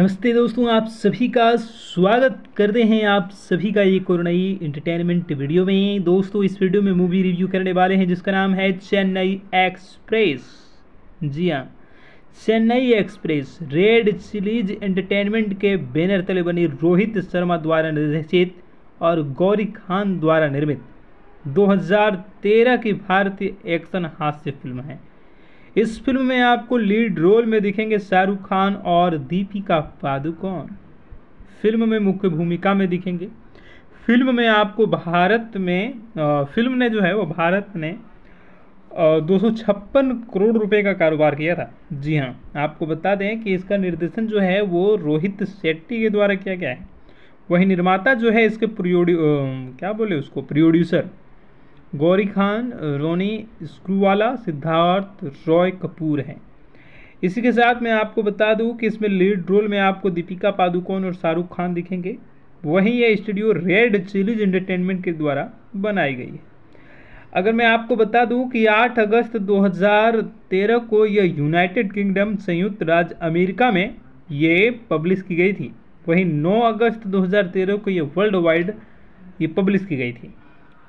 नमस्ते दोस्तों, आप सभी का स्वागत करते हैं आप सभी का एक और नई इंटरटेनमेंट वीडियो में। दोस्तों, इस वीडियो में मूवी रिव्यू करने वाले हैं, जिसका नाम है चेन्नई एक्सप्रेस। जी हाँ Chennai Express, Red Chillies Entertainment के बैनर तले बनी रोहित शर्मा द्वारा निर्देशित और गौरी खान द्वारा निर्मित 2013 की भारतीय एक्शन हास्य फ़िल्म है। इस फ़िल्म में आपको लीड रोल में दिखेंगे शाहरुख खान और दीपिका पादुकोण। फ़िल्म में मुख्य भूमिका में दिखेंगे। फ़िल्म में आपको भारत में फ़िल्म ने जो है वो भारत ने दो सौ छप्पन करोड़ रुपए का कारोबार किया था। जी हाँ आपको बता दें कि इसका निर्देशन जो है वो रोहित शेट्टी के द्वारा किया गया है। वही निर्माता जो है इसके प्रोड्यू क्या बोले उसको, प्रोड्यूसर गौरी खान, रोनी स्क्रूवाला, सिद्धार्थ, रॉय कपूर हैं। इसी के साथ मैं आपको बता दूँ कि इसमें लीड रोल में आपको दीपिका पादुकोण और शाहरुख खान दिखेंगे। वहीं यह स्टूडियो रेड चिलीज एंटरटेनमेंट के द्वारा बनाई गई है। अगर मैं आपको बता दूँ कि 8 अगस्त 2013 को यह यूनाइटेड किंगडम संयुक्त राज्य अमेरिका में ये पब्लिश की गई थी। वहीं 9 अगस्त 2013 को यह वर्ल्ड वाइड ये पब्लिश की गई थी।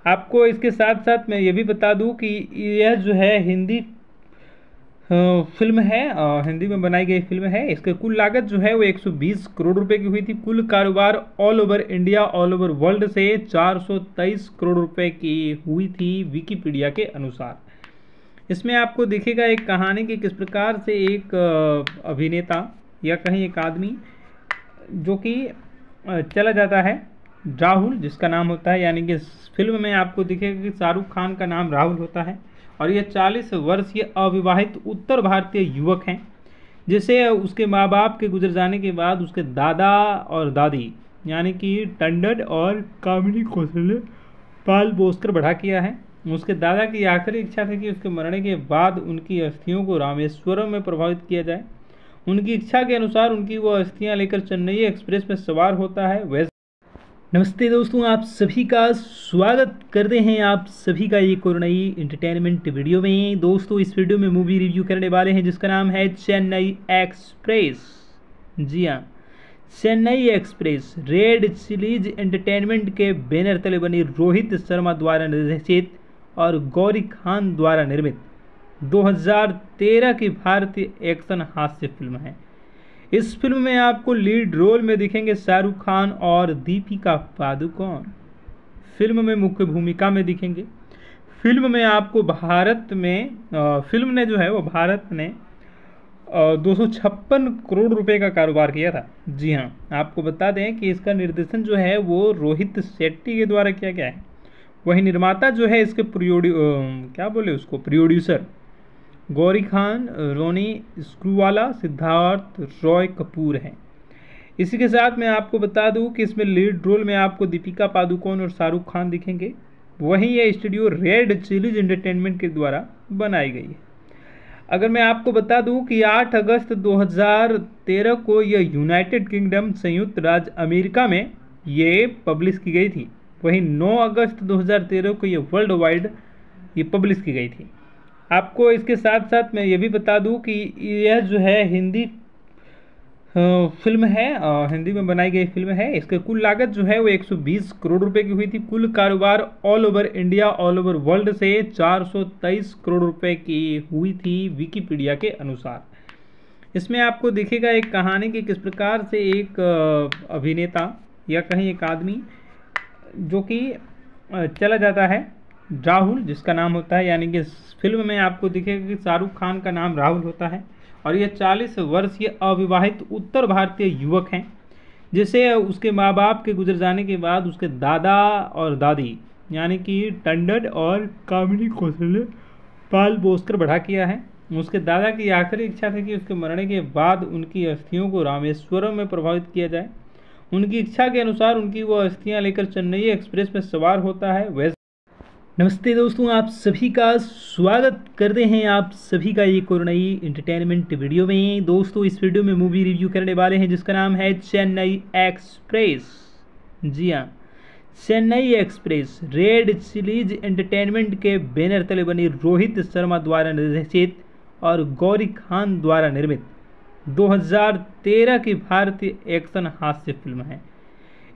आपको इसके साथ साथ मैं ये भी बता दूँ कि यह जो है हिंदी फ़िल्म है हिंदी में बनाई गई फ़िल्म है। इसकी कुल लागत जो है वो 120 करोड़ रुपए की हुई थी। कुल कारोबार all over India all over world से 423 करोड़ रुपए की हुई थी विकीपीडिया के अनुसार। इसमें आपको दिखेगा एक कहानी कि किस प्रकार से एक अभिनेता या कहीं एक आदमी जो कि चला जाता है। राहुल, जिसका नाम होता है, यानी कि फ़िल्म में आपको दिखेगा कि शाहरुख खान का नाम राहुल होता है। और ये 40 वर्षीय अविवाहित उत्तर भारतीय युवक हैं, जिसे उसके माँ बाप के गुजर जाने के बाद उसके दादा और दादी, यानी कि टंडन और कामिनी कौशल ने पाल बोसकर बढ़ा किया है। उसके दादा की आखिरी इच्छा थी कि उसके मरने के बाद उनकी अस्थियों को रामेश्वरम में प्रभावित किया जाए। उनकी इच्छा के अनुसार उनकी वो अस्थियाँ लेकर चेन्नई एक्सप्रेस में सवार होता है। वैसे नमस्ते दोस्तों, आप सभी का स्वागत करते हैं आप सभी का एक और नई इंटरटेनमेंट वीडियो में। दोस्तों, इस वीडियो में मूवी रिव्यू करने वाले हैं, जिसका नाम है चेन्नई एक्सप्रेस। जी हाँ Chennai Express, Red Chillies Entertainment के बैनर तले बनी रोहित शर्मा द्वारा निर्देशित और गौरी खान द्वारा निर्मित 2013 की भारतीय एक्शन हास्य फ़िल्म है। इस फ़िल्म में आपको लीड रोल में दिखेंगे शाहरुख खान और दीपिका पादुकोण। फ़िल्म में मुख्य भूमिका में दिखेंगे। फ़िल्म में आपको भारत में फ़िल्म ने जो है वो भारत ने दो सौ छप्पन करोड़ रुपए का कारोबार किया था। जी हाँ आपको बता दें कि इसका निर्देशन जो है वो रोहित शेट्टी के द्वारा किया गया है। वही निर्माता जो है इसके प्रोड्यू क्या बोले उसको, प्रोड्यूसर गौरी खान, रोनी स्क्रूवाला, सिद्धार्थ रॉय कपूर हैं। इसी के साथ मैं आपको बता दूँ कि इसमें लीड रोल में आपको दीपिका पादुकोण और शाहरुख खान दिखेंगे। वहीं यह स्टूडियो रेड चिलीज एंटरटेनमेंट के द्वारा बनाई गई है। अगर मैं आपको बता दूँ कि 8 अगस्त 2013 को यह यूनाइटेड किंगडम संयुक्त राज्य अमेरिका में ये पब्लिश की गई थी। वहीं 9 अगस्त 2013 को यह वर्ल्ड वाइड ये पब्लिश की गई थी। आपको इसके साथ साथ मैं ये भी बता दूँ कि यह जो है हिंदी फ़िल्म है हिंदी में बनाई गई फ़िल्म है। इसकी कुल लागत जो है वो 120 करोड़ रुपए की हुई थी। कुल कारोबार all over India all over world से 423 करोड़ रुपए की हुई थी विकीपीडिया के अनुसार। इसमें आपको दिखेगा एक कहानी कि किस प्रकार से एक अभिनेता या कहीं एक आदमी जो कि चला जाता है। राहुल, जिसका नाम होता है, यानी कि फ़िल्म में आपको दिखेगा कि शाहरुख खान का नाम राहुल होता है। और ये 40 वर्षीय अविवाहित उत्तर भारतीय युवक हैं, जिसे उसके माँ बाप के गुजर जाने के बाद उसके दादा और दादी, यानी कि टंडन और कामिनी कौशल पाल बोसकर बढ़ा किया है। उसके दादा की आखिरी इच्छा थी कि उसके मरने के बाद उनकी अस्थियों को रामेश्वरम में प्रभावित किया जाए। उनकी इच्छा के अनुसार उनकी वो अस्थियाँ लेकर चेन्नई एक्सप्रेस में सवार होता है। वैसे नमस्ते दोस्तों, आप सभी का स्वागत करते हैं आप सभी का एक और नई इंटरटेनमेंट वीडियो में। दोस्तों, इस वीडियो में मूवी रिव्यू करने वाले हैं, जिसका नाम है चेन्नई एक्सप्रेस। जी हाँ Chennai Express, Red Chillies Entertainment के बैनर तले बनी रोहित शर्मा द्वारा निर्देशित और गौरी खान द्वारा निर्मित 2013 की भारतीय एक्शन हास्य फ़िल्म है।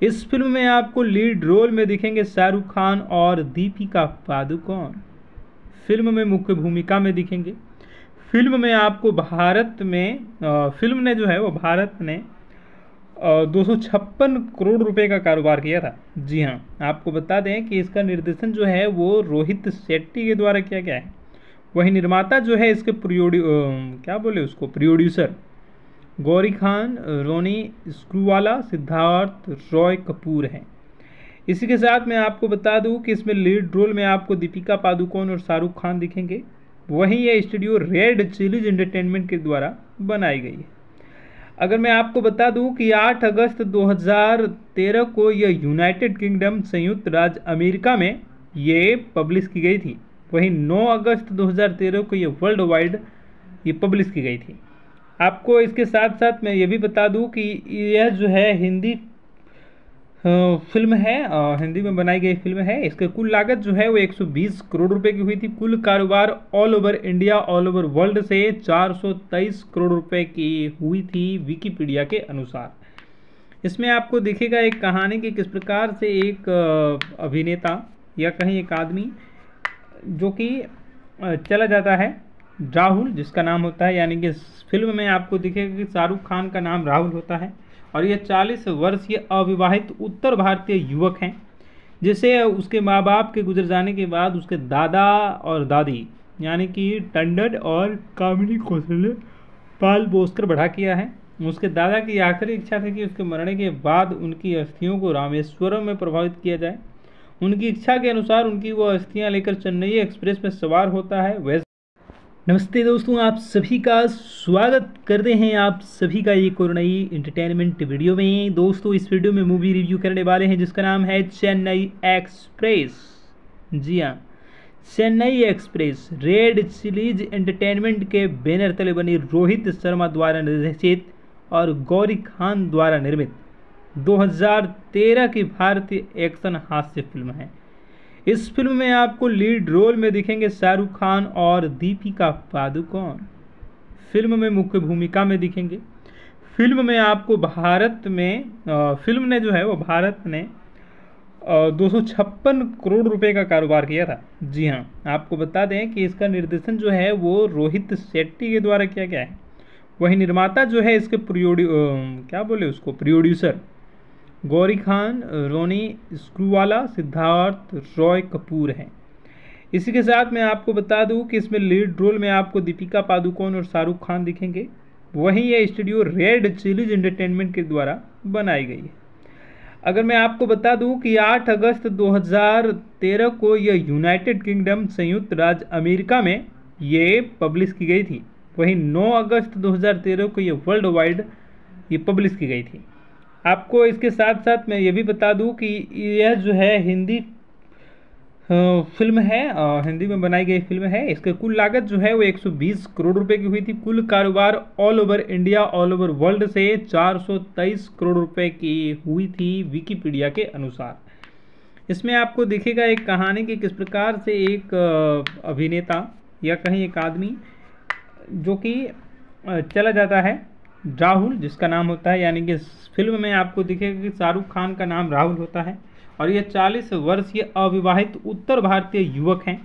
इस फ़िल्म में आपको लीड रोल में दिखेंगे शाहरुख खान और दीपिका पादुकोण। फ़िल्म में मुख्य भूमिका में दिखेंगे। फ़िल्म में आपको भारत में फ़िल्म ने जो है वो भारत ने दो सौ छप्पन करोड़ रुपए का कारोबार किया था। जी हाँ आपको बता दें कि इसका निर्देशन जो है वो रोहित शेट्टी के द्वारा किया गया है। वही निर्माता जो है इसके प्रोड्यू क्या बोले उसको, प्रोड्यूसर गौरी खान, रोनी स्क्रूवाला, सिद्धार्थ, रॉय कपूर हैं। इसी के साथ मैं आपको बता दूँ कि इसमें लीड रोल में आपको दीपिका पादुकोण और शाहरुख खान दिखेंगे। वहीं यह स्टूडियो रेड चिलीज एंटरटेनमेंट के द्वारा बनाई गई है। अगर मैं आपको बता दूँ कि 8 अगस्त 2013 को यह यूनाइटेड किंगडम संयुक्त राज्य अमेरिका में ये पब्लिश की गई थी। वहीं 9 अगस्त 2013 को ये वर्ल्ड वाइड ये पब्लिश की गई थी। आपको इसके साथ साथ मैं ये भी बता दूँ कि यह जो है हिंदी फ़िल्म है हिंदी में बनाई गई फ़िल्म है। इसकी कुल लागत जो है वो 120 करोड़ रुपए की हुई थी। कुल कारोबार all over India all over world से 423 करोड़ रुपए की हुई थी विकीपीडिया के अनुसार। इसमें आपको दिखेगा एक कहानी कि किस प्रकार से एक अभिनेता या कहीं एक आदमी जो कि चला जाता है। राहुल, जिसका नाम होता है, यानी कि फ़िल्म में आपको दिखेगा कि शाहरुख खान का नाम राहुल होता है। और ये 40 वर्षीय अविवाहित उत्तर भारतीय युवक हैं, जिसे उसके माँ बाप के गुजर जाने के बाद उसके दादा और दादी, यानी कि टंडन और कामिनी कौशल ने पाल बोसकर बढ़ा किया है। उसके दादा की आखिरी इच्छा थी कि उसके मरने के बाद उनकी अस्थियों को रामेश्वरम में प्रभावित किया जाए। उनकी इच्छा के अनुसार उनकी वो अस्थियाँ लेकर चेन्नई एक्सप्रेस में सवार होता है, वैसे नमस्ते दोस्तों, आप सभी का स्वागत करते हैं आप सभी का एक और नई इंटरटेनमेंट वीडियो में। दोस्तों, इस वीडियो में मूवी रिव्यू करने वाले हैं, जिसका नाम है चेन्नई एक्सप्रेस। जी हाँ Chennai Express, Red Chillies Entertainment के बैनर तले बनी रोहित शर्मा द्वारा निर्देशित और गौरी खान द्वारा निर्मित 2013 की भारतीय एक्शन हास्य फ़िल्म है। इस फ़िल्म में आपको लीड रोल में दिखेंगे शाहरुख खान और दीपिका पादुकोण। फ़िल्म में मुख्य भूमिका में दिखेंगे। फ़िल्म में आपको भारत में फ़िल्म ने जो है वो भारत ने दो सौ छप्पन करोड़ रुपए का कारोबार किया था। जी हाँ आपको बता दें कि इसका निर्देशन जो है वो रोहित शेट्टी के द्वारा किया गया है। वही निर्माता जो है इसके प्रोड्यू क्या बोले उसको, प्रोड्यूसर गौरी खान, रोनी स्क्रूवाला, सिद्धार्थ रॉय कपूर हैं। इसी के साथ मैं आपको बता दूँ कि इसमें लीड रोल में आपको दीपिका पादुकोण और शाहरुख खान दिखेंगे। वहीं यह स्टूडियो रेड चिलीज एंटरटेनमेंट के द्वारा बनाई गई है। अगर मैं आपको बता दूँ कि 8 अगस्त 2013 को यह यूनाइटेड किंगडम संयुक्त राज्य अमेरिका में ये पब्लिश की गई थी। वहीं 9 अगस्त 2013 को यह वर्ल्ड वाइड ये पब्लिश की गई थी। आपको इसके साथ साथ मैं ये भी बता दूँ कि यह जो है हिंदी फ़िल्म है हिंदी में बनाई गई फ़िल्म है। इसकी कुल लागत जो है वो 120 करोड़ रुपए की हुई थी। कुल कारोबार all over India all over world से 423 करोड़ रुपए की हुई थी विकीपीडिया के अनुसार। इसमें आपको दिखेगा एक कहानी कि किस प्रकार से एक अभिनेता या कहीं एक आदमी जो कि चला जाता है। राहुल, जिसका नाम होता है, यानी कि फ़िल्म में आपको दिखेगा कि शाहरुख खान का नाम राहुल होता है। और यह 40 वर्षीय अविवाहित उत्तर भारतीय युवक हैं,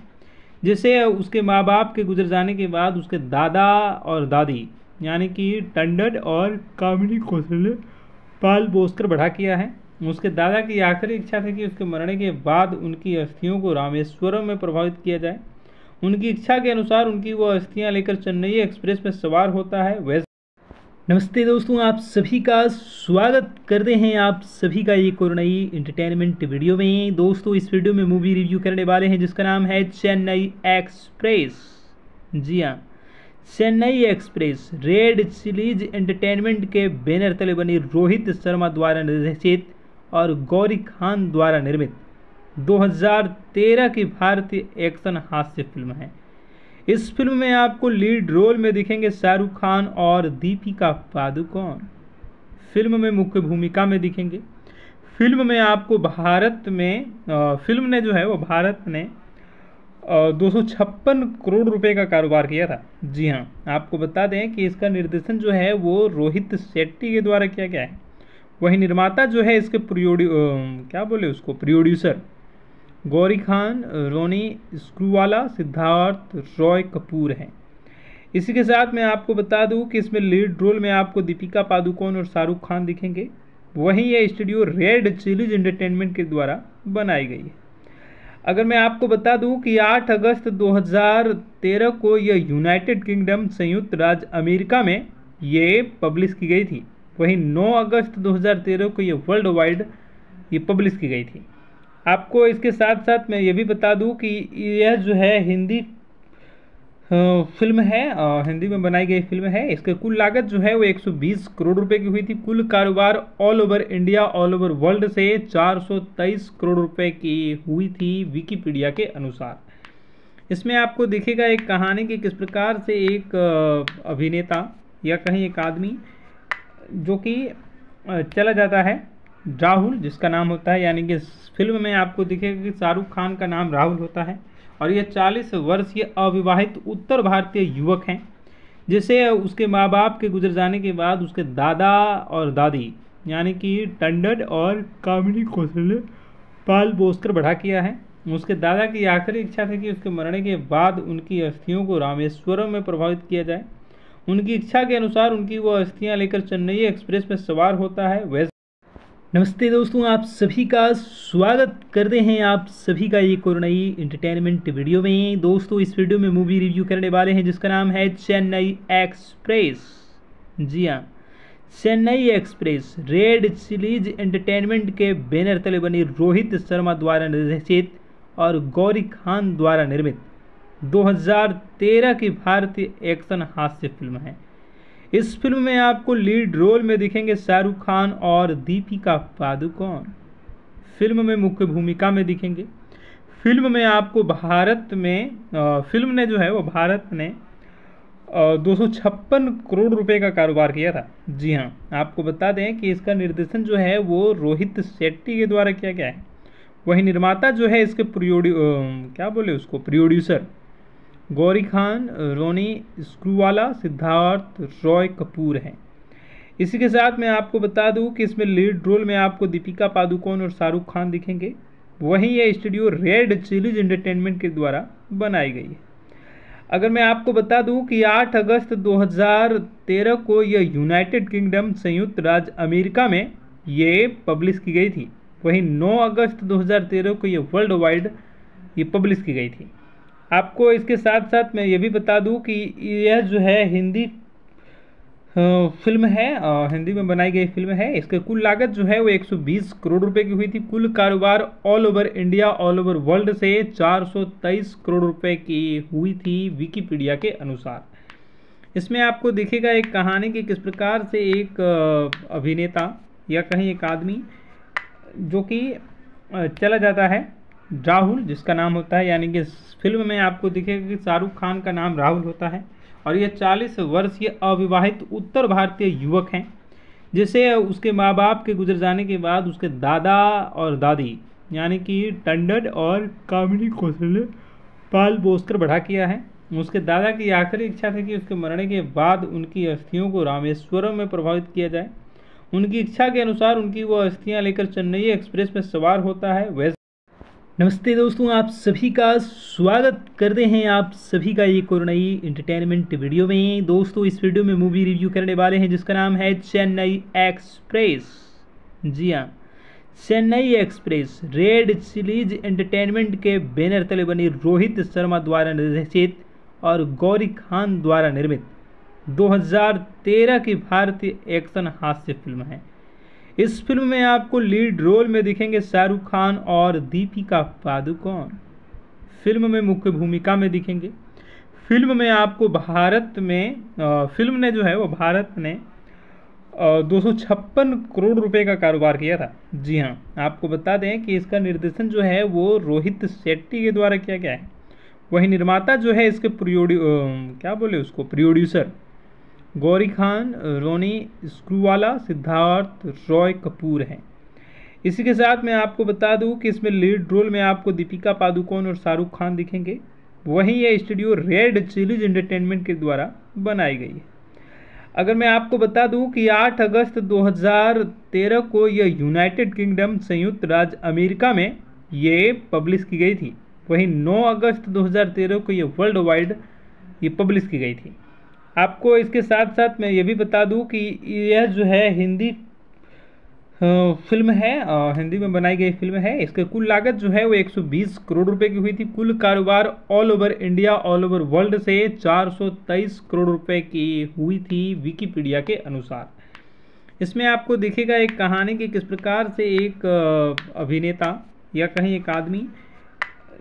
जिसे उसके माँ बाप के गुजर जाने के बाद उसके दादा और दादी, यानी कि टंडन और कामिनी कौशल ने पाल बोसकर बढ़ा किया है। उसके दादा की आखिरी इच्छा थी कि उसके मरने के बाद उनकी अस्थियों को रामेश्वरम में प्रभावित किया जाए। उनकी इच्छा के अनुसार उनकी वो अस्थियाँ लेकर चेन्नई एक्सप्रेस में सवार होता है। वैसे नमस्ते दोस्तों, आप सभी का स्वागत करते हैं आप सभी का एक और नई इंटरटेनमेंट वीडियो में। दोस्तों, इस वीडियो में मूवी रिव्यू करने वाले हैं, जिसका नाम है चेन्नई एक्सप्रेस। जी हाँ Chennai Express, Red Chillies Entertainment के बैनर तले बनी रोहित शर्मा द्वारा निर्देशित और गौरी खान द्वारा निर्मित 2013 की भारतीय एक्शन हास्य फ़िल्म है। इस फ़िल्म में आपको लीड रोल में दिखेंगे शाहरुख खान और दीपिका पादुकोण। फ़िल्म में मुख्य भूमिका में दिखेंगे। फ़िल्म में आपको भारत में फ़िल्म ने जो है वो भारत ने दो सौ छप्पन करोड़ रुपए का कारोबार किया था। जी हाँ आपको बता दें कि इसका निर्देशन जो है वो रोहित शेट्टी के द्वारा किया गया है। वही निर्माता जो है इसके प्रोड्यू क्या बोले उसको, प्रोड्यूसर गौरी खान, रोनी स्क्रूवाला, सिद्धार्थ, रॉय कपूर हैं। इसी के साथ मैं आपको बता दूँ कि इसमें लीड रोल में आपको दीपिका पादुकोण और शाहरुख खान दिखेंगे। वहीं यह स्टूडियो रेड चिलीज एंटरटेनमेंट के द्वारा बनाई गई है। अगर मैं आपको बता दूँ कि 8 अगस्त 2013 को यह यूनाइटेड किंगडम संयुक्त राज्य अमेरिका में ये पब्लिश की गई थी। वहीं 9 अगस्त 2013 को यह वर्ल्ड वाइड ये पब्लिश की गई थी। आपको इसके साथ साथ मैं ये भी बता दूँ कि यह जो है हिंदी फ़िल्म है हिंदी में बनाई गई फ़िल्म है। इसकी कुल लागत जो है वो 120 करोड़ रुपए की हुई थी। कुल कारोबार all over India all over world से 423 करोड़ रुपए की हुई थी विकीपीडिया के अनुसार। इसमें आपको दिखेगा एक कहानी कि किस प्रकार से एक अभिनेता या कहीं एक आदमी जो कि चला जाता है। राहुल, जिसका नाम होता है, यानी कि फ़िल्म में आपको दिखेगा कि शाहरुख खान का नाम राहुल होता है। और ये 40 वर्षीय अविवाहित उत्तर भारतीय युवक हैं, जिसे उसके माँ बाप के गुजर जाने के बाद उसके दादा और दादी, यानी कि टंडन और कामिनी कौशल पाल बोसकर बढ़ा किया है। उसके दादा की आखिरी इच्छा थी कि उसके मरने के बाद उनकी अस्थियों को रामेश्वरम में प्रभावित किया जाए। उनकी इच्छा के अनुसार उनकी वो अस्थियाँ लेकर चेन्नई एक्सप्रेस में सवार होता है। वैसे नमस्ते दोस्तों, आप सभी का स्वागत करते हैं आप सभी का एक और नई इंटरटेनमेंट वीडियो में। दोस्तों, इस वीडियो में मूवी रिव्यू करने वाले हैं, जिसका नाम है चेन्नई एक्सप्रेस। जी हाँ Chennai Express, Red Chillies Entertainment के बैनर तले बनी रोहित शर्मा द्वारा निर्देशित और गौरी खान द्वारा निर्मित 2013 की भारतीय एक्शन हास्य फ़िल्म है। इस फ़िल्म में आपको लीड रोल में दिखेंगे शाहरुख खान और दीपिका पादुकोण। फ़िल्म में मुख्य भूमिका में दिखेंगे। फ़िल्म में आपको भारत में फ़िल्म ने जो है वो भारत ने दो सौ छप्पन करोड़ रुपए का कारोबार किया था। जी हाँ आपको बता दें कि इसका निर्देशन जो है वो रोहित शेट्टी के द्वारा किया गया है। वही निर्माता जो है इसके प्रोड्यू क्या बोले उसको, प्रोड्यूसर गौरी खान, रोनी स्क्रूवाला, सिद्धार्थ रॉय कपूर हैं। इसी के साथ मैं आपको बता दूँ कि इसमें लीड रोल में आपको दीपिका पादुकोण और शाहरुख खान दिखेंगे। वहीं यह स्टूडियो रेड चिलीज एंटरटेनमेंट के द्वारा बनाई गई है। अगर मैं आपको बता दूँ कि 8 अगस्त 2013 को यह यूनाइटेड किंगडम संयुक्त राज्य अमेरिका में ये पब्लिश की गई थी। वहीं 9 अगस्त 2013 को यह वर्ल्ड वाइड ये पब्लिश की गई थी। आपको इसके साथ साथ मैं ये भी बता दूँ कि यह जो है हिंदी फ़िल्म है हिंदी में बनाई गई फ़िल्म है। इसकी कुल लागत जो है वो 120 करोड़ रुपए की हुई थी। कुल कारोबार all over India all over world से 423 करोड़ रुपए की हुई थी विकीपीडिया के अनुसार। इसमें आपको दिखेगा एक कहानी कि किस प्रकार से एक अभिनेता या कहीं एक आदमी जो कि चला जाता है। राहुल, जिसका नाम होता है, यानी कि फ़िल्म में आपको दिखेगा कि शाहरुख खान का नाम राहुल होता है। और यह 40 वर्षीय अविवाहित उत्तर भारतीय युवक हैं, जिसे उसके माँ बाप के गुजर जाने के बाद उसके दादा और दादी, यानी कि टंडन और कामिनी कौशल ने पाल बोसकर बढ़ा किया है। उसके दादा की आखिरी इच्छा थी कि उसके मरने के बाद उनकी अस्थियों को रामेश्वरम में प्रभावित किया जाए। उनकी इच्छा के अनुसार उनकी वो अस्थियाँ लेकर चेन्नई एक्सप्रेस में सवार होता है, वैसे नमस्ते दोस्तों, आप सभी का स्वागत करते हैं आप सभी का एक और नई इंटरटेनमेंट वीडियो में। दोस्तों, इस वीडियो में मूवी रिव्यू करने वाले हैं, जिसका नाम है चेन्नई एक्सप्रेस। जी हाँ Chennai Express, Red Chillies Entertainment के बैनर तले बनी रोहित शर्मा द्वारा निर्देशित और गौरी खान द्वारा निर्मित 2013 की भारतीय एक्शन हास्य फ़िल्म है। इस फ़िल्म में आपको लीड रोल में दिखेंगे शाहरुख खान और दीपिका पादुकोण। फ़िल्म में मुख्य भूमिका में दिखेंगे। फ़िल्म में आपको भारत में फ़िल्म ने जो है वो भारत ने दो सौ छप्पन करोड़ रुपए का कारोबार किया था। जी हाँ आपको बता दें कि इसका निर्देशन जो है वो रोहित शेट्टी के द्वारा किया गया है। वही निर्माता जो है इसके प्रोड्यू क्या बोले उसको, प्रोड्यूसर गौरी खान, रोनी स्क्रूवाला, सिद्धार्थ, रॉय कपूर हैं। इसी के साथ मैं आपको बता दूँ कि इसमें लीड रोल में आपको दीपिका पादुकोण और शाहरुख खान दिखेंगे। वहीं यह स्टूडियो रेड चिलीज एंटरटेनमेंट के द्वारा बनाई गई है। अगर मैं आपको बता दूँ कि 8 अगस्त 2013 को यह यूनाइटेड किंगडम संयुक्त राज्य अमेरिका में ये पब्लिश की गई थी। वहीं 9 अगस्त 2013 को यह वर्ल्ड वाइड ये पब्लिश की गई थी। आपको इसके साथ साथ मैं ये भी बता दूँ कि यह जो है हिंदी फ़िल्म है हिंदी में बनाई गई फ़िल्म है। इसकी कुल लागत जो है वो 120 करोड़ रुपए की हुई थी। कुल कारोबार all over India all over world से 423 करोड़ रुपए की हुई थी विकीपीडिया के अनुसार। इसमें आपको दिखेगा एक कहानी कि किस प्रकार से एक अभिनेता या कहीं एक आदमी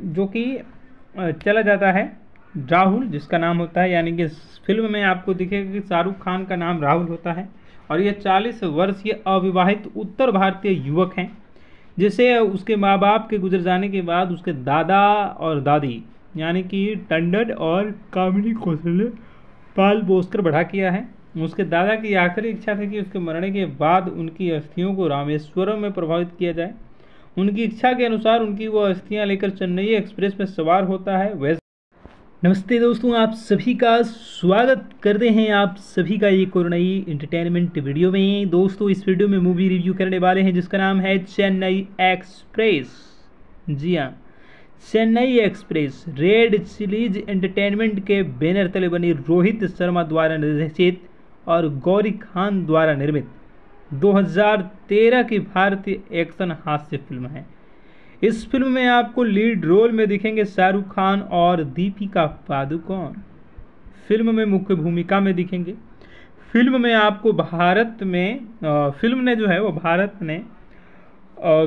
जो कि चला जाता है। राहुल, जिसका नाम होता है, यानी कि फ़िल्म में आपको दिखेगा कि शाहरुख खान का नाम राहुल होता है। और ये 40 वर्षीय अविवाहित उत्तर भारतीय युवक हैं, जिसे उसके माँ बाप के गुजर जाने के बाद उसके दादा और दादी, यानी कि टंडन और कामिनी कौशल ने पाल पोस कर बढ़ा किया है। उसके दादा की आखिरी इच्छा थी कि उसके मरने के बाद उनकी अस्थियों को रामेश्वरम में प्रभावित किया जाए। उनकी इच्छा के अनुसार उनकी वो अस्थियाँ लेकर चेन्नई एक्सप्रेस में सवार होता है। वैसे नमस्ते दोस्तों, आप सभी का स्वागत करते हैं आप सभी का एक और नई इंटरटेनमेंट वीडियो में। दोस्तों, इस वीडियो में मूवी रिव्यू करने वाले हैं, जिसका नाम है चेन्नई एक्सप्रेस। जी हाँ Chennai Express, Red Chillies Entertainment के बैनर तले बनी रोहित शर्मा द्वारा निर्देशित और गौरी खान द्वारा निर्मित 2013 की भारतीय एक्शन हास्य फ़िल्म है। इस फ़िल्म में आपको लीड रोल में दिखेंगे शाहरुख खान और दीपिका पादुकोण। फ़िल्म में मुख्य भूमिका में दिखेंगे। फ़िल्म में आपको भारत में फ़िल्म ने जो है वो भारत ने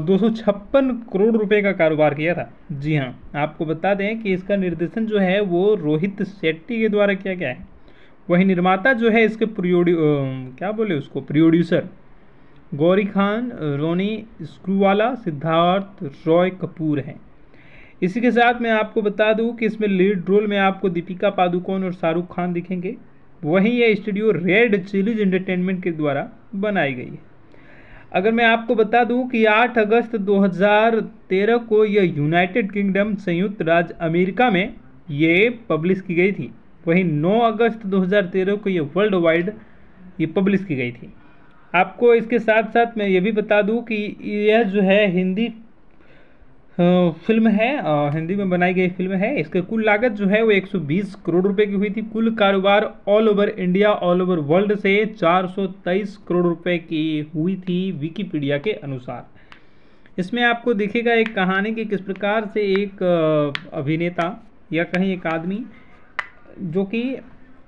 दो सौ छप्पन करोड़ रुपए का कारोबार किया था। जी हाँ आपको बता दें कि इसका निर्देशन जो है वो रोहित शेट्टी के द्वारा किया गया है। वही निर्माता जो है इसके प्रोड्यू क्या बोले उसको, प्रोड्यूसर गौरी खान, रोनी स्क्रूवाला, सिद्धार्थ रॉय कपूर हैं। इसी के साथ मैं आपको बता दूँ कि इसमें लीड रोल में आपको दीपिका पादुकोण और शाहरुख खान दिखेंगे। वहीं यह स्टूडियो रेड चिलीज एंटरटेनमेंट के द्वारा बनाई गई है। अगर मैं आपको बता दूँ कि 8 अगस्त 2013 को यह यूनाइटेड किंगडम संयुक्त राज्य अमेरिका में ये पब्लिश की गई थी। वहीं 9 अगस्त 2013 को यह वर्ल्ड वाइड ये पब्लिश की गई थी। आपको इसके साथ साथ मैं ये भी बता दूँ कि यह जो है हिंदी फ़िल्म है हिंदी में बनाई गई फ़िल्म है। इसकी कुल लागत जो है वो 120 करोड़ रुपए की हुई थी। कुल कारोबार all over India all over world से 423 करोड़ रुपए की हुई थी विकीपीडिया के अनुसार। इसमें आपको दिखेगा एक कहानी कि किस प्रकार से एक अभिनेता या कहीं एक आदमी जो कि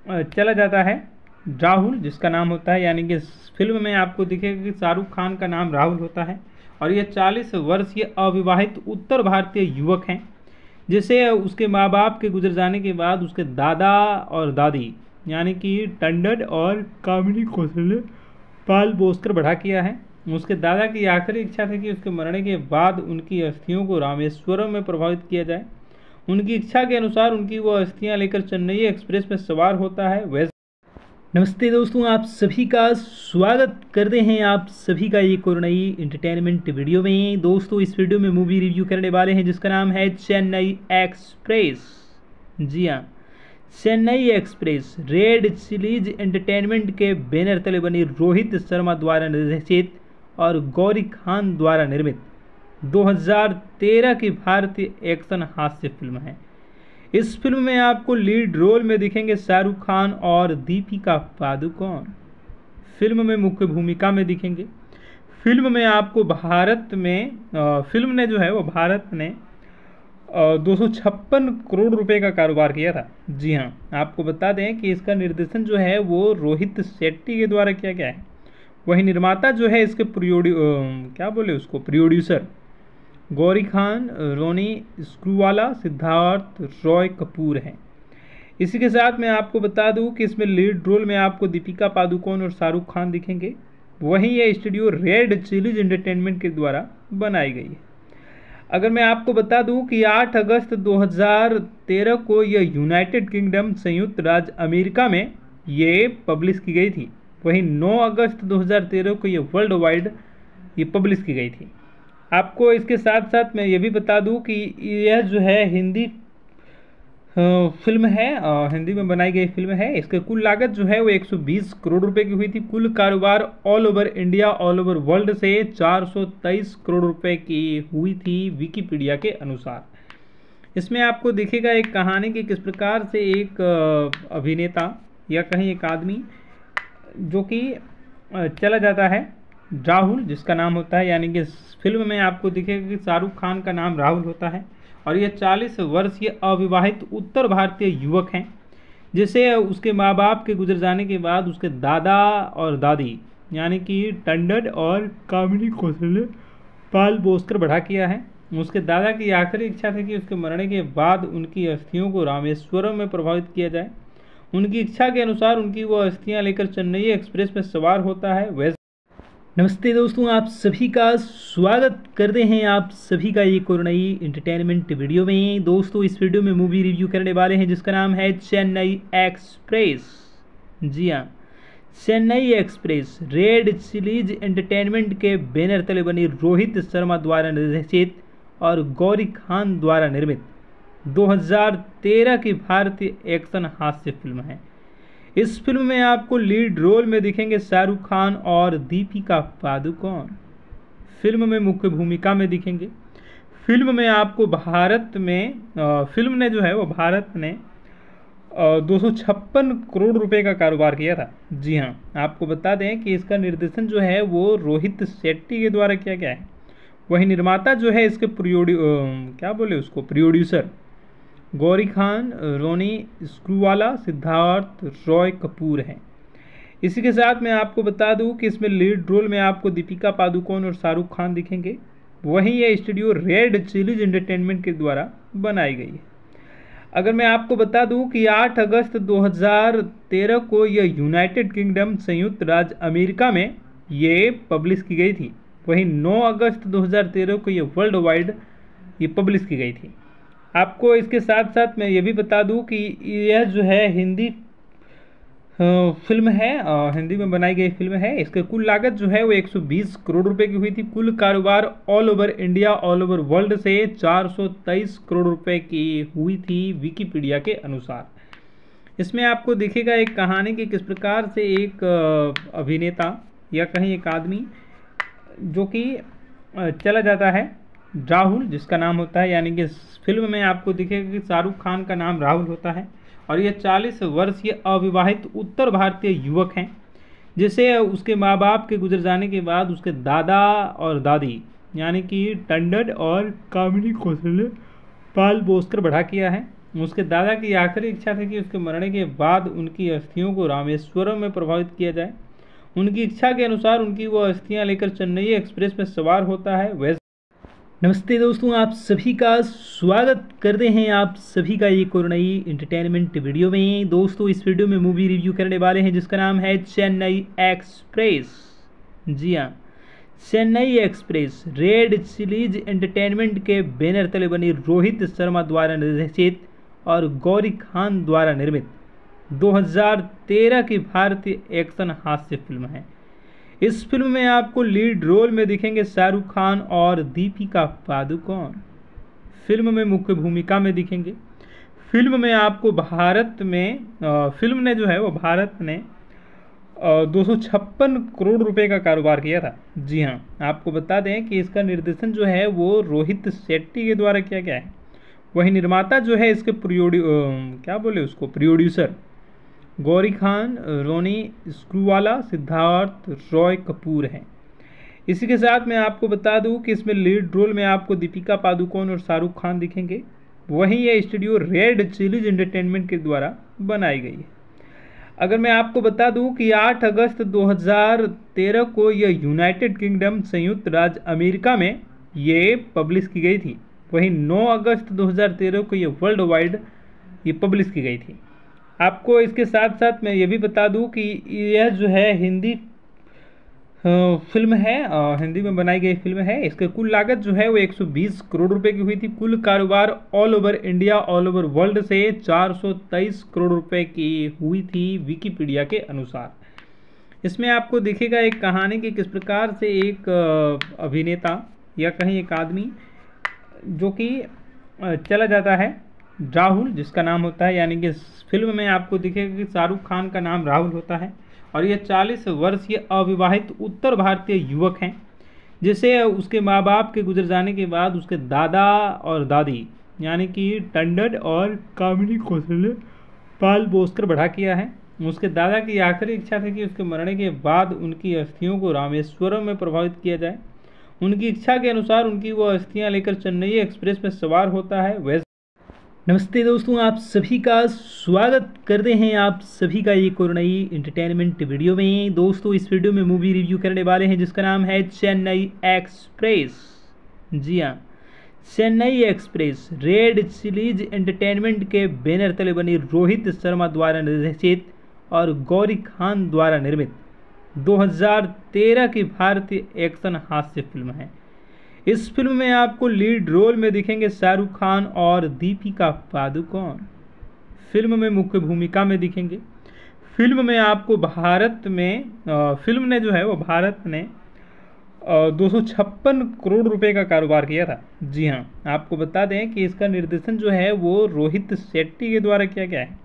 चला जाता है। राहुल, जिसका नाम होता है, यानी कि फ़िल्म में आपको दिखेगा कि शाहरुख खान का नाम राहुल होता है। और ये 40 वर्षीय अविवाहित उत्तर भारतीय युवक हैं, जिसे उसके माँ बाप के गुजर जाने के बाद उसके दादा और दादी, यानी कि टंडन और कामिनी कौशल ने पाल पोस कर बढ़ा किया है। उसके दादा की आखिरी इच्छा थी कि उसके मरने के बाद उनकी अस्थियों को रामेश्वरम में प्रभावित किया जाए। उनकी इच्छा के अनुसार उनकी वो अस्थियाँ लेकर चेन्नई एक्सप्रेस में सवार होता है, वैसे नमस्ते दोस्तों, आप सभी का स्वागत करते हैं आप सभी का एक और नई इंटरटेनमेंट वीडियो में। दोस्तों, इस वीडियो में मूवी रिव्यू करने वाले हैं, जिसका नाम है चेन्नई एक्सप्रेस। जी हाँ Chennai Express, Red Chillies Entertainment के बैनर तले बनी रोहित शर्मा द्वारा निर्देशित और गौरी खान द्वारा निर्मित 2013 की भारतीय एक्शन हास्य फ़िल्म है। इस फ़िल्म में आपको लीड रोल में दिखेंगे शाहरुख खान और दीपिका पादुकोण। फ़िल्म में मुख्य भूमिका में दिखेंगे। फ़िल्म में आपको भारत में फ़िल्म ने जो है वो भारत ने दो सौ छप्पन करोड़ रुपए का कारोबार किया था। जी हाँ आपको बता दें कि इसका निर्देशन जो है वो रोहित शेट्टी के द्वारा किया गया है। वही निर्माता जो है इसके प्रोड्यू क्या बोले उसको, प्रोड्यूसर गौरी खान, रोनी स्क्रूवाला, सिद्धार्थ, रॉय कपूर हैं। इसी के साथ मैं आपको बता दूँ कि इसमें लीड रोल में आपको दीपिका पादुकोण और शाहरुख खान दिखेंगे। वहीं यह स्टूडियो रेड चिलीज एंटरटेनमेंट के द्वारा बनाई गई है। अगर मैं आपको बता दूँ कि 8 अगस्त 2013 को यह यूनाइटेड किंगडम संयुक्त राज्य अमेरिका में ये पब्लिश की गई थी। वहीं 9 अगस्त 2013 को यह वर्ल्ड वाइड ये पब्लिश की गई थी। आपको इसके साथ साथ मैं ये भी बता दूँ कि यह जो है हिंदी फ़िल्म है हिंदी में बनाई गई फ़िल्म है। इसकी कुल लागत जो है वो 120 करोड़ रुपए की हुई थी। कुल कारोबार all over India all over world से 423 करोड़ रुपए की हुई थी विकीपीडिया के अनुसार। इसमें आपको दिखेगा एक कहानी कि किस प्रकार से एक अभिनेता या कहीं एक आदमी जो कि चला जाता है। राहुल, जिसका नाम होता है, यानी कि फ़िल्म में आपको दिखेगा कि शाहरुख खान का नाम राहुल होता है। और ये 40 वर्षीय अविवाहित उत्तर भारतीय युवक हैं, जिसे उसके माँ बाप के गुजर जाने के बाद उसके दादा और दादी, यानी कि टंडन और कामिनी कौशल ने पाल पोस कर बढ़ा किया है। उसके दादा की आखिरी इच्छा थी कि उसके मरने के बाद उनकी अस्थियों को रामेश्वरम में प्रभावित किया जाए। उनकी इच्छा के अनुसार उनकी वो अस्थियाँ लेकर चेन्नई एक्सप्रेस में सवार होता है। वैसे नमस्ते दोस्तों, आप सभी का स्वागत करते हैं आप सभी का एक और नई इंटरटेनमेंट वीडियो में। दोस्तों, इस वीडियो में मूवी रिव्यू करने वाले हैं, जिसका नाम है चेन्नई एक्सप्रेस। जी हाँ Chennai Express, Red Chillies Entertainment के बैनर तले बनी रोहित शर्मा द्वारा निर्देशित और गौरी खान द्वारा निर्मित 2013 की भारतीय एक्शन हास्य फ़िल्म है। इस फ़िल्म में आपको लीड रोल में दिखेंगे शाहरुख खान और दीपिका पादुकोण। फ़िल्म में मुख्य भूमिका में दिखेंगे। फ़िल्म में आपको भारत में फ़िल्म ने जो है वो भारत ने दो सौ छप्पन करोड़ रुपए का कारोबार किया था। जी हाँ आपको बता दें कि इसका निर्देशन जो है वो रोहित शेट्टी के द्वारा किया गया है। वही निर्माता जो है इसके प्रोड्यू क्या बोले उसको, प्रोड्यूसर गौरी खान, रोनी स्क्रूवाला, सिद्धार्थ रॉय कपूर हैं। इसी के साथ मैं आपको बता दूँ कि इसमें लीड रोल में आपको दीपिका पादुकोण और शाहरुख खान दिखेंगे। वहीं यह स्टूडियो रेड चिलीज एंटरटेनमेंट के द्वारा बनाई गई है। अगर मैं आपको बता दूँ कि 8 अगस्त 2013 को यह यूनाइटेड किंगडम संयुक्त राज्य अमेरिका में ये पब्लिश की गई थी। वहीं 9 अगस्त 2013 को यह वर्ल्ड वाइड ये पब्लिश की गई थी। आपको इसके साथ साथ मैं ये भी बता दूँ कि यह जो है हिंदी फ़िल्म है हिंदी में बनाई गई फ़िल्म है। इसकी कुल लागत जो है वो 120 करोड़ रुपए की हुई थी। कुल कारोबार all over India all over world से 423 करोड़ रुपए की हुई थी विकीपीडिया के अनुसार। इसमें आपको दिखेगा एक कहानी कि किस प्रकार से एक अभिनेता या कहीं एक आदमी जो कि चला जाता है। राहुल, जिसका नाम होता है, यानी कि फ़िल्म में आपको दिखेगा कि शाहरुख खान का नाम राहुल होता है। और ये 40 वर्षीय अविवाहित उत्तर भारतीय युवक हैं, जिसे उसके माँ बाप के गुजर जाने के बाद उसके दादा और दादी, यानी कि टंडन और कामिनी कौशल पाल पोस कर बढ़ा किया है। उसके दादा की आखिरी इच्छा थी कि उसके मरने के बाद उनकी अस्थियों को रामेश्वरम में प्रभावित किया जाए। उनकी इच्छा के अनुसार उनकी वो अस्थियाँ लेकर चेन्नई एक्सप्रेस में सवार होता है, वैसे नमस्ते दोस्तों, आप सभी का स्वागत करते हैं आप सभी का एक और नई इंटरटेनमेंट वीडियो में। दोस्तों, इस वीडियो में मूवी रिव्यू करने वाले हैं, जिसका नाम है चेन्नई एक्सप्रेस। जी हाँ Chennai Express, Red Chillies Entertainment के बैनर तले बनी रोहित शर्मा द्वारा निर्देशित और गौरी खान द्वारा निर्मित 2013 की भारतीय एक्शन हास्य फ़िल्म है। इस फ़िल्म में आपको लीड रोल में दिखेंगे शाहरुख खान और दीपिका पादुकोण। फ़िल्म में मुख्य भूमिका में दिखेंगे। फ़िल्म में आपको भारत में फ़िल्म ने जो है वो भारत ने दो सौ छप्पन करोड़ रुपए का कारोबार किया था। जी हाँ आपको बता दें कि इसका निर्देशन जो है वो रोहित शेट्टी के द्वारा किया गया है। वही निर्माता जो है इसके प्रोड्यू क्या बोले उसको, प्रोड्यूसर गौरी खान, रोनी स्क्रूवाला, सिद्धार्थ, रॉय कपूर हैं। इसी के साथ मैं आपको बता दूँ कि इसमें लीड रोल में आपको दीपिका पादुकोण और शाहरुख खान दिखेंगे। वहीं यह स्टूडियो रेड चिलीज एंटरटेनमेंट के द्वारा बनाई गई है। अगर मैं आपको बता दूँ कि 8 अगस्त 2013 को यह यूनाइटेड किंगडम संयुक्त राज्य अमेरिका में ये पब्लिश की गई थी। वहीं 9 अगस्त 2013 को यह वर्ल्ड वाइड ये पब्लिश की गई थी। आपको इसके साथ साथ मैं ये भी बता दूँ कि यह जो है हिंदी फ़िल्म है हिंदी में बनाई गई फ़िल्म है। इसके कुल लागत जो है वो 120 करोड़ रुपए की हुई थी। कुल कारोबार all over India all over world से 423 करोड़ रुपए की हुई थी विकीपीडिया के अनुसार। इसमें आपको दिखेगा एक कहानी कि किस प्रकार से एक अभिनेता या कहीं एक आदमी जो कि चला जाता है। राहुल, जिसका नाम होता है, यानी कि फ़िल्म में आपको दिखेगा कि शाहरुख खान का नाम राहुल होता है। और ये 40 वर्षीय अविवाहित उत्तर भारतीय युवक हैं, जिसे उसके माँ बाप के गुजर जाने के बाद उसके दादा और दादी, यानी कि टंडन और कामिनी कौशल्य पाल पोसकर बढ़ा किया है। उसके दादा की आखिरी इच्छा थी कि उसके मरने के बाद उनकी अस्थियों को रामेश्वरम में प्रभावित किया जाए। उनकी इच्छा के अनुसार उनकी वो अस्थियाँ लेकर चेन्नई एक्सप्रेस में सवार होता है। वैसे नमस्ते दोस्तों, आप सभी का स्वागत करते हैं आप सभी का एक और नई इंटरटेनमेंट वीडियो में। दोस्तों, इस वीडियो में मूवी रिव्यू करने वाले हैं, जिसका नाम है चेन्नई एक्सप्रेस। जी हाँ Chennai Express, Red Chillies Entertainment के बैनर तले बनी रोहित शर्मा द्वारा निर्देशित और गौरी खान द्वारा निर्मित 2013 की भारतीय एक्शन हास्य फ़िल्म है। इस फ़िल्म में आपको लीड रोल में दिखेंगे शाहरुख खान और दीपिका पादुकोण। फ़िल्म में मुख्य भूमिका में दिखेंगे। फ़िल्म में आपको भारत में फ़िल्म ने जो है वो भारत ने दो सौ छप्पन करोड़ रुपए का कारोबार किया था। जी हाँ आपको बता दें कि इसका निर्देशन जो है वो रोहित शेट्टी के द्वारा किया गया है।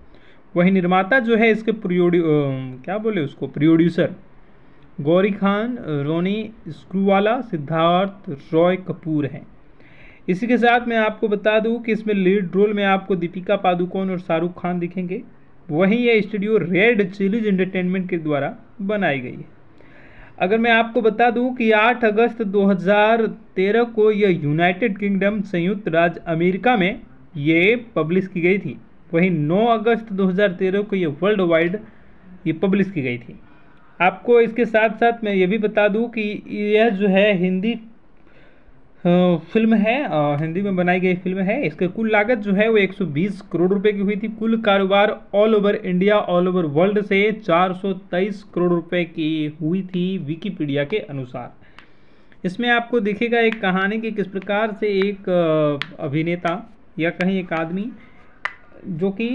वही निर्माता जो है इसके प्रोड्यू क्या बोले उसको, प्रोड्यूसर गौरी खान, रोनी स्क्रूवाला, सिद्धार्थ रॉय कपूर हैं। इसी के साथ मैं आपको बता दूँ कि इसमें लीड रोल में आपको दीपिका पादुकोण और शाहरुख खान दिखेंगे। वहीं यह स्टूडियो रेड चिलीज एंटरटेनमेंट के द्वारा बनाई गई है। अगर मैं आपको बता दूँ कि 8 अगस्त 2013 को यह यूनाइटेड किंगडम संयुक्त राज्य अमेरिका में ये पब्लिश की गई थी। वहीं 9 अगस्त 2013 को यह वर्ल्ड वाइड ये पब्लिश की गई थी। आपको इसके साथ साथ मैं ये भी बता दूँ कि यह जो है हिंदी फ़िल्म है हिंदी में बनाई गई फ़िल्म है। इसकी कुल लागत जो है वो 120 करोड़ रुपए की हुई थी। कुल कारोबार all over India all over world से 423 करोड़ रुपए की हुई थी विकीपीडिया के अनुसार। इसमें आपको दिखेगा एक कहानी कि किस प्रकार से एक अभिनेता या कहीं एक आदमी जो कि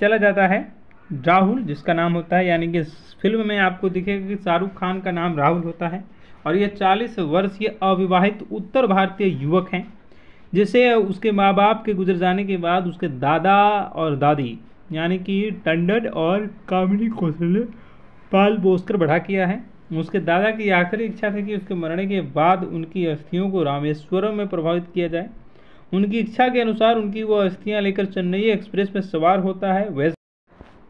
चला जाता है। राहुल, जिसका नाम होता है, यानी कि फ़िल्म में आपको दिखेगा कि शाहरुख खान का नाम राहुल होता है। और ये 40 वर्षीय अविवाहित उत्तर भारतीय युवक हैं, जिसे उसके माँ बाप के गुजर जाने के बाद उसके दादा और दादी, यानी कि टंडन और कामिनी कौशल्य पाल पोस कर बढ़ा किया है। उसके दादा की आखिरी इच्छा थी कि उसके मरने के बाद उनकी अस्थियों को रामेश्वरम में प्रभावित किया जाए। उनकी इच्छा के अनुसार उनकी वो अस्थियाँ लेकर चेन्नई एक्सप्रेस में सवार होता है। वैसे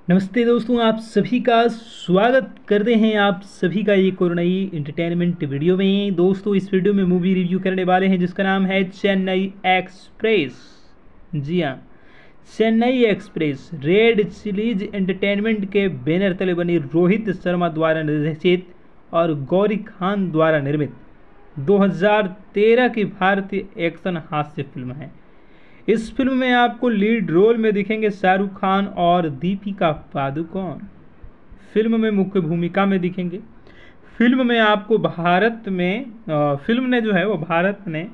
नमस्ते दोस्तों, आप सभी का स्वागत करते हैं आप सभी का एक और नई इंटरटेनमेंट वीडियो में। दोस्तों, इस वीडियो में मूवी रिव्यू करने वाले हैं, जिसका नाम है चेन्नई एक्सप्रेस। जी हाँ Chennai Express, Red Chillies Entertainment के बैनर तले बनी रोहित शर्मा द्वारा निर्देशित और गौरी खान द्वारा निर्मित 2013 की भारतीय एक्शन हास्य फ़िल्म है। इस फ़िल्म में आपको लीड रोल में दिखेंगे शाहरुख खान और दीपिका पादुकोण। फ़िल्म में मुख्य भूमिका में दिखेंगे। फ़िल्म में आपको भारत में फ़िल्म ने जो है वो भारत ने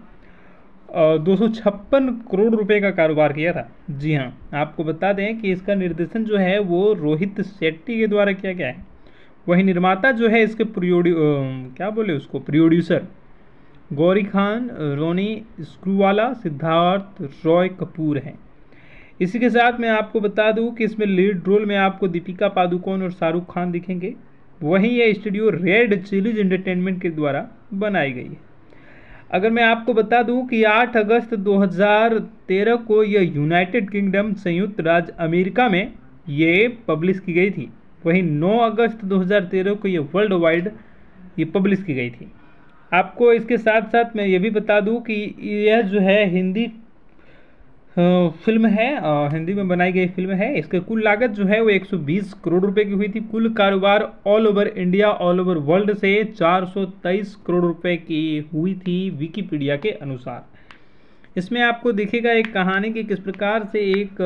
दो सौ छप्पन करोड़ रुपए का कारोबार किया था। जी हाँ आपको बता दें कि इसका निर्देशन जो है वो रोहित शेट्टी के द्वारा किया गया है। वही निर्माता जो है इसके प्रोड्यू क्या बोले उसको, प्रोड्यूसर गौरी खान, रोनी स्क्रूवाला, सिद्धार्थ रॉय कपूर हैं। इसी के साथ मैं आपको बता दूँ कि इसमें लीड रोल में आपको दीपिका पादुकोण और शाहरुख खान दिखेंगे। वहीं यह स्टूडियो रेड चिलीज एंटरटेनमेंट के द्वारा बनाई गई है। अगर मैं आपको बता दूँ कि 8 अगस्त 2013 को यह यूनाइटेड किंगडम संयुक्त राज्य अमेरिका में ये पब्लिश की गई थी। वहीं 9 अगस्त 2013 को यह वर्ल्ड वाइड ये पब्लिश की गई थी। आपको इसके साथ साथ मैं ये भी बता दूँ कि यह जो है हिंदी फ़िल्म है हिंदी में बनाई गई फ़िल्म है। इसकी कुल लागत जो है वो 120 करोड़ रुपए की हुई थी। कुल कारोबार all over India all over world से 423 करोड़ रुपए की हुई थी विकीपीडिया के अनुसार। इसमें आपको दिखेगा एक कहानी कि किस प्रकार से एक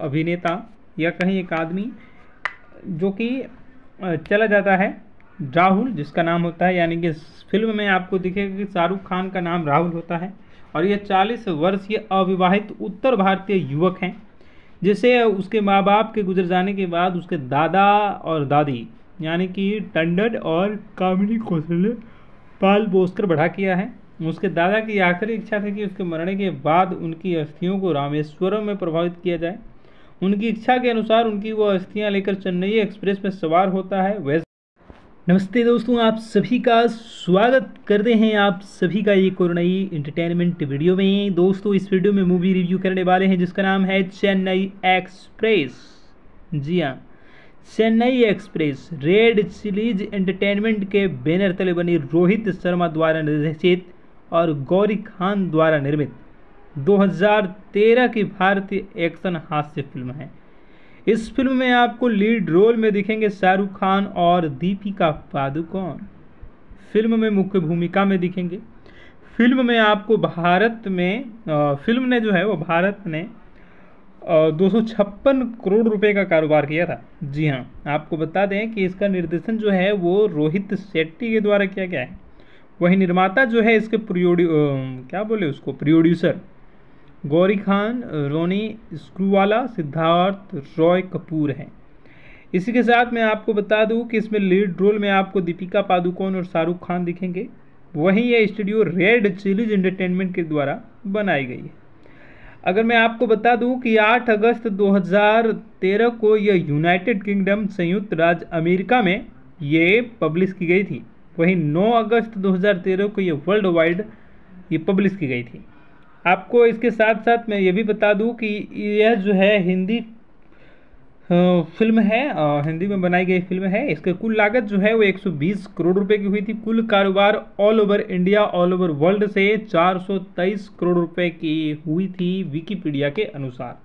अभिनेता या कहीं एक आदमी जो कि चला जाता है। राहुल, जिसका नाम होता है, यानी कि फ़िल्म में आपको दिखेगा कि शाहरुख खान का नाम राहुल होता है। और ये 40 वर्षीय अविवाहित उत्तर भारतीय युवक हैं, जिसे उसके माँ बाप के गुजर जाने के बाद उसके दादा और दादी, यानी कि टंडन और कामिनी कौशल ने पाल पोस कर बढ़ा किया है। उसके दादा की आखिरी इच्छा थी कि उसके मरने के बाद उनकी अस्थियों को रामेश्वरम में प्रभावित किया जाए। उनकी इच्छा के अनुसार उनकी वो अस्थियाँ लेकर चेन्नई एक्सप्रेस में सवार होता है। वैसे नमस्ते दोस्तों, आप सभी का स्वागत करते हैं आप सभी का एक और नई इंटरटेनमेंट वीडियो में। दोस्तों, इस वीडियो में मूवी रिव्यू करने वाले हैं, जिसका नाम है चेन्नई एक्सप्रेस। जी हाँ Chennai Express, Red Chillies Entertainment के बैनर तले बनी रोहित शर्मा द्वारा निर्देशित और गौरी खान द्वारा निर्मित 2013 की भारतीय एक्शन हास्य फ़िल्म है। इस फ़िल्म में आपको लीड रोल में दिखेंगे शाहरुख खान और दीपिका पादुकोण। फ़िल्म में मुख्य भूमिका में दिखेंगे। फ़िल्म में आपको भारत में फ़िल्म ने जो है वो भारत ने दो सौ छप्पन करोड़ रुपए का कारोबार किया था। जी हाँ आपको बता दें कि इसका निर्देशन जो है वो रोहित शेट्टी के द्वारा किया गया है। वही निर्माता जो है इसके प्रोड्यू क्या बोले उसको, प्रोड्यूसर गौरी खान, रोनी स्क्रूवाला, सिद्धार्थ रॉय कपूर हैं। इसी के साथ मैं आपको बता दूँ कि इसमें लीड रोल में आपको दीपिका पादुकोण और शाहरुख खान दिखेंगे। वहीं यह स्टूडियो रेड चिलीज एंटरटेनमेंट के द्वारा बनाई गई है। अगर मैं आपको बता दूँ कि 8 अगस्त 2013 को यह यूनाइटेड किंगडम संयुक्त राज्य अमेरिका में ये पब्लिश की गई थी। वहीं 9 अगस्त 2013 को ये वर्ल्ड वाइड ये पब्लिश की गई थी। आपको इसके साथ साथ मैं ये भी बता दूँ कि यह जो है हिंदी फ़िल्म है हिंदी में बनाई गई फ़िल्म है। इसके कुल लागत जो है वो 120 करोड़ रुपए की हुई थी। कुल कारोबार all over India all over world से 423 करोड़ रुपए की हुई थी विकीपीडिया के अनुसार।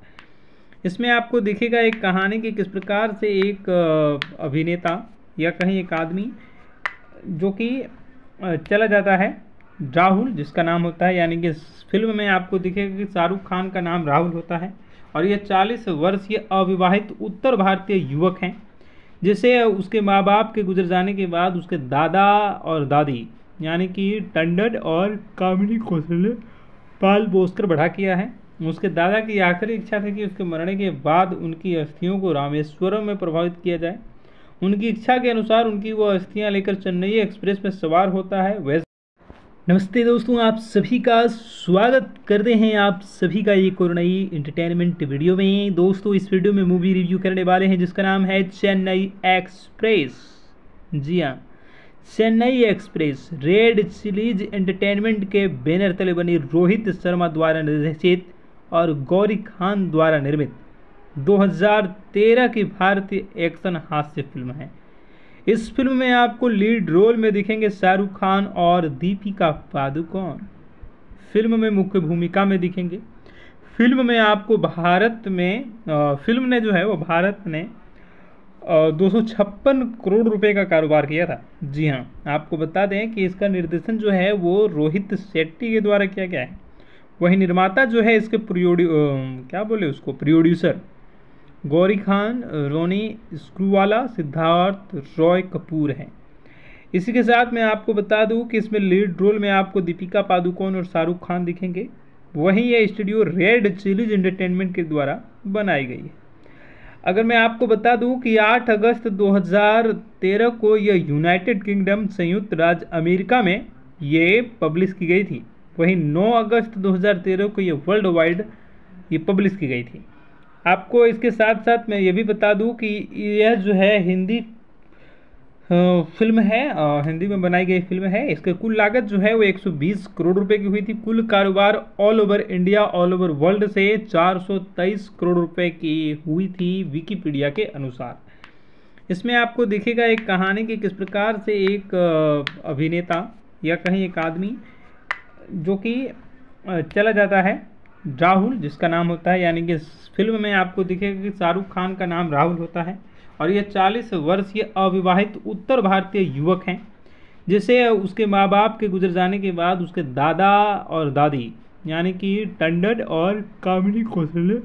इसमें आपको दिखेगा एक कहानी कि किस प्रकार से एक अभिनेता या कहीं एक आदमी जो कि चला जाता है। राहुल, जिसका नाम होता है, यानी कि फ़िल्म में आपको दिखेगा कि शाहरुख खान का नाम राहुल होता है। और ये 40 वर्षीय अविवाहित उत्तर भारतीय युवक हैं, जिसे उसके माँ बाप के गुजर जाने के बाद उसके दादा और दादी, यानी कि टंडन और कामिनी कौशल ने पाल पोस कर बढ़ा किया है। उसके दादा की आखिरी इच्छा थी कि उसके मरने के बाद उनकी अस्थियों को रामेश्वरम में प्रभावित किया जाए। उनकी इच्छा के अनुसार उनकी वो अस्थियाँ लेकर चेन्नई एक्सप्रेस में सवार होता है। वैसे नमस्ते दोस्तों, आप सभी का स्वागत करते हैं आप सभी का एक और नई इंटरटेनमेंट वीडियो में। दोस्तों, इस वीडियो में मूवी रिव्यू करने वाले हैं, जिसका नाम है चेन्नई एक्सप्रेस। जी हाँ Chennai Express, Red Chillies Entertainment के बैनर तले बनी रोहित शर्मा द्वारा निर्देशित और गौरी खान द्वारा निर्मित 2013 की भारतीय एक्शन हास्य फ़िल्म है। इस फ़िल्म में आपको लीड रोल में दिखेंगे शाहरुख खान और दीपिका पादुकोण। फ़िल्म में मुख्य भूमिका में दिखेंगे। फ़िल्म में आपको भारत में फ़िल्म ने जो है वो भारत ने दो सौ छप्पन करोड़ रुपए का कारोबार किया था। जी हाँ आपको बता दें कि इसका निर्देशन जो है वो रोहित शेट्टी के द्वारा किया गया है। वही निर्माता जो है इसके प्रोड्यू क्या बोले उसको, प्रोड्यूसर गौरी खान, रोनी स्क्रूवाला, सिद्धार्थ, रॉय कपूर हैं। इसी के साथ मैं आपको बता दूँ कि इसमें लीड रोल में आपको दीपिका पादुकोण और शाहरुख खान दिखेंगे। वहीं यह स्टूडियो रेड चिलीज एंटरटेनमेंट के द्वारा बनाई गई है। अगर मैं आपको बता दूँ कि 8 अगस्त 2013 को यह यूनाइटेड किंगडम संयुक्त राज्य अमेरिका में ये पब्लिश की गई थी। वहीं 9 अगस्त 2013 को यह वर्ल्ड वाइड ये पब्लिश की गई थी। आपको इसके साथ साथ मैं ये भी बता दूँ कि यह जो है हिंदी फ़िल्म है हिंदी में बनाई गई फ़िल्म है। इसकी कुल लागत जो है वो 120 करोड़ रुपए की हुई थी। कुल कारोबार all over India all over world से 423 करोड़ रुपए की हुई थी विकीपीडिया के अनुसार। इसमें आपको दिखेगा एक कहानी कि किस प्रकार से एक अभिनेता या कहीं एक आदमी जो कि चला जाता है। राहुल, जिसका नाम होता है, यानी कि फ़िल्म में आपको दिखेगा कि शाहरुख खान का नाम राहुल होता है। और ये 40 वर्षीय अविवाहित उत्तर भारतीय युवक हैं, जिसे उसके माँ बाप के गुजर जाने के बाद उसके दादा और दादी, यानी कि टंडन और कामिनी कौशल ने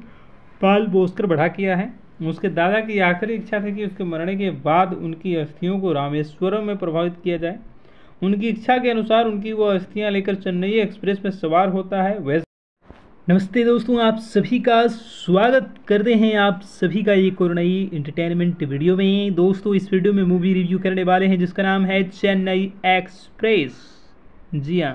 पाल पोस कर बढ़ा किया है। उसके दादा की आखिरी इच्छा थी कि उसके मरने के बाद उनकी अस्थियों को रामेश्वरम में प्रभावित किया जाए। उनकी इच्छा के अनुसार उनकी वो अस्थियाँ लेकर चेन्नई एक्सप्रेस में सवार होता है। वैसे नमस्ते दोस्तों, आप सभी का स्वागत करते हैं आप सभी का एक और नई इंटरटेनमेंट वीडियो में। दोस्तों, इस वीडियो में मूवी रिव्यू करने वाले हैं, जिसका नाम है चेन्नई एक्सप्रेस। जी हाँ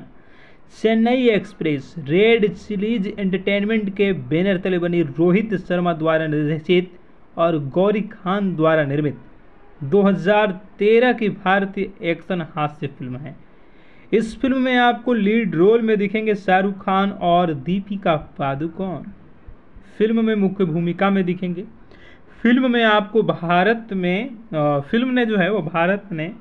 Chennai Express, Red Chillies Entertainment के बैनर तले बनी रोहित शर्मा द्वारा निर्देशित और गौरी खान द्वारा निर्मित 2013 की भारतीय एक्शन हास्य फ़िल्म है। इस फ़िल्म में आपको लीड रोल में दिखेंगे शाहरुख खान और दीपिका पादुकोण। फ़िल्म में मुख्य भूमिका में दिखेंगे। फ़िल्म में आपको भारत में फ़िल्म ने जो है वो भारत ने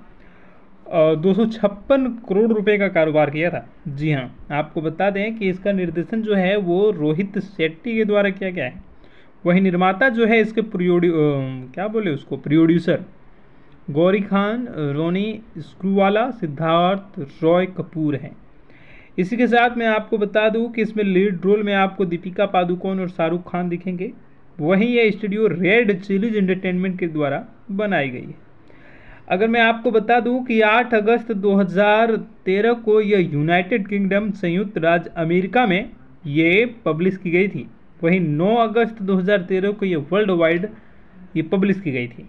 दो सौ छप्पन करोड़ रुपए का कारोबार किया था। जी हाँ आपको बता दें कि इसका निर्देशन जो है वो रोहित शेट्टी के द्वारा किया गया है। वही निर्माता जो है इसके प्रोड्यू क्या बोले उसको, प्रोड्यूसर गौरी खान, रोनी स्क्रूवाला, सिद्धार्थ रॉय कपूर हैं। इसी के साथ मैं आपको बता दूँ कि इसमें लीड रोल में आपको दीपिका पादुकोण और शाहरुख खान दिखेंगे। वहीं यह स्टूडियो रेड चिलीज एंटरटेनमेंट के द्वारा बनाई गई है। अगर मैं आपको बता दूँ कि 8 अगस्त 2013 को यह यूनाइटेड किंगडम संयुक्त राज्य अमेरिका में ये पब्लिश की गई थी। वहीं 9 अगस्त 2013 को ये वर्ल्ड वाइड ये पब्लिश की गई थी।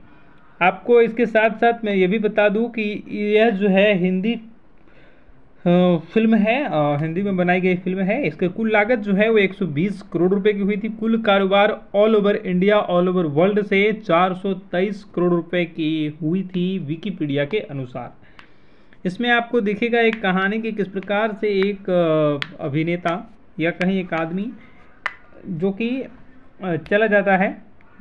आपको इसके साथ साथ मैं ये भी बता दूँ कि यह जो है हिंदी फ़िल्म है हिंदी में बनाई गई फ़िल्म है। इसकी कुल लागत जो है वो 120 करोड़ रुपए की हुई थी। कुल कारोबार all over India all over world से 423 करोड़ रुपए की हुई थी विकीपीडिया के अनुसार। इसमें आपको दिखेगा एक कहानी कि किस प्रकार से एक अभिनेता या कहीं एक आदमी जो कि चला जाता है।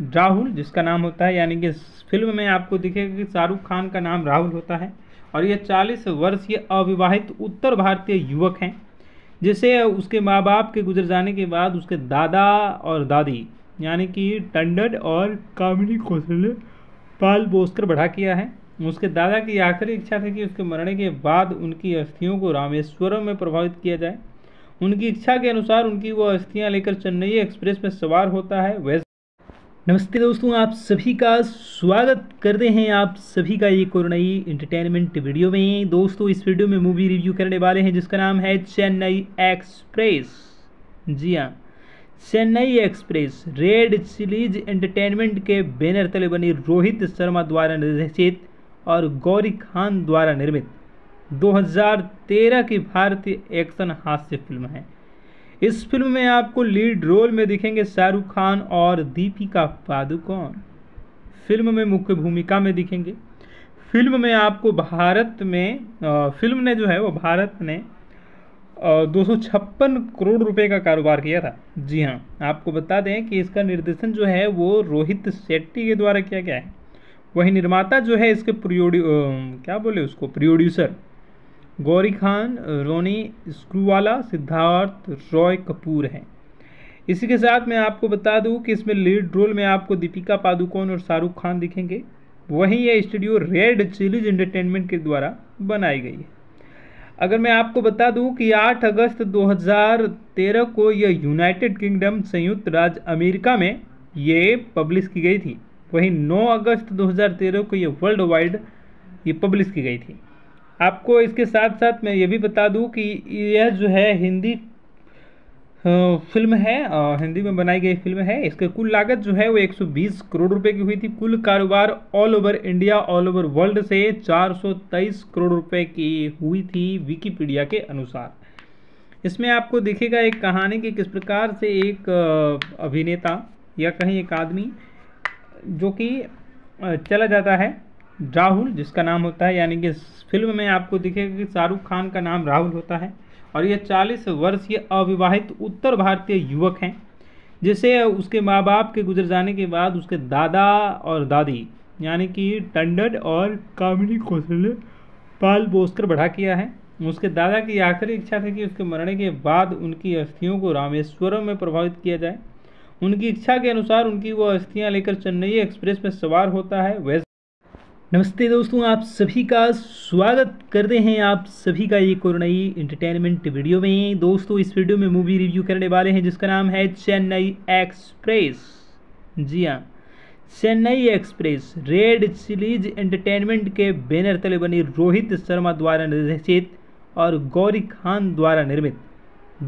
राहुल, जिसका नाम होता है, यानी कि फ़िल्म में आपको दिखेगा कि शाहरुख खान का नाम राहुल होता है। और ये 40 वर्षीय अविवाहित उत्तर भारतीय युवक हैं, जिसे उसके माँ बाप के गुजर जाने के बाद उसके दादा और दादी, यानी कि टंडन और कामिनी कौशल ने पाल पोस कर बढ़ा किया है। उसके दादा की आखिरी इच्छा थी कि उसके मरने के बाद उनकी अस्थियों को रामेश्वरम में प्रभावित किया जाए। उनकी इच्छा के अनुसार उनकी वो अस्थियाँ लेकर चेन्नई एक्सप्रेस में सवार होता है, वैसे नमस्ते दोस्तों, आप सभी का स्वागत करते हैं आप सभी का एक और नई इंटरटेनमेंट वीडियो में। दोस्तों, इस वीडियो में मूवी रिव्यू करने वाले हैं, जिसका नाम है चेन्नई एक्सप्रेस। जी हाँ Chennai Express, Red Chillies Entertainment के बैनर तले बनी रोहित शर्मा द्वारा निर्देशित और गौरी खान द्वारा निर्मित 2013 की भारतीय एक्शन हास्य फ़िल्म है। इस फ़िल्म में आपको लीड रोल में दिखेंगे शाहरुख खान और दीपिका पादुकोण। फ़िल्म में मुख्य भूमिका में दिखेंगे। फ़िल्म में आपको भारत में फ़िल्म ने जो है वो भारत ने दो सौ छप्पन करोड़ रुपए का कारोबार किया था। जी हाँ आपको बता दें कि इसका निर्देशन जो है वो रोहित शेट्टी के द्वारा किया गया है। वही निर्माता जो है इसके प्रोड्यू क्या बोले उसको, प्रोड्यूसर गौरी खान, रोनी स्क्रूवाला, सिद्धार्थ रॉय कपूर हैं। इसी के साथ मैं आपको बता दूँ कि इसमें लीड रोल में आपको दीपिका पादुकोण और शाहरुख खान दिखेंगे। वहीं यह स्टूडियो रेड चिलीज एंटरटेनमेंट के द्वारा बनाई गई है। अगर मैं आपको बता दूँ कि 8 अगस्त 2013 को यह यूनाइटेड किंगडम संयुक्त राज्य अमेरिका में ये पब्लिश की गई थी। वहीं 9 अगस्त 2013 को यह वर्ल्ड वाइड ये पब्लिश की गई थी। आपको इसके साथ साथ मैं ये भी बता दूँ कि यह जो है हिंदी फ़िल्म है हिंदी में बनाई गई फ़िल्म है। इसकी कुल लागत जो है वो 120 करोड़ रुपए की हुई थी। कुल कारोबार all over India all over world से 423 करोड़ रुपए की हुई थी विकीपीडिया के अनुसार। इसमें आपको दिखेगा एक कहानी कि किस प्रकार से एक अभिनेता या कहीं एक आदमी जो कि चला जाता है। राहुल, जिसका नाम होता है, यानी कि फ़िल्म में आपको दिखेगा कि शाहरुख खान का नाम राहुल होता है। और यह 40 वर्षीय अविवाहित उत्तर भारतीय युवक हैं, जिसे उसके माँ बाप के गुजर जाने के बाद उसके दादा और दादी, यानी कि टंडन और कामिनी कौशल ने पाल बोसकर बढ़ा किया है। उसके दादा की आखिरी इच्छा थी कि उसके मरने के बाद उनकी अस्थियों को रामेश्वरम में प्रभावित किया जाए। उनकी इच्छा के अनुसार उनकी वो अस्थियाँ लेकर चेन्नई एक्सप्रेस में सवार होता है। वैसे नमस्ते दोस्तों, आप सभी का स्वागत करते हैं आप सभी का एक और नई इंटरटेनमेंट वीडियो में। दोस्तों, इस वीडियो में मूवी रिव्यू करने वाले हैं, जिसका नाम है चेन्नई एक्सप्रेस। जी हाँ Chennai Express, Red Chillies Entertainment के बैनर तले बनी रोहित शर्मा द्वारा निर्देशित और गौरी खान द्वारा निर्मित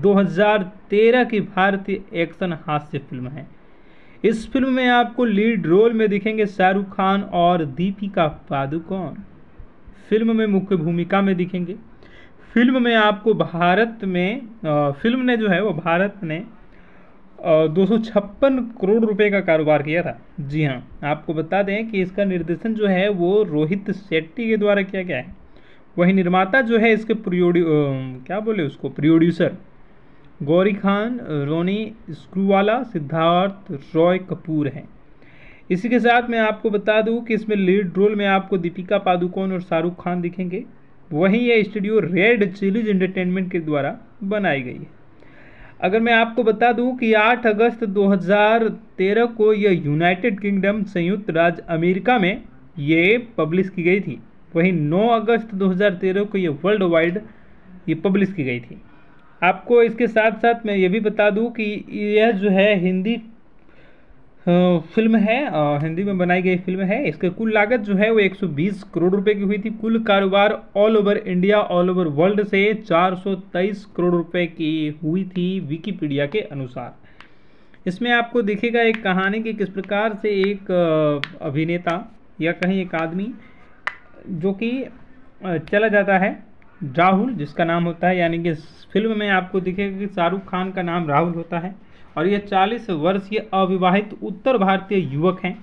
2013 की भारतीय एक्शन हास्य फ़िल्म है। इस फ़िल्म में आपको लीड रोल में दिखेंगे शाहरुख खान और दीपिका पादुकोण। फ़िल्म में मुख्य भूमिका में दिखेंगे। फ़िल्म में आपको भारत में फ़िल्म ने जो है वो भारत ने दो सौ छप्पन करोड़ रुपए का कारोबार किया था। जी हाँ आपको बता दें कि इसका निर्देशन जो है वो रोहित शेट्टी के द्वारा किया गया है। वही निर्माता जो है इसके प्रोड्यू अ, क्या बोले उसको प्रोड्यूसर गौरी खान, रोनी स्क्रूवाला, सिद्धार्थ रॉय कपूर हैं। इसी के साथ मैं आपको बता दूँ कि इसमें लीड रोल में आपको दीपिका पादुकोण और शाहरुख खान दिखेंगे। वहीं यह स्टूडियो रेड चिलीज एंटरटेनमेंट के द्वारा बनाई गई है। अगर मैं आपको बता दूँ कि 8 अगस्त 2013 को यह यूनाइटेड किंगडम संयुक्त राज्य अमेरिका में ये पब्लिश की गई थी। वहीं 9 अगस्त 2013 को ये वर्ल्ड वाइड ये पब्लिश की गई थी। आपको इसके साथ साथ मैं ये भी बता दूँ कि यह जो है हिंदी फ़िल्म है हिंदी में बनाई गई फ़िल्म है। इसकी कुल लागत जो है वो 120 करोड़ रुपए की हुई थी। कुल कारोबार all over India all over world से 423 करोड़ रुपए की हुई थी विकीपीडिया के अनुसार। इसमें आपको दिखेगा एक कहानी कि किस प्रकार से एक अभिनेता या कहीं एक आदमी जो कि चला जाता है। राहुल, जिसका नाम होता है, यानी कि फ़िल्म में आपको दिखेगा कि शाहरुख खान का नाम राहुल होता है। और यह 40 वर्षीय अविवाहित उत्तर भारतीय युवक हैं,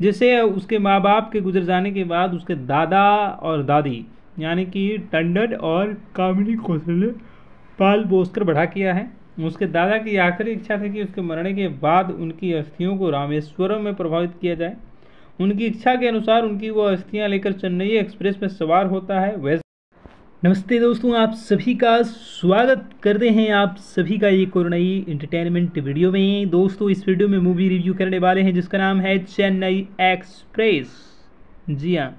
जिसे उसके माँ बाप के गुजर जाने के बाद उसके दादा और दादी, यानी कि टंडन और कामिनी कौशल्य पाल पोस कर बढ़ा किया है। उसके दादा की आखिरी इच्छा थी कि उसके मरने के बाद उनकी अस्थियों को रामेश्वरम में प्रभावित किया जाए। उनकी इच्छा के अनुसार उनकी वो अस्थियाँ लेकर चेन्नई एक्सप्रेस में सवार होता है। वैसे नमस्ते दोस्तों, आप सभी का स्वागत करते हैं आप सभी का एक और नई इंटरटेनमेंट वीडियो में। दोस्तों, इस वीडियो में मूवी रिव्यू करने वाले हैं, जिसका नाम है चेन्नई एक्सप्रेस। जी हाँ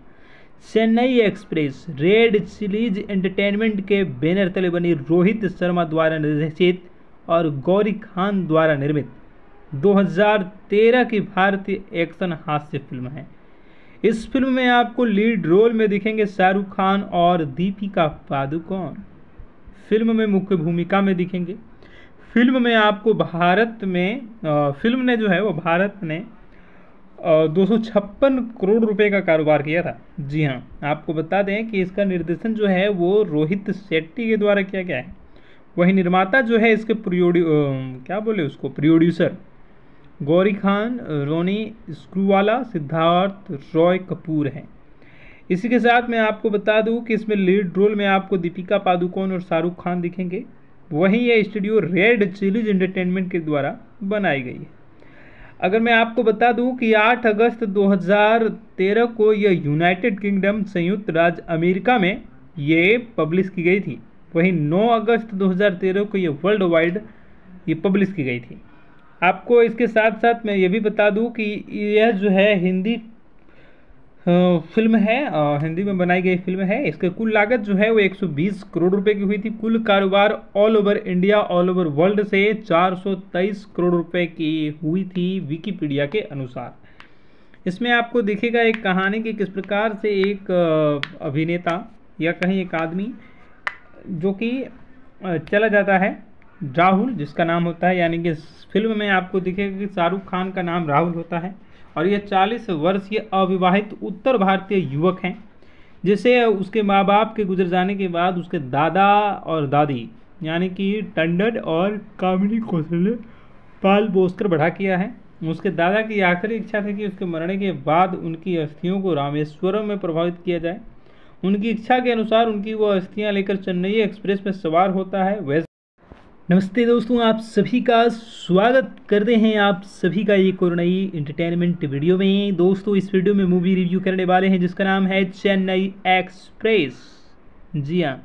Chennai Express, Red Chillies Entertainment के बैनर तले बनी रोहित शर्मा द्वारा निर्देशित और गौरी खान द्वारा निर्मित 2013 की भारतीय एक्शन हास्य फ़िल्म है। इस फ़िल्म में आपको लीड रोल में दिखेंगे शाहरुख खान और दीपिका पादुकोण। फ़िल्म में मुख्य भूमिका में दिखेंगे। फ़िल्म में आपको भारत में फ़िल्म ने जो है वो भारत ने दो सौ छप्पन करोड़ रुपए का कारोबार किया था। जी हाँ आपको बता दें कि इसका निर्देशन जो है वो रोहित शेट्टी के द्वारा किया गया है। वही निर्माता जो है इसके प्रोड्यू अ, क्या बोले उसको प्रोड्यूसर गौरी खान, रोनी स्क्रूवाला, सिद्धार्थ रॉय कपूर हैं। इसी के साथ मैं आपको बता दूँ कि इसमें लीड रोल में आपको दीपिका पादुकोण और शाहरुख खान दिखेंगे। वहीं यह स्टूडियो रेड चिलीज एंटरटेनमेंट के द्वारा बनाई गई है। अगर मैं आपको बता दूँ कि 8 अगस्त 2013 को यह यूनाइटेड किंगडम संयुक्त राज्य अमेरिका में ये पब्लिश की गई थी। वहीं 9 अगस्त 2013 को ये वर्ल्ड वाइड ये पब्लिश की गई थी। आपको इसके साथ साथ मैं ये भी बता दूँ कि यह जो है हिंदी फ़िल्म है हिंदी में बनाई गई फ़िल्म है। इसकी कुल लागत जो है वो 120 करोड़ रुपए की हुई थी। कुल कारोबार all over India all over world से 423 करोड़ रुपए की हुई थी विकीपीडिया के अनुसार। इसमें आपको दिखेगा एक कहानी कि किस प्रकार से एक अभिनेता या कहीं एक आदमी जो कि चला जाता है। राहुल, जिसका नाम होता है, यानी कि फ़िल्म में आपको दिखेगा कि शाहरुख खान का नाम राहुल होता है। और यह 40 वर्षीय अविवाहित उत्तर भारतीय युवक हैं, जिसे उसके माँ बाप के गुजर जाने के बाद उसके दादा और दादी, यानी कि टंडन और कामिनी कौशल ने पाल पोस कर बढ़ा किया है। उसके दादा की आखिरी इच्छा थी कि उसके मरने के बाद उनकी अस्थियों को रामेश्वरम में प्रभावित किया जाए। उनकी इच्छा के अनुसार उनकी वो अस्थियाँ लेकर चेन्नई एक्सप्रेस में सवार होता है। वैसे नमस्ते दोस्तों, आप सभी का स्वागत करते हैं आप सभी का एक और नई इंटरटेनमेंट वीडियो में। दोस्तों, इस वीडियो में मूवी रिव्यू करने वाले हैं, जिसका नाम है चेन्नई एक्सप्रेस। जी हाँ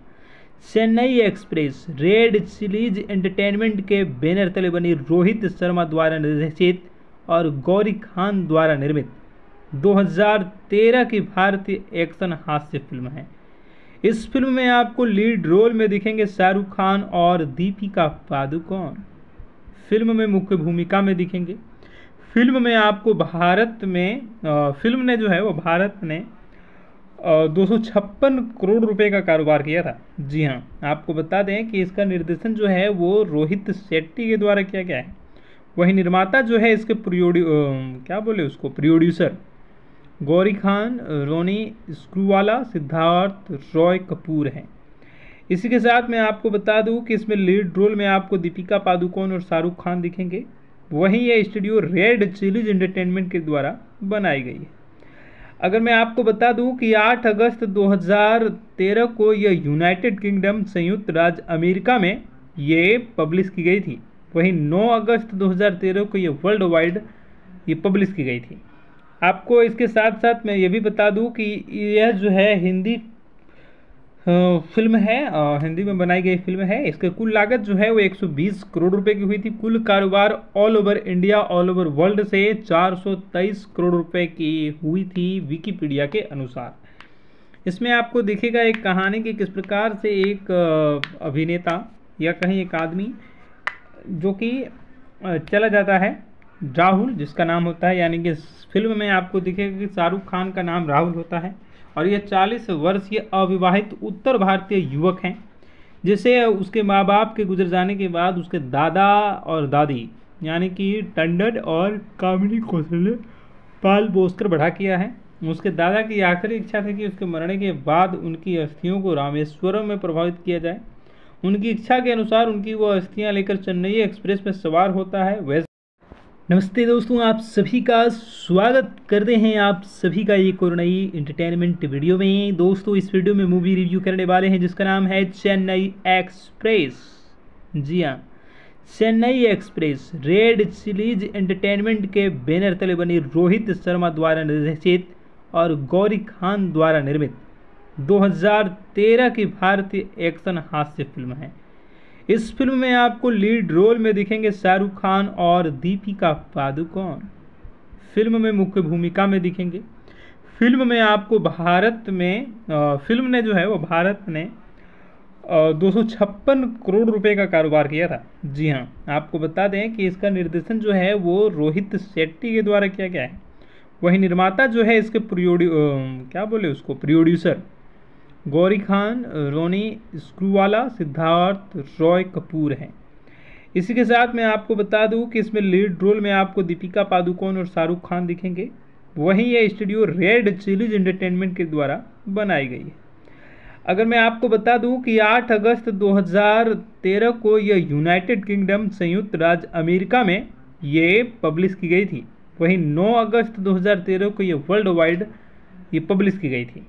Chennai Express, Red Chillies Entertainment के बैनर तले बनी रोहित शर्मा द्वारा निर्देशित और गौरी खान द्वारा निर्मित 2013 की भारतीय एक्शन हास्य फ़िल्म है। इस फ़िल्म में आपको लीड रोल में दिखेंगे शाहरुख खान और दीपिका पादुकोण। फ़िल्म में मुख्य भूमिका में दिखेंगे। फ़िल्म में आपको भारत में फ़िल्म ने जो है वो भारत ने दो सौ छप्पन करोड़ रुपए का कारोबार किया था। जी हाँ आपको बता दें कि इसका निर्देशन जो है वो रोहित शेट्टी के द्वारा किया गया है। वही निर्माता जो है इसके प्रोड्यू अ, क्या बोले उसको प्रोड्यूसर गौरी खान, रोनी स्क्रूवाला, सिद्धार्थ रॉय कपूर हैं। इसी के साथ मैं आपको बता दूँ कि इसमें लीड रोल में आपको दीपिका पादुकोण और शाहरुख खान दिखेंगे। वहीं यह स्टूडियो रेड चिलीज एंटरटेनमेंट के द्वारा बनाई गई है। अगर मैं आपको बता दूँ कि 8 अगस्त 2013 को यह यूनाइटेड किंगडम संयुक्त राज्य अमेरिका में ये पब्लिश की गई थी। वहीं 9 अगस्त 2013 को यह वर्ल्ड वाइड ये पब्लिश की गई थी। आपको इसके साथ साथ मैं ये भी बता दूँ कि यह जो है हिंदी फ़िल्म है हिंदी में बनाई गई फ़िल्म है। इसकी कुल लागत जो है वो 120 करोड़ रुपए की हुई थी। कुल कारोबार all over India all over world से 423 करोड़ रुपए की हुई थी विकीपीडिया के अनुसार। इसमें आपको दिखेगा एक कहानी कि किस प्रकार से एक अभिनेता या कहीं एक आदमी जो कि चला जाता है। राहुल, जिसका नाम होता है, यानी कि फ़िल्म में आपको दिखेगा कि शाहरुख खान का नाम राहुल होता है। और ये 40 वर्षीय अविवाहित उत्तर भारतीय युवक हैं, जिसे उसके माँ बाप के गुजर जाने के बाद उसके दादा और दादी, यानी कि टंडन और कामिनी कौशल ने पाल पोस कर बढ़ा किया है। उसके दादा की आखिरी इच्छा थी कि उसके मरने के बाद उनकी अस्थियों को रामेश्वरम में प्रभावित किया जाए। उनकी इच्छा के अनुसार उनकी वो अस्थियाँ लेकर चेन्नई एक्सप्रेस में सवार होता है। वैसे नमस्ते दोस्तों, आप सभी का स्वागत करते हैं आप सभी का एक और नई इंटरटेनमेंट वीडियो में। दोस्तों, इस वीडियो में मूवी रिव्यू करने वाले हैं, जिसका नाम है चेन्नई एक्सप्रेस। जी हाँ Chennai Express, Red Chillies Entertainment के बैनर तले बनी रोहित शर्मा द्वारा निर्देशित और गौरी खान द्वारा निर्मित 2013 की भारतीय एक्शन हास्य फ़िल्म है। इस फ़िल्म में आपको लीड रोल में दिखेंगे शाहरुख खान और दीपिका पादुकोण। फ़िल्म में मुख्य भूमिका में दिखेंगे। फ़िल्म में आपको भारत में फ़िल्म ने जो है वो भारत ने दो सौ छप्पन करोड़ रुपए का कारोबार किया था। जी हाँ आपको बता दें कि इसका निर्देशन जो है वो रोहित शेट्टी के द्वारा किया गया है। वही निर्माता जो है इसके प्रोड्यू क्या बोले उसको, प्रोड्यूसर गौरी खान, रोनी स्क्रूवाला, सिद्धार्थ रॉय कपूर हैं। इसी के साथ मैं आपको बता दूँ कि इसमें लीड रोल में आपको दीपिका पादुकोण और शाहरुख खान दिखेंगे। वहीं यह स्टूडियो रेड चिलीज एंटरटेनमेंट के द्वारा बनाई गई है। अगर मैं आपको बता दूँ कि 8 अगस्त 2013 को यह यूनाइटेड किंगडम संयुक्त राज्य अमेरिका में ये पब्लिश की गई थी। वहीं 9 अगस्त 2013 को यह वर्ल्ड वाइड ये पब्लिश की गई थी।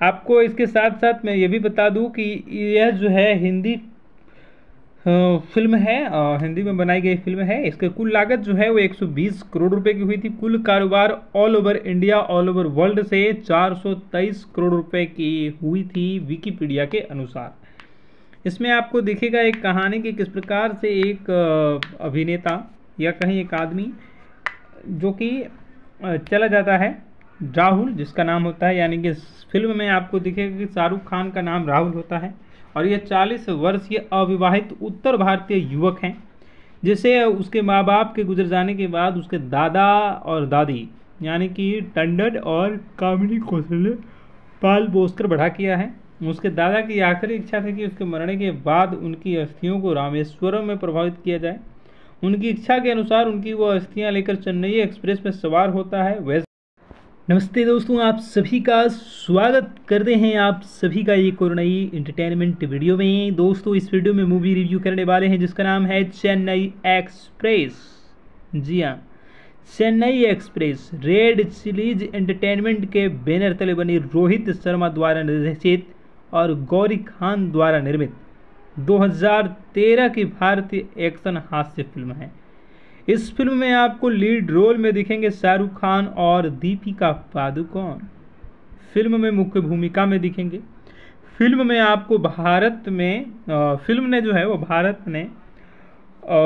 आपको इसके साथ साथ मैं ये भी बता दूँ कि यह जो है हिंदी फ़िल्म है हिंदी में बनाई गई फ़िल्म है। इसकी कुल लागत जो है वो 120 करोड़ रुपए की हुई थी। कुल कारोबार all over India all over world से 423 करोड़ रुपए की हुई थी विकीपीडिया के अनुसार। इसमें आपको दिखेगा एक कहानी कि किस प्रकार से एक अभिनेता या कहीं एक आदमी जो कि चला जाता है। राहुल, जिसका नाम होता है, यानी कि फ़िल्म में आपको दिखेगा कि शाहरुख खान का नाम राहुल होता है। और ये 40 वर्षीय अविवाहित उत्तर भारतीय युवक हैं, जिसे उसके माँ बाप के गुजर जाने के बाद उसके दादा और दादी, यानी कि टंडन और कामिनी कौशल ने पाल बोसकर बढ़ा किया है। उसके दादा की आखिरी इच्छा थी कि उसके मरने के बाद उनकी अस्थियों को रामेश्वरम में प्रभावित किया जाए। उनकी इच्छा के अनुसार उनकी वो अस्थियाँ लेकर चेन्नई एक्सप्रेस में सवार होता है। वैसे नमस्ते दोस्तों, आप सभी का स्वागत करते हैं आप सभी का एक और नई इंटरटेनमेंट वीडियो में। दोस्तों, इस वीडियो में मूवी रिव्यू करने वाले हैं, जिसका नाम है चेन्नई एक्सप्रेस। जी हाँ Chennai Express, Red Chillies Entertainment के बैनर तले बनी रोहित शर्मा द्वारा निर्देशित और गौरी खान द्वारा निर्मित 2013 की भारतीय एक्शन हास्य फ़िल्म है। इस फ़िल्म में आपको लीड रोल में दिखेंगे शाहरुख खान और दीपिका पादुकोण। फ़िल्म में मुख्य भूमिका में दिखेंगे। फ़िल्म में आपको भारत में फ़िल्म ने जो है वो भारत ने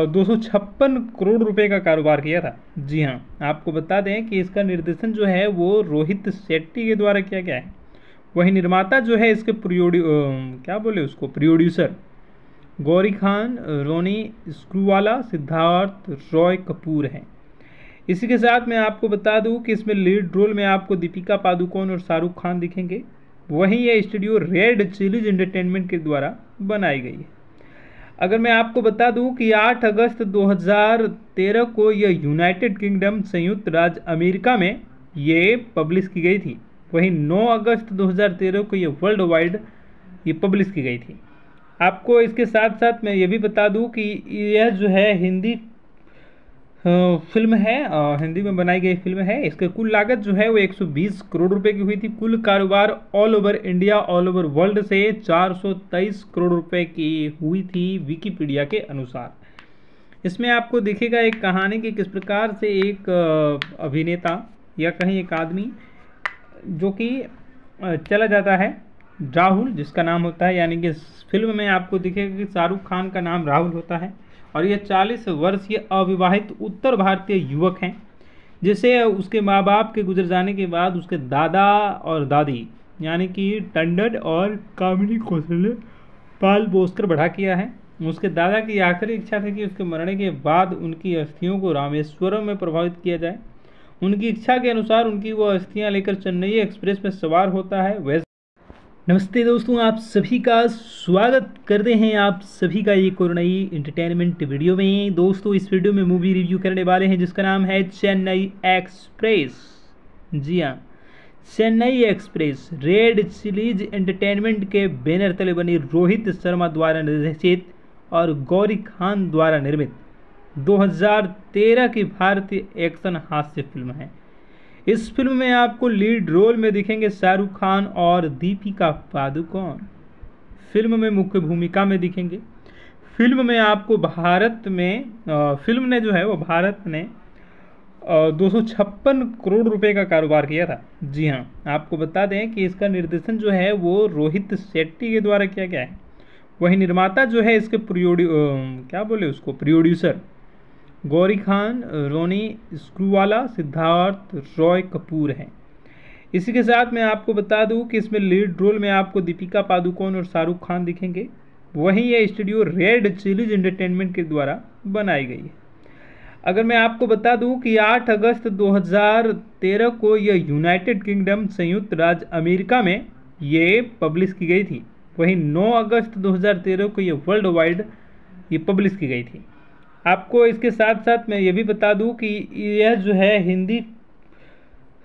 दो सौ छप्पन करोड़ रुपए का कारोबार किया था। जी हाँ आपको बता दें कि इसका निर्देशन जो है वो रोहित शेट्टी के द्वारा किया गया है। वही निर्माता जो है इसके प्रोड्यू क्या बोले उसको, प्रोड्यूसर गौरी खान, रोनी स्क्रूवाला, सिद्धार्थ रॉय कपूर हैं। इसी के साथ मैं आपको बता दूँ कि इसमें लीड रोल में आपको दीपिका पादुकोण और शाहरुख खान दिखेंगे। वहीं यह स्टूडियो रेड चिलीज एंटरटेनमेंट के द्वारा बनाई गई है। अगर मैं आपको बता दूँ कि 8 अगस्त 2013 को यह यूनाइटेड किंगडम संयुक्त राज्य अमेरिका में ये पब्लिश की गई थी। वहीं 9 अगस्त 2013 को यह वर्ल्ड वाइड ये पब्लिश की गई थी। आपको इसके साथ साथ मैं ये भी बता दूँ कि यह जो है हिंदी फ़िल्म है हिंदी में बनाई गई फ़िल्म है। इसकी कुल लागत जो है वो 120 करोड़ रुपए की हुई थी। कुल कारोबार all over India all over world से 423 करोड़ रुपए की हुई थी विकीपीडिया के अनुसार। इसमें आपको दिखेगा एक कहानी कि किस प्रकार से एक अभिनेता या कहीं एक आदमी जो कि चला जाता है। राहुल, जिसका नाम होता है, यानी कि फ़िल्म में आपको दिखेगा कि शाहरुख खान का नाम राहुल होता है। और ये 40 वर्षीय अविवाहित उत्तर भारतीय युवक हैं, जिसे उसके माँ बाप के गुजर जाने के बाद उसके दादा और दादी, यानी कि टंडन और कामिनी कौशल पाल पोस कर बढ़ा किया है। उसके दादा की आखिरी इच्छा थी कि उसके मरने के बाद उनकी अस्थियों को रामेश्वरम में प्रभावित किया जाए। उनकी इच्छा के अनुसार उनकी वो अस्थियाँ लेकर चेन्नई एक्सप्रेस में सवार होता है, वैसे नमस्ते दोस्तों, आप सभी का स्वागत करते हैं आप सभी का एक और नई इंटरटेनमेंट वीडियो में। दोस्तों, इस वीडियो में मूवी रिव्यू करने वाले हैं, जिसका नाम है चेन्नई एक्सप्रेस। जी हाँ Chennai Express, Red Chillies Entertainment के बैनर तले बनी रोहित शर्मा द्वारा निर्देशित और गौरी खान द्वारा निर्मित 2013 की भारतीय एक्शन हास्य फ़िल्म है। इस फ़िल्म में आपको लीड रोल में दिखेंगे शाहरुख खान और दीपिका पादुकोण। फ़िल्म में मुख्य भूमिका में दिखेंगे। फ़िल्म में आपको भारत में फ़िल्म ने जो है वो भारत ने दो सौ छप्पन करोड़ रुपए का कारोबार किया था। जी हाँ आपको बता दें कि इसका निर्देशन जो है वो रोहित शेट्टी के द्वारा किया गया है। वही निर्माता जो है इसके प्रोड्यू क्या बोले उसको, प्रोड्यूसर गौरी खान, रोनी स्क्रूवाला, सिद्धार्थ, रॉय कपूर हैं। इसी के साथ मैं आपको बता दूँ कि इसमें लीड रोल में आपको दीपिका पादुकोण और शाहरुख खान दिखेंगे। वहीं यह स्टूडियो रेड चिलीज एंटरटेनमेंट के द्वारा बनाई गई है। अगर मैं आपको बता दूँ कि 8 अगस्त 2013 को यह यूनाइटेड किंगडम संयुक्त राज्य अमेरिका में ये पब्लिश की गई थी। वहीं 9 अगस्त 2013 को ये वर्ल्ड वाइड ये पब्लिश की गई थी। आपको इसके साथ साथ मैं ये भी बता दूँ कि यह जो है हिंदी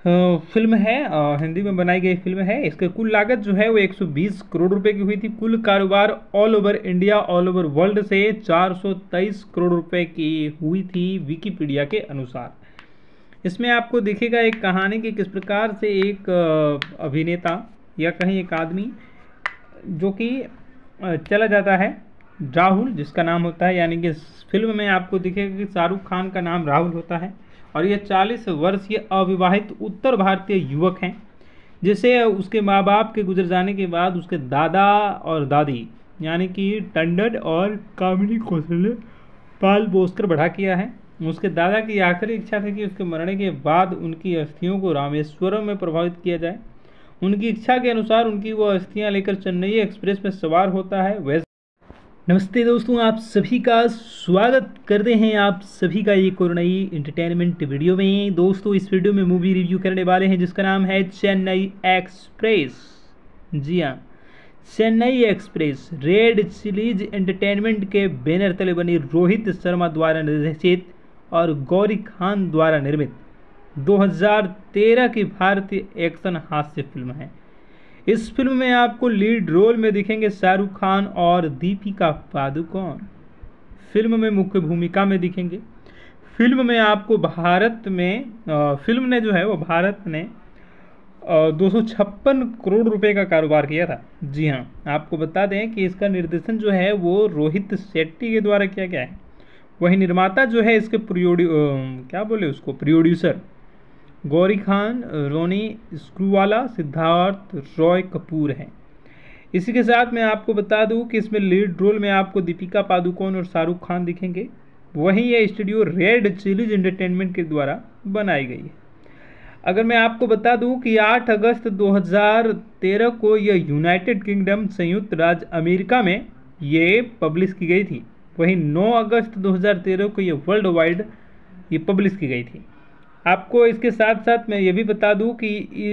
फ़िल्म है हिंदी में बनाई गई फ़िल्म है। इसकी कुल लागत जो है वो 120 करोड़ रुपए की हुई थी। कुल कारोबार all over India all over world से 423 करोड़ रुपए की हुई थी विकीपीडिया के अनुसार। इसमें आपको दिखेगा एक कहानी कि किस प्रकार से एक अभिनेता या कहीं एक आदमी जो कि चला जाता है। राहुल, जिसका नाम होता है, यानी कि फ़िल्म में आपको दिखेगा कि शाहरुख खान का नाम राहुल होता है। और ये 40 वर्षीय अविवाहित उत्तर भारतीय युवक हैं, जिसे उसके माँ बाप के गुजर जाने के बाद उसके दादा और दादी, यानी कि टंडन और कामिनी कौशल ने पाल पोस कर बढ़ा किया है। उसके दादा की आखिरी इच्छा थी कि उसके मरने के बाद उनकी अस्थियों को रामेश्वरम में प्रभावित किया जाए। उनकी इच्छा के अनुसार उनकी वो अस्थियाँ लेकर चेन्नई एक्सप्रेस में सवार होता है। वैसे नमस्ते दोस्तों, आप सभी का स्वागत करते हैं आप सभी का एक और नई इंटरटेनमेंट वीडियो में। दोस्तों, इस वीडियो में मूवी रिव्यू करने वाले हैं, जिसका नाम है चेन्नई एक्सप्रेस। जी हाँ Chennai Express, Red Chillies Entertainment के बैनर तले बनी रोहित शर्मा द्वारा निर्देशित और गौरी खान द्वारा निर्मित 2013 की भारतीय एक्शन हास्य फ़िल्म है। इस फ़िल्म में आपको लीड रोल में दिखेंगे शाहरुख खान और दीपिका पादुकोण। फ़िल्म में मुख्य भूमिका में दिखेंगे। फ़िल्म में आपको भारत में फ़िल्म ने जो है वो भारत ने दो सौ छप्पन करोड़ रुपए का कारोबार किया था। जी हाँ आपको बता दें कि इसका निर्देशन जो है वो रोहित शेट्टी के द्वारा किया गया है। वही निर्माता जो है इसके प्रोड्यू क्या बोले उसको, प्रोड्यूसर गौरी खान, रोनी स्क्रूवाला, सिद्धार्थ रॉय कपूर हैं। इसी के साथ मैं आपको बता दूँ कि इसमें लीड रोल में आपको दीपिका पादुकोण और शाहरुख खान दिखेंगे। वहीं यह स्टूडियो रेड चिलीज एंटरटेनमेंट के द्वारा बनाई गई है। अगर मैं आपको बता दूँ कि 8 अगस्त 2013 को यह यूनाइटेड किंगडम संयुक्त राज्य अमेरिका में ये पब्लिश की गई थी। वहीं 9 अगस्त 2013 को यह वर्ल्ड वाइड ये पब्लिश की गई थी। आपको इसके साथ साथ मैं ये भी बता दूँ कि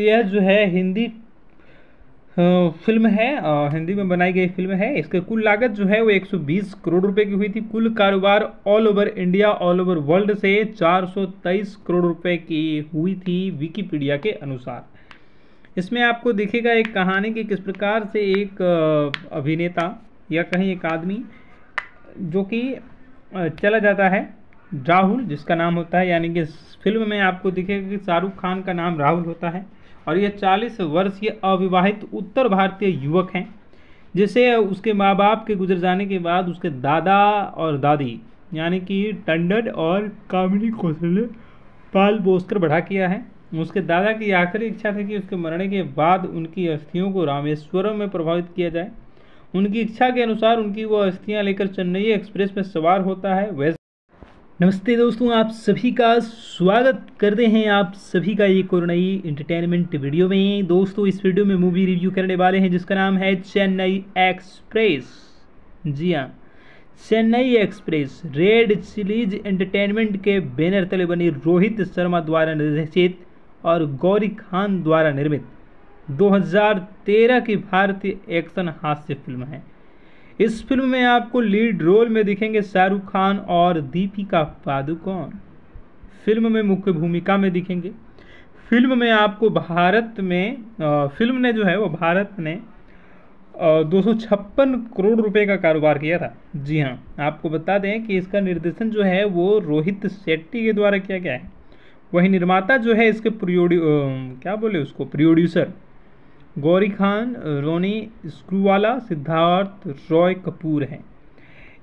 यह जो है हिंदी फ़िल्म है हिंदी में बनाई गई फ़िल्म है। इसकी कुल लागत जो है वो 120 करोड़ रुपए की हुई थी। कुल कारोबार all over India all over world से 423 करोड़ रुपए की हुई थी विकीपीडिया के अनुसार। इसमें आपको दिखेगा एक कहानी कि किस प्रकार से एक अभिनेता या कहीं एक आदमी जो कि चला जाता है। राहुल, जिसका नाम होता है, यानी कि फ़िल्म में आपको दिखेगा कि शाहरुख खान का नाम राहुल होता है। और ये 40 वर्षीय अविवाहित उत्तर भारतीय युवक हैं, जिसे उसके माँ बाप के गुजर जाने के बाद उसके दादा और दादी, यानी कि टंडन और कामिनी कौशल ने पाल पोस कर बढ़ा किया है। उसके दादा की आखिरी इच्छा थी कि उसके मरने के बाद उनकी अस्थियों को रामेश्वरम में प्रभावित किया जाए। उनकी इच्छा के अनुसार उनकी वो अस्थियाँ लेकर चेन्नई एक्सप्रेस में सवार होता है, वैसे नमस्ते दोस्तों, आप सभी का स्वागत करते हैं आप सभी का एक और नई इंटरटेनमेंट वीडियो में। दोस्तों, इस वीडियो में मूवी रिव्यू करने वाले हैं, जिसका नाम है चेन्नई एक्सप्रेस। जी हाँ Chennai Express, Red Chillies Entertainment के बैनर तले बनी रोहित शर्मा द्वारा निर्देशित और गौरी खान द्वारा निर्मित 2013 की भारतीय एक्शन हास्य फ़िल्म है। इस फ़िल्म में आपको लीड रोल में दिखेंगे शाहरुख खान और दीपिका पादुकोण। फ़िल्म में मुख्य भूमिका में दिखेंगे। फ़िल्म में आपको भारत में फ़िल्म ने जो है वो भारत ने दो सौ छप्पन करोड़ रुपए का कारोबार किया था। जी हाँ आपको बता दें कि इसका निर्देशन जो है वो रोहित शेट्टी के द्वारा किया गया है। वही निर्माता जो है इसके प्रोड्यू क्या बोले उसको, प्रोड्यूसर गौरी खान, रोनी स्क्रूवाला, सिद्धार्थ, रॉय कपूर हैं।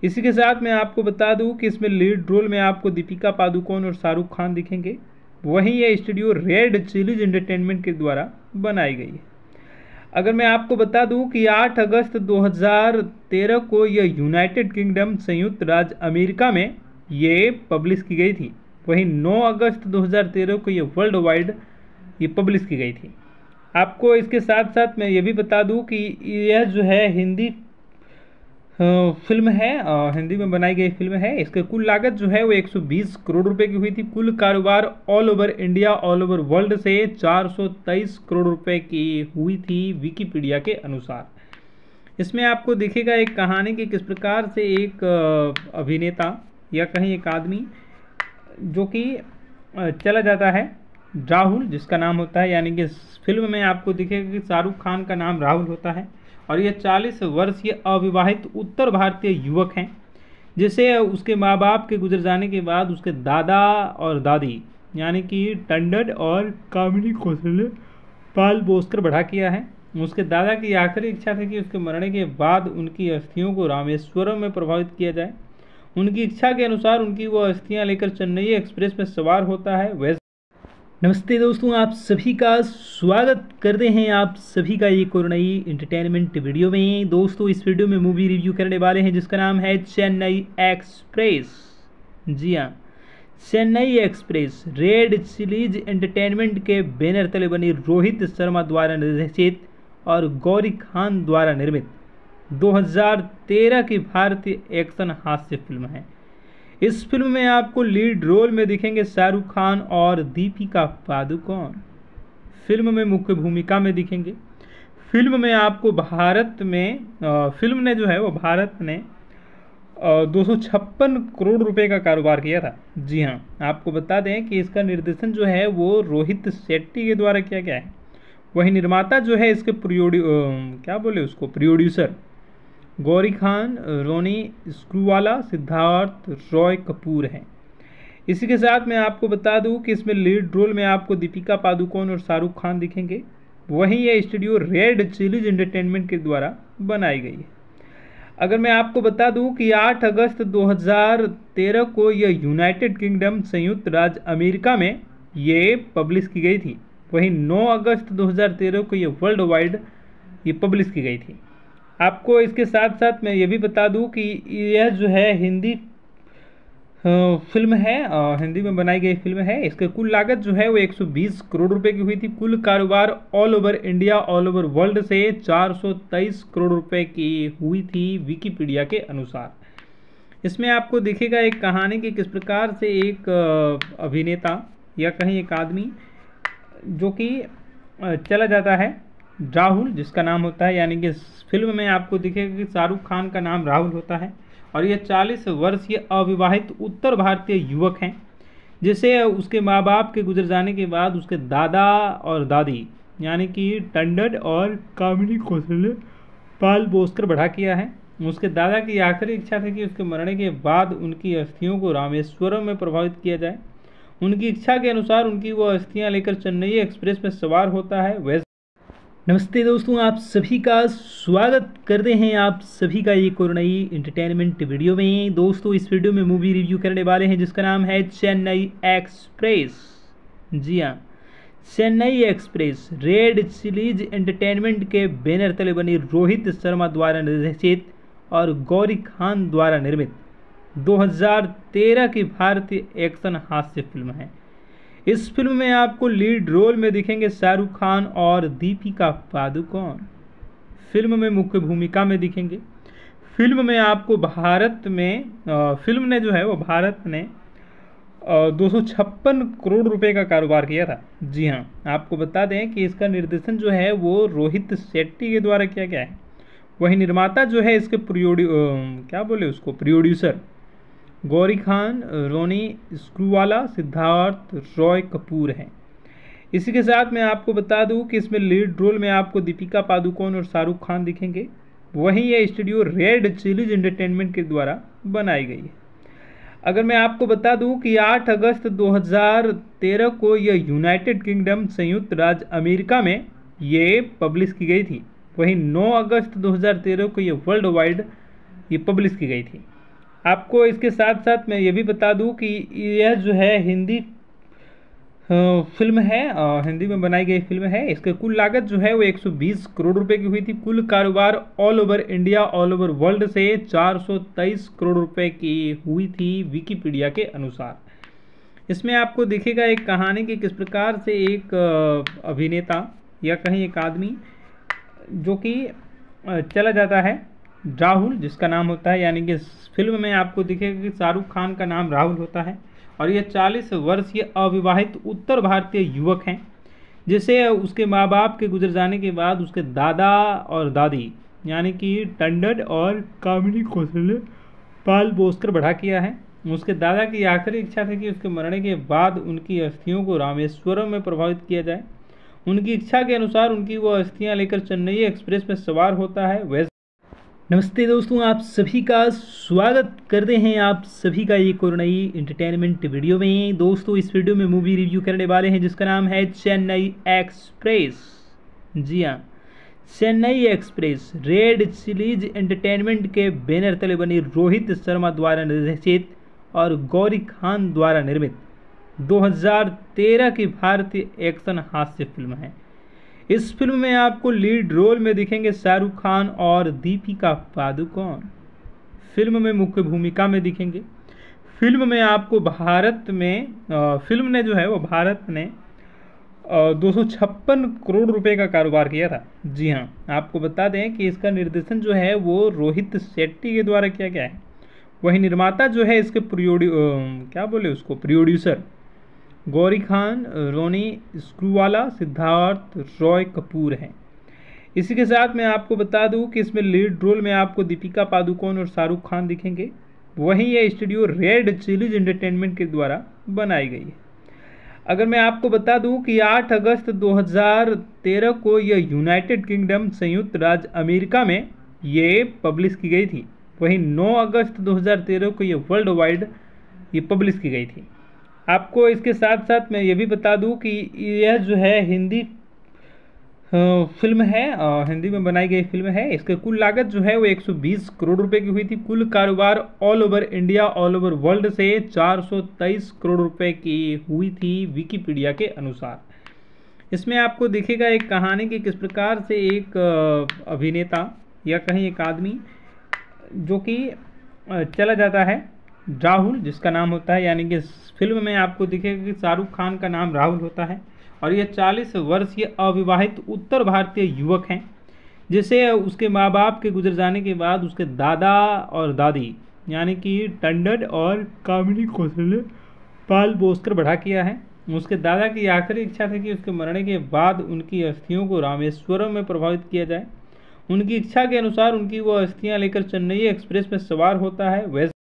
इसी के साथ मैं आपको बता दूँ कि इसमें लीड रोल में आपको दीपिका पादुकोण और शाहरुख खान दिखेंगे। वहीं यह स्टूडियो रेड चिलीज एंटरटेनमेंट के द्वारा बनाई गई है। अगर मैं आपको बता दूँ कि 8 अगस्त 2013 को यह यूनाइटेड किंगडम संयुक्त राज्य अमेरिका में ये पब्लिश की गई थी। वहीं 9 अगस्त 2013 को ये वर्ल्ड वाइड ये पब्लिश की गई थी। आपको इसके साथ साथ मैं ये भी बता दूँ कि यह जो है हिंदी फ़िल्म है हिंदी में बनाई गई फ़िल्म है। इसके कुल लागत जो है वो 120 करोड़ रुपए की हुई थी। कुल कारोबार all over India all over world से 423 करोड़ रुपए की हुई थी विकीपीडिया के अनुसार। इसमें आपको दिखेगा एक कहानी कि किस प्रकार से एक अभिनेता या कहीं एक आदमी जो कि चला जाता है। राहुल, जिसका नाम होता है, यानी कि फ़िल्म में आपको दिखेगा कि शाहरुख खान का नाम राहुल होता है। और ये 40 वर्षीय अविवाहित उत्तर भारतीय युवक हैं, जिसे उसके माँ बाप के गुजर जाने के बाद उसके दादा और दादी, यानी कि टंडन और कामिनी कौशल ने पाल पोस कर बढ़ा किया है। उसके दादा की आखिरी इच्छा थी कि उसके मरने के बाद उनकी अस्थियों को रामेश्वरम में प्रभावित किया जाए। उनकी इच्छा के अनुसार उनकी वो अस्थियाँ लेकर चेन्नई एक्सप्रेस में सवार होता है। वैसे नमस्ते दोस्तों, आप सभी का स्वागत करते हैं आप सभी का एक और नई इंटरटेनमेंट वीडियो में। दोस्तों, इस वीडियो में मूवी रिव्यू करने वाले हैं, जिसका नाम है चेन्नई एक्सप्रेस। जी हाँ Chennai Express, Red Chillies Entertainment के बैनर तले बनी रोहित शर्मा द्वारा निर्देशित और गौरी खान द्वारा निर्मित 2013 की भारतीय एक्शन हास्य फ़िल्म है। इस फ़िल्म में आपको लीड रोल में दिखेंगे शाहरुख खान और दीपिका पादुकोण। फ़िल्म में मुख्य भूमिका में दिखेंगे। फ़िल्म में आपको भारत में फ़िल्म ने जो है वो भारत ने दो सौ छप्पन करोड़ रुपए का कारोबार किया था। जी हाँ आपको बता दें कि इसका निर्देशन जो है वो रोहित शेट्टी के द्वारा किया गया है। वही निर्माता जो है इसके प्रोड्यू क्या बोले उसको, प्रोड्यूसर गौरी खान, रोनी स्क्रूवाला, सिद्धार्थ रॉय कपूर हैं। इसी के साथ मैं आपको बता दूँ कि इसमें लीड रोल में आपको दीपिका पादुकोण और शाहरुख खान दिखेंगे। वहीं यह स्टूडियो रेड चिलीज एंटरटेनमेंट के द्वारा बनाई गई है। अगर मैं आपको बता दूँ कि 8 अगस्त 2013 को यह यूनाइटेड किंगडम संयुक्त राज्य अमेरिका में ये पब्लिश की गई थी। वहीं 9 अगस्त 2013 को यह वर्ल्ड वाइड ये पब्लिश की गई थी। आपको इसके साथ साथ मैं ये भी बता दूँ कि यह जो है हिंदी फ़िल्म है हिंदी में बनाई गई फ़िल्म है। इसकी कुल लागत जो है वो 120 करोड़ रुपए की हुई थी। कुल कारोबार all over India all over world से 423 करोड़ रुपए की हुई थी विकीपीडिया के अनुसार। इसमें आपको दिखेगा एक कहानी कि किस प्रकार से एक अभिनेता या कहीं एक आदमी जो कि चला जाता है। राहुल, जिसका नाम होता है, यानी कि फ़िल्म में आपको दिखेगा कि शाहरुख खान का नाम राहुल होता है। और ये 40 वर्षीय अविवाहित उत्तर भारतीय युवक हैं, जिसे उसके माँ बाप के गुजर जाने के बाद उसके दादा और दादी, यानी कि टंडन और कामिनी कौशल ने पाल पोस कर बढ़ा किया है। उसके दादा की आखिरी इच्छा थी कि उसके मरने के बाद उनकी अस्थियों को रामेश्वरम में प्रभावित किया जाए। उनकी इच्छा के अनुसार उनकी वो अस्थियाँ लेकर चेन्नई एक्सप्रेस में सवार होता है, वैसे नमस्ते दोस्तों, आप सभी का स्वागत करते हैं आप सभी का एक और नई इंटरटेनमेंट वीडियो में। दोस्तों, इस वीडियो में मूवी रिव्यू करने वाले हैं, जिसका नाम है चेन्नई एक्सप्रेस। जी हाँ Chennai Express, Red Chillies Entertainment के बैनर तले बनी रोहित शर्मा द्वारा निर्देशित और गौरी खान द्वारा निर्मित 2013 की भारतीय एक्शन हास्य फ़िल्म है। इस फ़िल्म में आपको लीड रोल में दिखेंगे शाहरुख खान और दीपिका पादुकोण। फ़िल्म में मुख्य भूमिका में दिखेंगे। फ़िल्म में आपको भारत में फ़िल्म ने जो है वो भारत ने दो सौ छप्पन करोड़ रुपए का कारोबार किया था। जी हाँ आपको बता दें कि इसका निर्देशन जो है वो रोहित शेट्टी के द्वारा किया गया है। वही निर्माता जो है इसके प्रोड्यू क्या बोले उसको, प्रोड्यूसर गौरी खान, रोनी स्क्रूवाला, सिद्धार्थ, रॉय कपूर हैं। इसी के साथ मैं आपको बता दूँ कि इसमें लीड रोल में आपको दीपिका पादुकोण और शाहरुख खान दिखेंगे। वहीं यह स्टूडियो रेड चिलीज एंटरटेनमेंट के द्वारा बनाई गई है। अगर मैं आपको बता दूँ कि 8 अगस्त 2013 को यह यूनाइटेड किंगडम संयुक्त राज्य अमेरिका में ये पब्लिश की गई थी। वहीं 9 अगस्त 2013 को ये वर्ल्ड वाइड ये पब्लिश की गई थी। आपको इसके साथ साथ मैं ये भी बता दूँ कि यह जो है हिंदी फ़िल्म है हिंदी में बनाई गई फ़िल्म है। इसकी कुल लागत जो है वो 120 करोड़ रुपए की हुई थी। कुल कारोबार all over India all over world से 423 करोड़ रुपए की हुई थी विकीपीडिया के अनुसार। इसमें आपको दिखेगा एक कहानी कि किस प्रकार से एक अभिनेता या कहीं एक आदमी जो कि चला जाता है। राहुल, जिसका नाम होता है, यानी कि फ़िल्म में आपको दिखेगा कि शाहरुख खान का नाम राहुल होता है। और ये 40 वर्षीय अविवाहित उत्तर भारतीय युवक हैं, जिसे उसके माँ बाप के गुजर जाने के बाद उसके दादा और दादी, यानी कि टंडन और कामिनी कौशल ने पाल बोसकर बढ़ा किया है। उसके दादा की आखिरी इच्छा थी कि उसके मरने के बाद उनकी अस्थियों को रामेश्वरम में प्रभावित किया जाए। उनकी इच्छा के अनुसार उनकी वो अस्थियाँ लेकर चेन्नई एक्सप्रेस में सवार होता है। वैसे नमस्ते दोस्तों, आप सभी का स्वागत करते हैं आप सभी का एक और नई इंटरटेनमेंट वीडियो में। दोस्तों, इस वीडियो में मूवी रिव्यू करने वाले हैं, जिसका नाम है चेन्नई एक्सप्रेस। जी हाँ Chennai Express, Red Chillies Entertainment के बैनर तले बनी रोहित शर्मा द्वारा निर्देशित और गौरी खान द्वारा निर्मित 2013 की भारतीय एक्शन हास्य फ़िल्म है। इस फ़िल्म में आपको लीड रोल में दिखेंगे शाहरुख खान और दीपिका पादुकोण। फ़िल्म में मुख्य भूमिका में दिखेंगे। फ़िल्म में आपको भारत में फ़िल्म ने जो है वो भारत ने दो सौ छप्पन करोड़ रुपए का कारोबार किया था। जी हाँ आपको बता दें कि इसका निर्देशन जो है वो रोहित शेट्टी के द्वारा किया गया है। वही निर्माता जो है इसके प्रोड्यू क्या बोले उसको, प्रोड्यूसर गौरी खान, रोनी स्क्रूवाला, सिद्धार्थ, रॉय कपूर हैं। इसी के साथ मैं आपको बता दूँ कि इसमें लीड रोल में आपको दीपिका पादुकोण और शाहरुख खान दिखेंगे। वहीं यह स्टूडियो रेड चिलीज एंटरटेनमेंट के द्वारा बनाई गई है। अगर मैं आपको बता दूँ कि 8 अगस्त 2013 को यह यूनाइटेड किंगडम संयुक्त राज्य अमेरिका में ये पब्लिश की गई थी। वहीं 9 अगस्त 2013 को यह वर्ल्ड वाइड ये पब्लिश की गई थी। आपको इसके साथ साथ मैं ये भी बता दूँ कि यह जो है हिंदी फ़िल्म है हिंदी में बनाई गई फ़िल्म है। इसकी कुल लागत जो है वो 120 करोड़ रुपए की हुई थी। कुल कारोबार all over India all over world से 423 करोड़ रुपए की हुई थी विकीपीडिया के अनुसार। इसमें आपको दिखेगा एक कहानी कि किस प्रकार से एक अभिनेता या कहीं एक आदमी जो कि चला जाता है। राहुल, जिसका नाम होता है, यानी कि फ़िल्म में आपको दिखेगा कि शाहरुख खान का नाम राहुल होता है। और ये 40 वर्षीय अविवाहित उत्तर भारतीय युवक हैं, जिसे उसके माँ बाप के गुजर जाने के बाद उसके दादा और दादी, यानी कि टंडन और कामिनी कौशल्य पाल बोसकर बढ़ा किया है। उसके दादा की आखिरी इच्छा थी कि उसके मरने के बाद उनकी अस्थियों को रामेश्वरम में प्रभावित किया जाए। उनकी इच्छा के अनुसार उनकी वो अस्थियाँ लेकर चेन्नई एक्सप्रेस में सवार होता है। वैसे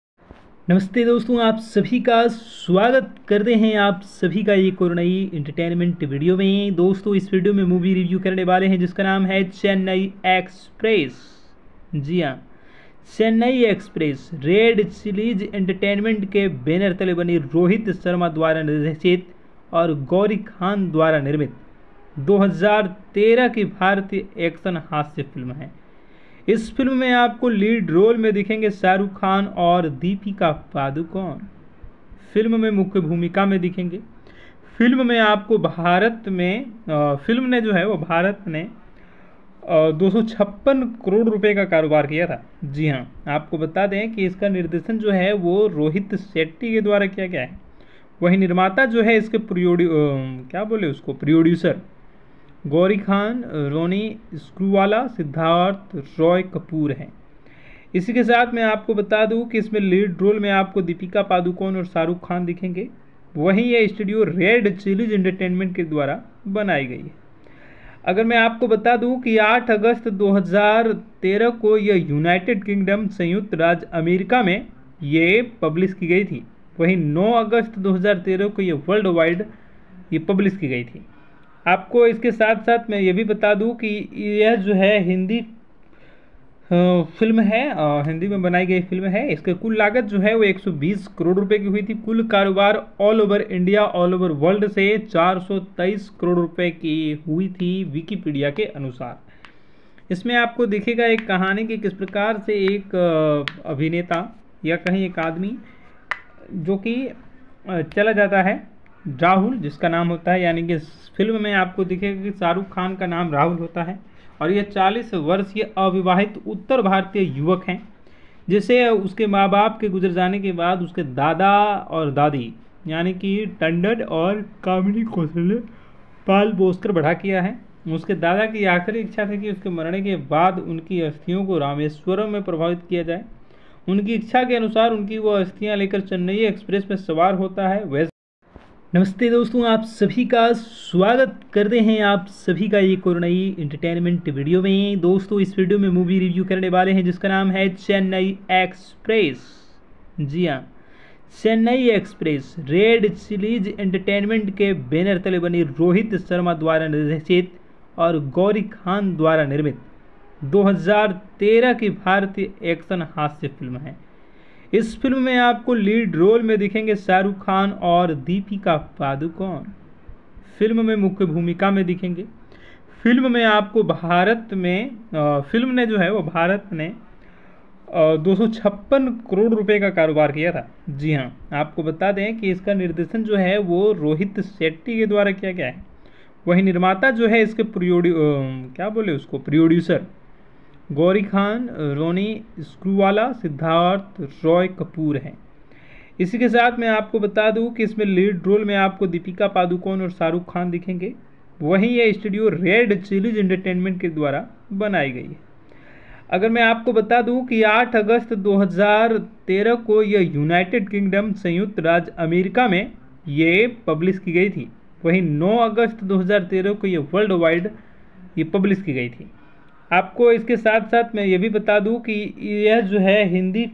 नमस्ते दोस्तों, आप सभी का स्वागत करते हैं आप सभी का एक और नई इंटरटेनमेंट वीडियो में। दोस्तों, इस वीडियो में मूवी रिव्यू करने वाले हैं, जिसका नाम है चेन्नई एक्सप्रेस। जी हाँ Chennai Express, Red Chillies Entertainment के बैनर तले बनी रोहित शर्मा द्वारा निर्देशित और गौरी खान द्वारा निर्मित 2013 की भारतीय एक्शन हास्य फ़िल्म है। इस फ़िल्म में आपको लीड रोल में दिखेंगे शाहरुख खान और दीपिका पादुकोण। फ़िल्म में मुख्य भूमिका में दिखेंगे। फ़िल्म में आपको भारत में फ़िल्म ने जो है वो भारत ने दो सौ छप्पन करोड़ रुपए का कारोबार किया था। जी हाँ आपको बता दें कि इसका निर्देशन जो है वो रोहित शेट्टी के द्वारा किया गया है। वही निर्माता जो है इसके प्रोड्यू क्या बोले उसको, प्रोड्यूसर गौरी खान, रोनी स्क्रूवाला, सिद्धार्थ रॉय कपूर हैं। इसी के साथ मैं आपको बता दूँ कि इसमें लीड रोल में आपको दीपिका पादुकोण और शाहरुख खान दिखेंगे। वहीं यह स्टूडियो रेड चिलीज एंटरटेनमेंट के द्वारा बनाई गई है। अगर मैं आपको बता दूँ कि 8 अगस्त 2013 को यह यूनाइटेड किंगडम संयुक्त राज्य अमेरिका में ये पब्लिश की गई थी। वहीं 9 अगस्त 2013 को ये वर्ल्ड वाइड ये पब्लिश की गई थी। आपको इसके साथ साथ मैं ये भी बता दूँ कि यह जो है हिंदी फ़िल्म है हिंदी में बनाई गई फ़िल्म है। इसकी कुल लागत जो है वो 120 करोड़ रुपए की हुई थी। कुल कारोबार all over India all over world से 423 करोड़ रुपए की हुई थी विकीपीडिया के अनुसार। इसमें आपको दिखेगा एक कहानी कि किस प्रकार से एक अभिनेता या कहीं एक आदमी जो कि चला जाता है। राहुल, जिसका नाम होता है, यानी कि फ़िल्म में आपको दिखेगा कि शाहरुख खान का नाम राहुल होता है। और ये 40 वर्षीय अविवाहित उत्तर भारतीय युवक हैं, जिसे उसके माँ बाप के गुजर जाने के बाद उसके दादा और दादी, यानी कि टंडन और कामिनी कौशल्य पाल बोसकर बढ़ा किया है। उसके दादा की आखिरी इच्छा थी कि उसके मरने के बाद उनकी अस्थियों को रामेश्वरम में प्रभावित किया जाए। उनकी इच्छा के अनुसार उनकी वो अस्थियाँ लेकर चेन्नई एक्सप्रेस में सवार होता है। वैसे नमस्ते दोस्तों, आप सभी का स्वागत करते हैं आप सभी का एक और नई इंटरटेनमेंट वीडियो में। दोस्तों, इस वीडियो में मूवी रिव्यू करने वाले हैं, जिसका नाम है चेन्नई एक्सप्रेस। जी हाँ Chennai Express, Red Chillies Entertainment के बैनर तले बनी रोहित शर्मा द्वारा निर्देशित और गौरी खान द्वारा निर्मित 2013 की भारतीय एक्शन हास्य फ़िल्म है। इस फ़िल्म में आपको लीड रोल में दिखेंगे शाहरुख खान और दीपिका पादुकोण। फ़िल्म में मुख्य भूमिका में दिखेंगे। फ़िल्म में आपको भारत में फ़िल्म ने जो है वो भारत ने दो सौ छप्पन करोड़ रुपए का कारोबार किया था। जी हाँ आपको बता दें कि इसका निर्देशन जो है वो रोहित शेट्टी के द्वारा किया गया है। वही निर्माता जो है इसके प्रोड्यू क्या बोले उसको, प्रोड्यूसर गौरी खान, रोनी स्क्रूवाला, सिद्धार्थ रॉय कपूर हैं। इसी के साथ मैं आपको बता दूँ कि इसमें लीड रोल में आपको दीपिका पादुकोण और शाहरुख खान दिखेंगे। वहीं यह स्टूडियो रेड चिलीज एंटरटेनमेंट के द्वारा बनाई गई है। अगर मैं आपको बता दूँ कि 8 अगस्त 2013 को यह यूनाइटेड किंगडम संयुक्त राज्य अमेरिका में ये पब्लिश की गई थी। वहीं 9 अगस्त 2013 को यह वर्ल्ड वाइड ये पब्लिश की गई थी। आपको इसके साथ साथ मैं ये भी बता दूँ कि यह जो है हिंदी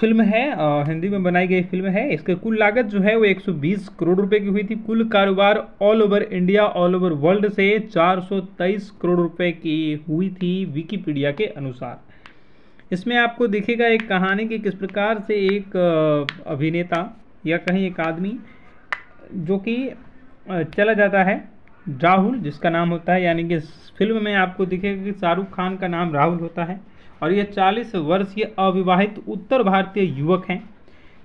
फ़िल्म है हिंदी में बनाई गई फ़िल्म है। इसकी कुल लागत जो है वो 120 करोड़ रुपए की हुई थी। कुल कारोबार all over India all over world से 423 करोड़ रुपए की हुई थी विकीपीडिया के अनुसार। इसमें आपको दिखेगा एक कहानी कि किस प्रकार से एक अभिनेता या कहीं एक आदमी जो कि चला जाता है। राहुल, जिसका नाम होता है, यानी कि फ़िल्म में आपको दिखेगा कि शाहरुख खान का नाम राहुल होता है। और ये 40 वर्षीय अविवाहित उत्तर भारतीय युवक हैं,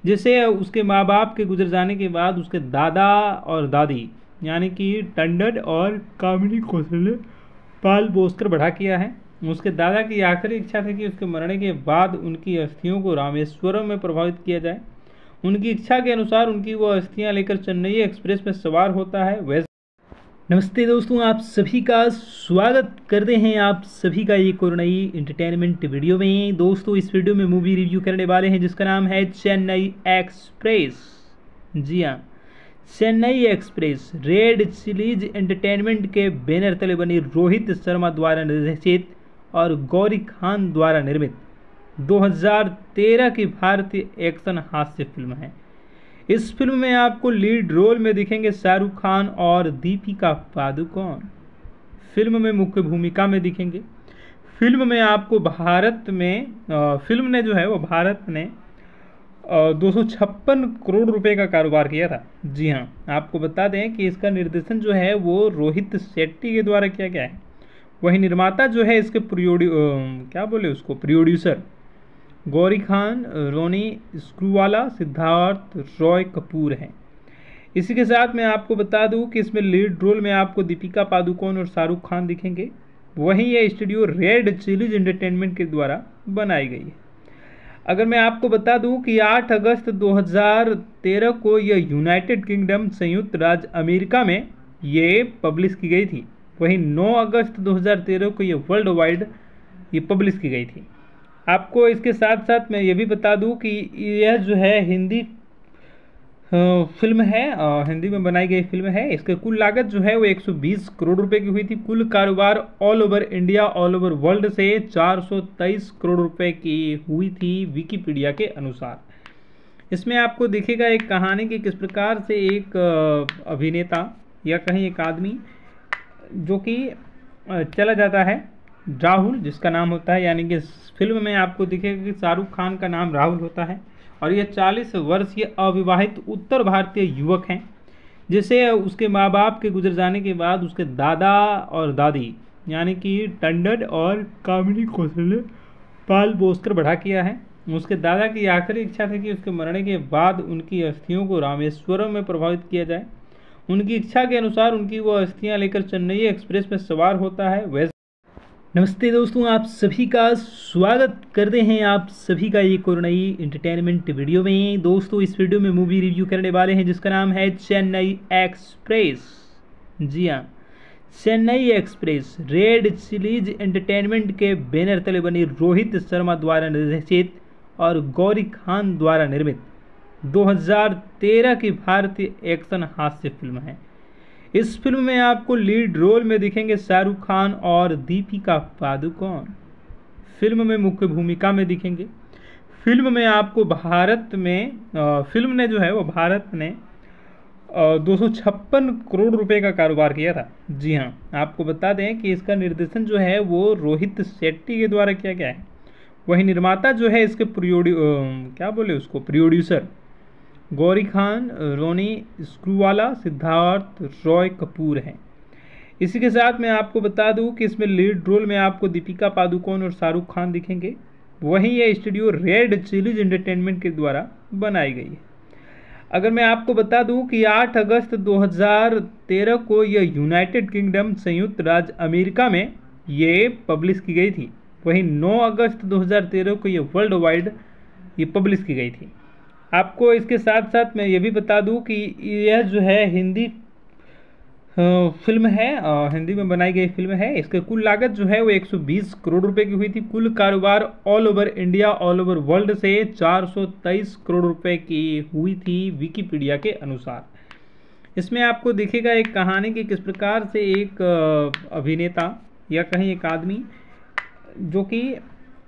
जिसे उसके माँ बाप के गुजर जाने के बाद उसके दादा और दादी, यानी कि टंडन और कामिनी कौशल्य पाल पोस कर बढ़ा किया है। उसके दादा की आखिरी इच्छा थी कि उसके मरने के बाद उनकी अस्थियों को रामेश्वरम में प्रभावित किया जाए। उनकी इच्छा के अनुसार उनकी वो अस्थियाँ लेकर चेन्नई एक्सप्रेस में सवार होता है। वैसे नमस्ते दोस्तों, आप सभी का स्वागत करते हैं आप सभी का एक और नई इंटरटेनमेंट वीडियो में। दोस्तों, इस वीडियो में मूवी रिव्यू करने वाले हैं, जिसका नाम है चेन्नई एक्सप्रेस। जी हाँ Chennai Express, Red Chillies Entertainment के बैनर तले बनी रोहित शर्मा द्वारा निर्देशित और गौरी खान द्वारा निर्मित 2013 की भारतीय एक्शन हास्य फ़िल्म है। इस फ़िल्म में आपको लीड रोल में दिखेंगे शाहरुख खान और दीपिका पादुकोण। फ़िल्म में मुख्य भूमिका में दिखेंगे। फ़िल्म में आपको भारत में फ़िल्म ने जो है वो भारत ने दो सौ छप्पन करोड़ रुपए का कारोबार किया था। जी हाँ आपको बता दें कि इसका निर्देशन जो है वो रोहित शेट्टी के द्वारा किया गया है। वही निर्माता जो है इसके प्रोड्यू अ, क्या बोले उसको प्रोड्यूसर गौरी खान, रोनी स्क्रूवाला, सिद्धार्थ रॉय कपूर हैं। इसी के साथ मैं आपको बता दूँ कि इसमें लीड रोल में आपको दीपिका पादुकोण और शाहरुख खान दिखेंगे। वहीं यह स्टूडियो रेड चिलीज एंटरटेनमेंट के द्वारा बनाई गई है। अगर मैं आपको बता दूँ कि 8 अगस्त 2013 को यह यूनाइटेड किंगडम संयुक्त राज्य अमेरिका में ये पब्लिश की गई थी। वहीं 9 अगस्त 2013 को यह वर्ल्ड वाइड ये पब्लिश की गई थी। आपको इसके साथ साथ मैं ये भी बता दूँ कि यह जो है हिंदी फ़िल्म है हिंदी में बनाई गई फ़िल्म है। इसकी कुल लागत जो है वो 120 करोड़ रुपए की हुई थी। कुल कारोबार all over India all over world से 423 करोड़ रुपए की हुई थी विकीपीडिया के अनुसार। इसमें आपको दिखेगा एक कहानी कि किस प्रकार से एक अभिनेता या कहीं एक आदमी जो कि चला जाता है। राहुल, जिसका नाम होता है, यानी कि फ़िल्म में आपको दिखेगा कि शाहरुख खान का नाम राहुल होता है। और ये 40 वर्षीय अविवाहित उत्तर भारतीय युवक हैं, जिसे उसके माँ बाप के गुजर जाने के बाद उसके दादा और दादी, यानी कि टंडन और कामिनी कौशल ने पाल पोस कर बढ़ा किया है। उसके दादा की आखिरी इच्छा थी कि उसके मरने के बाद उनकी अस्थियों को रामेश्वरम में प्रभावित किया जाए। उनकी इच्छा के अनुसार उनकी वो अस्थियाँ लेकर चेन्नई एक्सप्रेस में सवार होता है। वैसे नमस्ते दोस्तों, आप सभी का स्वागत करते हैं आप सभी का एक और नई इंटरटेनमेंट वीडियो में। दोस्तों, इस वीडियो में मूवी रिव्यू करने वाले हैं, जिसका नाम है चेन्नई एक्सप्रेस। जी हाँ Chennai Express, Red Chillies Entertainment के बैनर तले बनी रोहित शर्मा द्वारा निर्देशित और गौरी खान द्वारा निर्मित 2013 की भारतीय एक्शन हास्य फ़िल्म है। इस फ़िल्म में आपको लीड रोल में दिखेंगे शाहरुख खान और दीपिका पादुकोण। फ़िल्म में मुख्य भूमिका में दिखेंगे। फ़िल्म में आपको भारत में फ़िल्म ने जो है वो भारत ने दो सौ छप्पन करोड़ रुपए का कारोबार किया था। जी हाँ आपको बता दें कि इसका निर्देशन जो है वो रोहित शेट्टी के द्वारा किया गया है। वही निर्माता जो है इसके प्रोड्यू अ, क्या बोले उसको प्रोड्यूसर गौरी खान, रोनी स्क्रूवाला, सिद्धार्थ रॉय कपूर हैं। इसी के साथ मैं आपको बता दूँ कि इसमें लीड रोल में आपको दीपिका पादुकोण और शाहरुख खान दिखेंगे। वहीं यह स्टूडियो रेड चिलीज एंटरटेनमेंट के द्वारा बनाई गई है। अगर मैं आपको बता दूँ कि 8 अगस्त 2013 को यह यूनाइटेड किंगडम संयुक्त राज्य अमेरिका में ये पब्लिश की गई थी। वहीं 9 अगस्त 2013 को यह वर्ल्ड वाइड ये पब्लिश की गई थी। आपको इसके साथ साथ मैं ये भी बता दूँ कि यह जो है हिंदी फ़िल्म है हिंदी में बनाई गई फ़िल्म है। इसके कुल लागत जो है वो 120 करोड़ रुपए की हुई थी। कुल कारोबार all over India all over world से 423 करोड़ रुपए की हुई थी विकीपीडिया के अनुसार। इसमें आपको दिखेगा एक कहानी कि किस प्रकार से एक अभिनेता या कहीं एक आदमी जो कि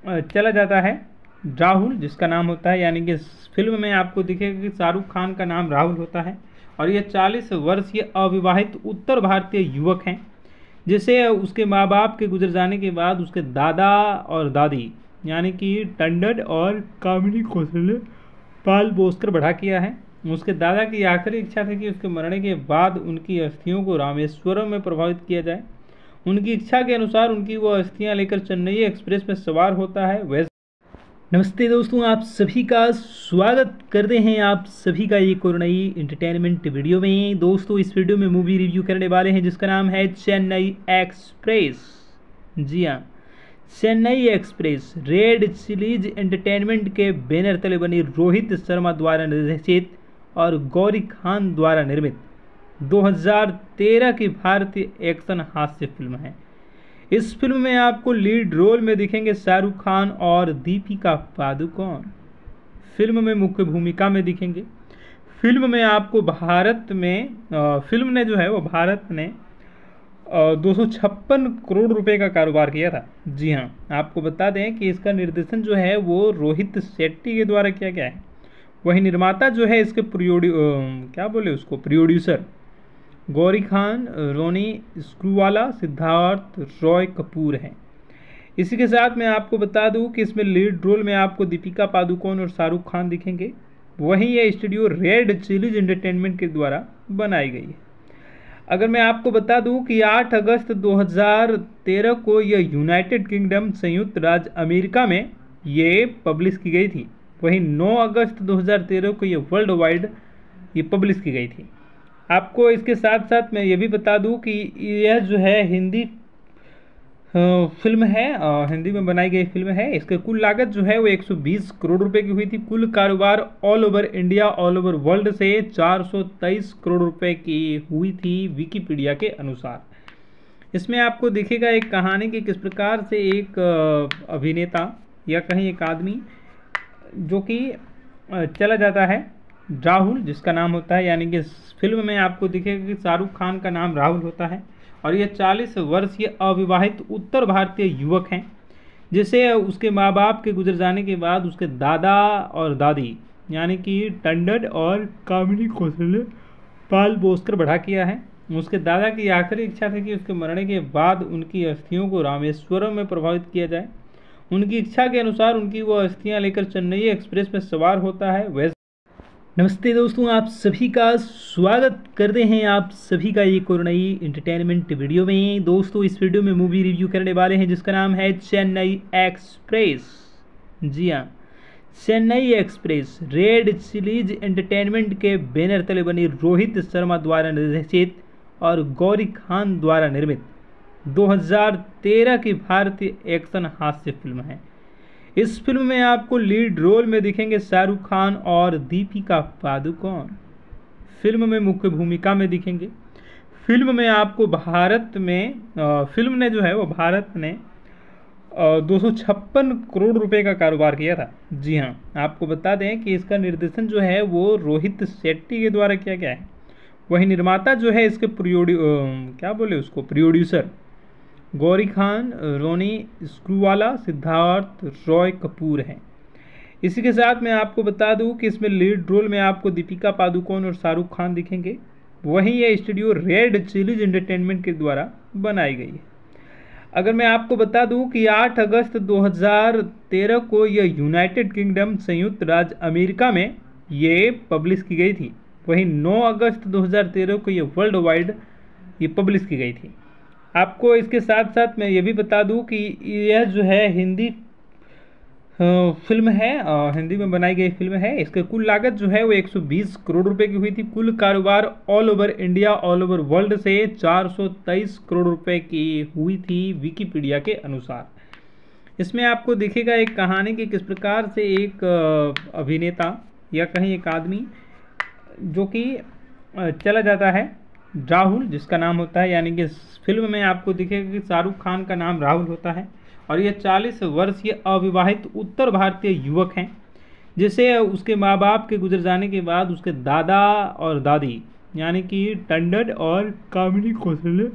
चला जाता है। राहुल, जिसका नाम होता है, यानी कि फ़िल्म में आपको दिखेगा कि शाहरुख खान का नाम राहुल होता है। और ये 40 वर्षीय अविवाहित उत्तर भारतीय युवक हैं, जिसे उसके माँ बाप के गुजर जाने के बाद उसके दादा और दादी, यानी कि टंडन और कामिनी कौशल्य पाल पोस कर बढ़ा किया है। उसके दादा की आखिरी इच्छा थी कि उसके मरने के बाद उनकी अस्थियों को रामेश्वरम में प्रभावित किया जाए। उनकी इच्छा के अनुसार उनकी वो अस्थियाँ लेकर चेन्नई एक्सप्रेस में सवार होता है। वैसे नमस्ते दोस्तों, आप सभी का स्वागत करते हैं आप सभी का एक और नई इंटरटेनमेंट वीडियो में। दोस्तों, इस वीडियो में मूवी रिव्यू करने वाले हैं, जिसका नाम है चेन्नई एक्सप्रेस। जी हाँ Chennai Express, Red Chillies Entertainment के बैनर तले बनी रोहित शर्मा द्वारा निर्देशित और गौरी खान द्वारा निर्मित 2013 की भारतीय एक्शन हास्य फ़िल्म है। इस फ़िल्म में आपको लीड रोल में दिखेंगे शाहरुख खान और दीपिका पादुकोण। फ़िल्म में मुख्य भूमिका में दिखेंगे। फ़िल्म में आपको भारत में फ़िल्म ने जो है वो भारत ने दो सौ छप्पन करोड़ रुपए का कारोबार किया था। जी हाँ आपको बता दें कि इसका निर्देशन जो है वो रोहित शेट्टी के द्वारा किया गया है। वही निर्माता जो है इसके प्रोड्यू अ, क्या बोले उसको प्रोड्यूसर गौरी खान, रोनी स्क्रूवाला, सिद्धार्थ रॉय कपूर हैं। इसी के साथ मैं आपको बता दूँ कि इसमें लीड रोल में आपको दीपिका पादुकोण और शाहरुख खान दिखेंगे। वहीं यह स्टूडियो रेड चिलीज एंटरटेनमेंट के द्वारा बनाई गई है। अगर मैं आपको बता दूँ कि 8 अगस्त 2013 को यह यूनाइटेड किंगडम संयुक्त राज्य अमेरिका में ये पब्लिश की गई थी। वहीं 9 अगस्त 2013 को ये वर्ल्ड वाइड ये पब्लिश की गई थी। आपको इसके साथ साथ मैं ये भी बता दूँ कि यह जो है हिंदी फ़िल्म है हिंदी में बनाई गई फ़िल्म है। इसकी कुल लागत जो है वो 120 करोड़ रुपए की हुई थी। कुल कारोबार all over India all over world से 423 करोड़ रुपए की हुई थी विकीपीडिया के अनुसार। इसमें आपको दिखेगा एक कहानी कि किस प्रकार से एक अभिनेता या कहीं एक आदमी जो कि चला जाता है। राहुल, जिसका नाम होता है, यानी कि फ़िल्म में आपको दिखेगा कि शाहरुख खान का नाम राहुल होता है। और ये 40 वर्षीय अविवाहित उत्तर भारतीय युवक हैं, जिसे उसके माँ बाप के गुजर जाने के बाद उसके दादा और दादी, यानी कि टंडन और कामिनी कौशल ने पाल पोस कर बढ़ा किया है। उसके दादा की आखिरी इच्छा थी कि उसके मरने के बाद उनकी अस्थियों को रामेश्वरम में प्रभावित किया जाए। उनकी इच्छा के अनुसार उनकी वो अस्थियाँ लेकर चेन्नई एक्सप्रेस में सवार होता है। वैसे नमस्ते दोस्तों, आप सभी का स्वागत करते हैं आप सभी का एक और नई इंटरटेनमेंट वीडियो में। दोस्तों, इस वीडियो में मूवी रिव्यू करने वाले हैं, जिसका नाम है चेन्नई एक्सप्रेस। जी हाँ Chennai Express, Red Chillies Entertainment के बैनर तले बनी रोहित शर्मा द्वारा निर्देशित और गौरी खान द्वारा निर्मित 2013 की भारतीय एक्शन हास्य फ़िल्म है। इस फ़िल्म में आपको लीड रोल में दिखेंगे शाहरुख खान और दीपिका पादुकोण। फ़िल्म में मुख्य भूमिका में दिखेंगे। फ़िल्म में आपको भारत में फ़िल्म ने जो है वो भारत ने दो सौ छप्पन करोड़ रुपए का कारोबार किया था। जी हाँ आपको बता दें कि इसका निर्देशन जो है वो रोहित शेट्टी के द्वारा किया गया है। वही निर्माता जो है इसके प्रोड्यू क्या बोले उसको, प्रोड्यूसर गौरी खान, रोनी स्क्रूवाला, सिद्धार्थ रॉय कपूर हैं। इसी के साथ मैं आपको बता दूँ कि इसमें लीड रोल में आपको दीपिका पादुकोण और शाहरुख खान दिखेंगे। वहीं यह स्टूडियो रेड चिलीज एंटरटेनमेंट के द्वारा बनाई गई है। अगर मैं आपको बता दूँ कि 8 अगस्त 2013 को यह यूनाइटेड किंगडम संयुक्त राज्य अमेरिका में ये पब्लिश की गई थी। वहीं 9 अगस्त 2013 को यह वर्ल्ड वाइड ये पब्लिश की गई थी। आपको इसके साथ साथ मैं ये भी बता दूँ कि यह जो है हिंदी फ़िल्म है हिंदी में बनाई गई फ़िल्म है। इसकी कुल लागत जो है वो 120 करोड़ रुपए की हुई थी। कुल कारोबार all over India all over world से 423 करोड़ रुपए की हुई थी विकीपीडिया के अनुसार। इसमें आपको दिखेगा एक कहानी कि किस प्रकार से एक अभिनेता या कहीं एक आदमी जो कि चला जाता है। राहुल, जिसका नाम होता है, यानी कि फ़िल्म में आपको दिखेगा कि शाहरुख खान का नाम राहुल होता है। और ये 40 वर्षीय अविवाहित उत्तर भारतीय युवक हैं, जिसे उसके माँ बाप के गुजर जाने के बाद उसके दादा और दादी, यानी कि टंडन और कामिनी कौशल्य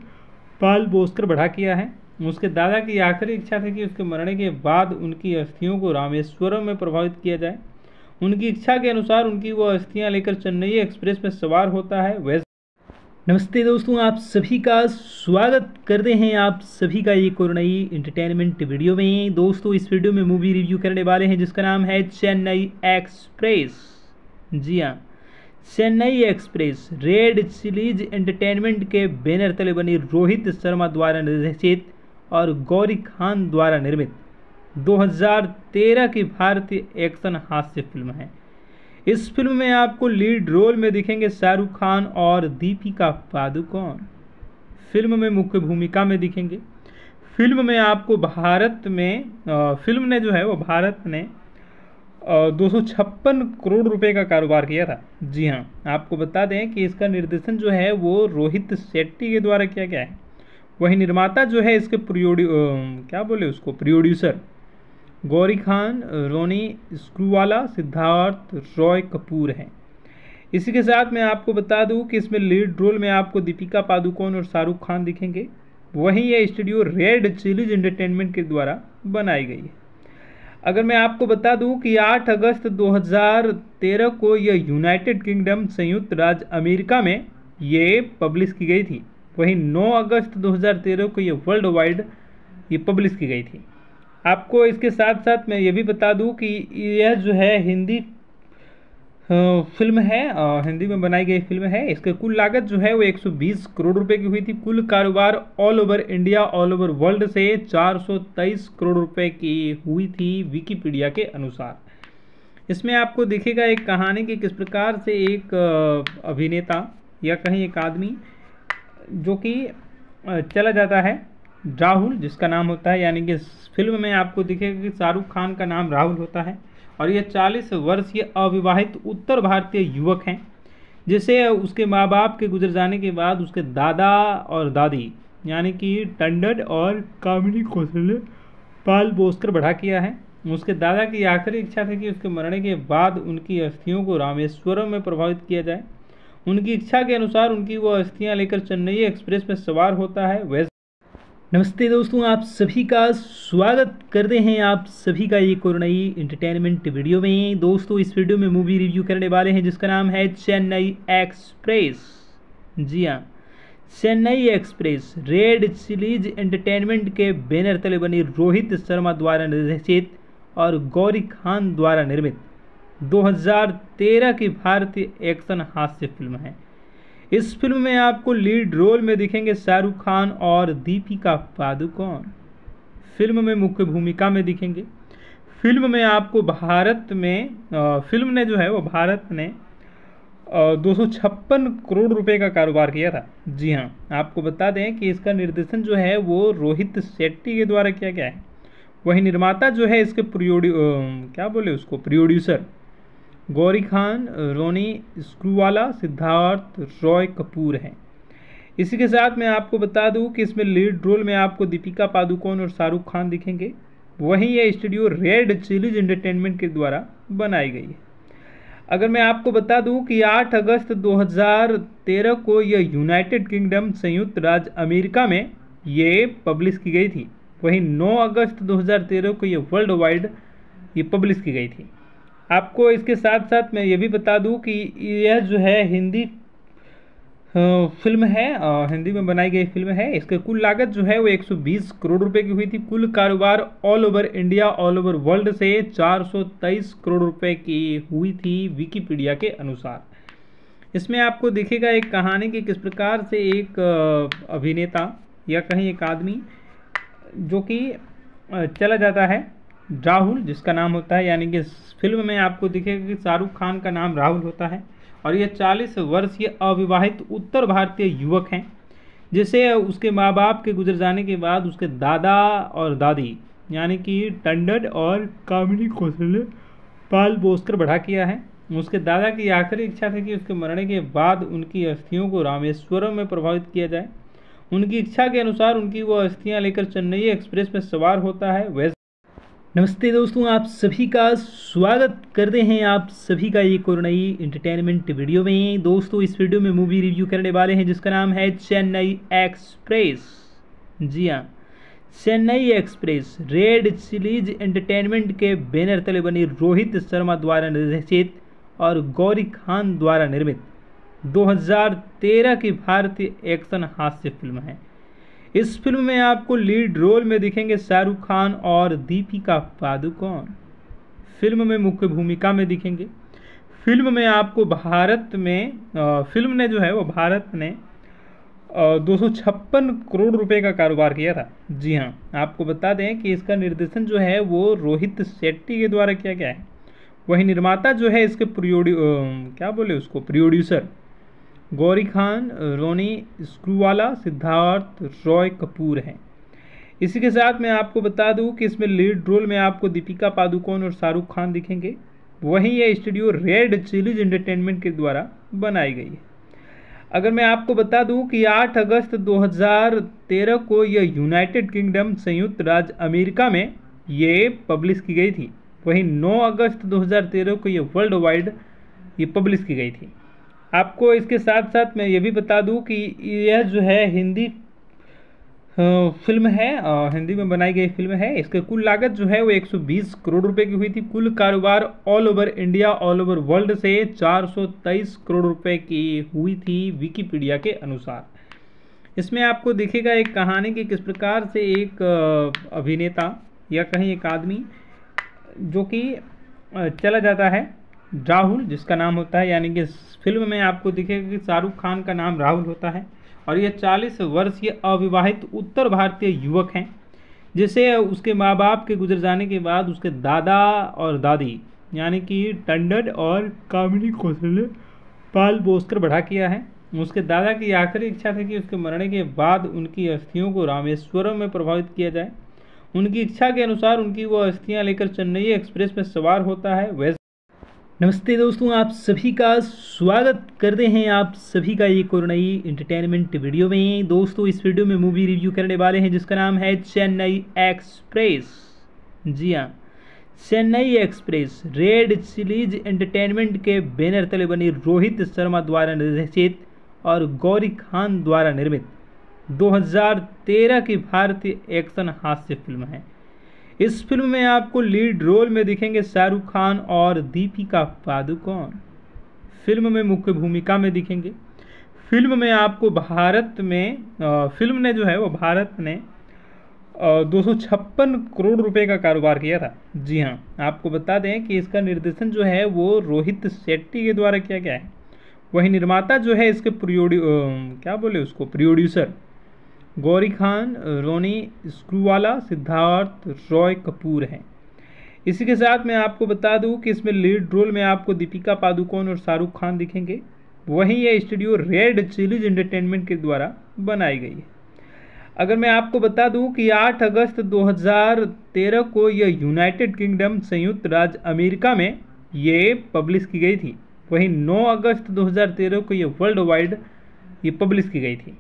पाल पोस कर बढ़ा किया है। उसके दादा की आखिरी इच्छा थी कि उसके मरने के बाद उनकी अस्थियों को रामेश्वरम में प्रभावित किया जाए। उनकी इच्छा के अनुसार उनकी वो अस्थियाँ लेकर चेन्नई एक्सप्रेस में सवार होता है, वैसे नमस्ते दोस्तों, आप सभी का स्वागत करते हैं आप सभी का एक और नई इंटरटेनमेंट वीडियो में। दोस्तों, इस वीडियो में मूवी रिव्यू करने वाले हैं, जिसका नाम है चेन्नई एक्सप्रेस। जी हाँ Chennai Express, Red Chillies Entertainment के बैनर तले बनी रोहित शर्मा द्वारा निर्देशित और गौरी खान द्वारा निर्मित 2013 की भारतीय एक्शन हास्य फ़िल्म है। इस फ़िल्म में आपको लीड रोल में दिखेंगे शाहरुख खान और दीपिका पादुकोण। फ़िल्म में मुख्य भूमिका में दिखेंगे। फ़िल्म में आपको भारत में फ़िल्म ने जो है वो भारत ने दो सौ छप्पन करोड़ रुपए का कारोबार किया था। जी हाँ आपको बता दें कि इसका निर्देशन जो है वो रोहित शेट्टी के द्वारा किया गया है। वही निर्माता जो है इसके प्रोड्यू क्या बोले उसको, प्रोड्यूसर गौरी खान, रोनी स्क्रूवाला, सिद्धार्थ रॉय कपूर हैं। इसी के साथ मैं आपको बता दूँ कि इसमें लीड रोल में आपको दीपिका पादुकोण और शाहरुख खान दिखेंगे। वहीं यह स्टूडियो रेड चिलीज एंटरटेनमेंट के द्वारा बनाई गई है। अगर मैं आपको बता दूँ कि 8 अगस्त 2013 को यह यूनाइटेड किंगडम संयुक्त राज्य अमेरिका में ये पब्लिश की गई थी। वहीं 9 अगस्त 2013 को यह वर्ल्ड वाइड ये पब्लिश की गई थी। आपको इसके साथ साथ मैं ये भी बता दूँ कि यह जो है हिंदी फ़िल्म है हिंदी में बनाई गई फ़िल्म है। इसकी कुल लागत जो है वो 120 करोड़ रुपए की हुई थी। कुल कारोबार all over India all over world से 423 करोड़ रुपए की हुई थी विकीपीडिया के अनुसार। इसमें आपको दिखेगा एक कहानी कि किस प्रकार से एक अभिनेता या कहीं एक आदमी जो कि चला जाता है। राहुल, जिसका नाम होता है, यानी कि फ़िल्म में आपको दिखेगा कि शाहरुख खान का नाम राहुल होता है। और ये 40 वर्षीय अविवाहित उत्तर भारतीय युवक हैं, जिसे उसके माँ बाप के गुजर जाने के बाद उसके दादा और दादी, यानी कि टंडन और कामिनी कौशल ने पाल बोसकर बढ़ा किया है। उसके दादा की आखिरी इच्छा थी कि उसके मरने के बाद उनकी अस्थियों को रामेश्वरम में प्रभावित किया जाए। उनकी इच्छा के अनुसार उनकी वो अस्थियाँ लेकर चेन्नई एक्सप्रेस में सवार होता है। वैसे नमस्ते दोस्तों, आप सभी का स्वागत करते हैं आप सभी का एक और नई इंटरटेनमेंट वीडियो में। दोस्तों, इस वीडियो में मूवी रिव्यू करने वाले हैं, जिसका नाम है चेन्नई एक्सप्रेस। जी हाँ Chennai Express, Red Chillies Entertainment के बैनर तले बनी रोहित शर्मा द्वारा निर्देशित और गौरी खान द्वारा निर्मित 2013 की भारतीय एक्शन हास्य फ़िल्म है। इस फ़िल्म में आपको लीड रोल में दिखेंगे शाहरुख खान और दीपिका पादुकोण। फ़िल्म में मुख्य भूमिका में दिखेंगे। फ़िल्म में आपको भारत में फ़िल्म ने जो है वो भारत ने दो सौ छप्पन करोड़ रुपए का कारोबार किया था। जी हाँ आपको बता दें कि इसका निर्देशन जो है वो रोहित शेट्टी के द्वारा किया गया है। वही निर्माता जो है इसके प्रोड्यू क्या बोले उसको, प्रोड्यूसर गौरी खान, रोनी स्क्रूवाला, सिद्धार्थ रॉय कपूर हैं। इसी के साथ मैं आपको बता दूँ कि इसमें लीड रोल में आपको दीपिका पादुकोण और शाहरुख खान दिखेंगे। वहीं यह स्टूडियो रेड चिलीज एंटरटेनमेंट के द्वारा बनाई गई है। अगर मैं आपको बता दूँ कि 8 अगस्त 2013 को यह यूनाइटेड किंगडम संयुक्त राज्य अमेरिका में ये पब्लिश की गई थी। वहीं 9 अगस्त 2013 को यह वर्ल्ड वाइड ये पब्लिश की गई थी। आपको इसके साथ साथ मैं ये भी बता दूँ कि यह जो है हिंदी फ़िल्म है हिंदी में बनाई गई फ़िल्म है। इसके कुल लागत जो है वो 120 करोड़ रुपए की हुई थी। कुल कारोबार all over India all over world से 423 करोड़ रुपए की हुई थी विकीपीडिया के अनुसार। इसमें आपको दिखेगा एक कहानी कि किस प्रकार से एक अभिनेता या कहीं एक आदमी जो कि चला जाता है। राहुल, जिसका नाम होता है, यानी कि फ़िल्म में आपको दिखेगा कि शाहरुख खान का नाम राहुल होता है। और ये 40 वर्षीय अविवाहित उत्तर भारतीय युवक हैं, जिसे उसके माँ बाप के गुजर जाने के बाद उसके दादा और दादी, यानी कि टंडन और कामिनी कौशल्य पाल पोस कर बढ़ा किया है। उसके दादा की आखिरी इच्छा थी कि उसके मरने के बाद उनकी अस्थियों को रामेश्वरम में प्रभावित किया जाए। उनकी इच्छा के अनुसार उनकी वो अस्थियाँ लेकर चेन्नई एक्सप्रेस में सवार होता है, वैसे नमस्ते दोस्तों, आप सभी का स्वागत करते हैं आप सभी का एक और नई इंटरटेनमेंट वीडियो में। दोस्तों, इस वीडियो में मूवी रिव्यू करने वाले हैं, जिसका नाम है चेन्नई एक्सप्रेस। जी हाँ Chennai Express, Red Chillies Entertainment के बैनर तले बनी रोहित शर्मा द्वारा निर्देशित और गौरी खान द्वारा निर्मित 2013 की भारतीय एक्शन हास्य फ़िल्म है। इस फ़िल्म में आपको लीड रोल में दिखेंगे शाहरुख खान और दीपिका पादुकोण। फ़िल्म में मुख्य भूमिका में दिखेंगे। फ़िल्म में आपको भारत में फ़िल्म ने जो है वो भारत ने दो सौ छप्पन करोड़ रुपए का कारोबार किया था। जी हाँ आपको बता दें कि इसका निर्देशन जो है वो रोहित शेट्टी के द्वारा किया गया है। वही निर्माता जो है इसके प्रोड्यू क्या बोले उसको, प्रोड्यूसर गौरी खान, रोनी स्क्रूवाला, सिद्धार्थ रॉय कपूर हैं। इसी के साथ मैं आपको बता दूँ कि इसमें लीड रोल में आपको दीपिका पादुकोण और शाहरुख खान दिखेंगे। वहीं यह स्टूडियो रेड चिलीज एंटरटेनमेंट के द्वारा बनाई गई है। अगर मैं आपको बता दूँ कि 8 अगस्त 2013 को यह यूनाइटेड किंगडम संयुक्त राज्य अमेरिका में ये पब्लिश की गई थी। वहीं 9 अगस्त 2013 को यह वर्ल्ड वाइड ये पब्लिश की गई थी। आपको इसके साथ साथ मैं ये भी बता दूँ कि यह जो है हिंदी फ़िल्म है हिंदी में बनाई गई फ़िल्म है। इसके कुल लागत जो है वो 120 करोड़ रुपए की हुई थी। कुल कारोबार all over India all over world से 423 करोड़ रुपए की हुई थी विकीपीडिया के अनुसार। इसमें आपको दिखेगा एक कहानी कि किस प्रकार से एक अभिनेता या कहीं एक आदमी जो कि चला जाता है। राहुल, जिसका नाम होता है, यानी कि फ़िल्म में आपको दिखेगा कि शाहरुख खान का नाम राहुल होता है। और ये 40 वर्षीय अविवाहित उत्तर भारतीय युवक हैं, जिसे उसके माँ बाप के गुजर जाने के बाद उसके दादा और दादी, यानी कि टंडन और कामिनी कौशल ने पाल पोस कर बढ़ा किया है। उसके दादा की आखिरी इच्छा थी कि उसके मरने के बाद उनकी अस्थियों को रामेश्वरम में प्रभावित किया जाए। उनकी इच्छा के अनुसार उनकी वो अस्थियाँ लेकर चेन्नई एक्सप्रेस में सवार होता है, वैसे नमस्ते दोस्तों, आप सभी का स्वागत करते हैं आप सभी का एक और नई इंटरटेनमेंट वीडियो में। दोस्तों, इस वीडियो में मूवी रिव्यू करने वाले हैं, जिसका नाम है चेन्नई एक्सप्रेस। जी हाँ Chennai Express, Red Chillies Entertainment के बैनर तले बनी रोहित शर्मा द्वारा निर्देशित और गौरी खान द्वारा निर्मित 2013 की भारतीय एक्शन हास्य फ़िल्म है। इस फ़िल्म में आपको लीड रोल में दिखेंगे शाहरुख खान और दीपिका पादुकोण। फ़िल्म में मुख्य भूमिका में दिखेंगे। फ़िल्म में आपको भारत में फ़िल्म ने जो है वो भारत ने दो सौ छप्पन करोड़ रुपए का कारोबार किया था। जी हाँ आपको बता दें कि इसका निर्देशन जो है वो रोहित शेट्टी के द्वारा किया गया है। वही निर्माता जो है इसके प्रोड्यू क्या बोले उसको, प्रोड्यूसर गौरी खान, रोनी स्क्रूवाला, सिद्धार्थ, रॉय कपूर हैं। इसी के साथ मैं आपको बता दूँ कि इसमें लीड रोल में आपको दीपिका पादुकोण और शाहरुख खान दिखेंगे। वहीं यह स्टूडियो रेड चिलीज एंटरटेनमेंट के द्वारा बनाई गई है। अगर मैं आपको बता दूँ कि 8 अगस्त 2013 को यह यूनाइटेड किंगडम संयुक्त राज्य अमेरिका में ये पब्लिश की गई थी। वहीं 9 अगस्त 2013 को ये वर्ल्ड वाइड ये पब्लिश की गई थी।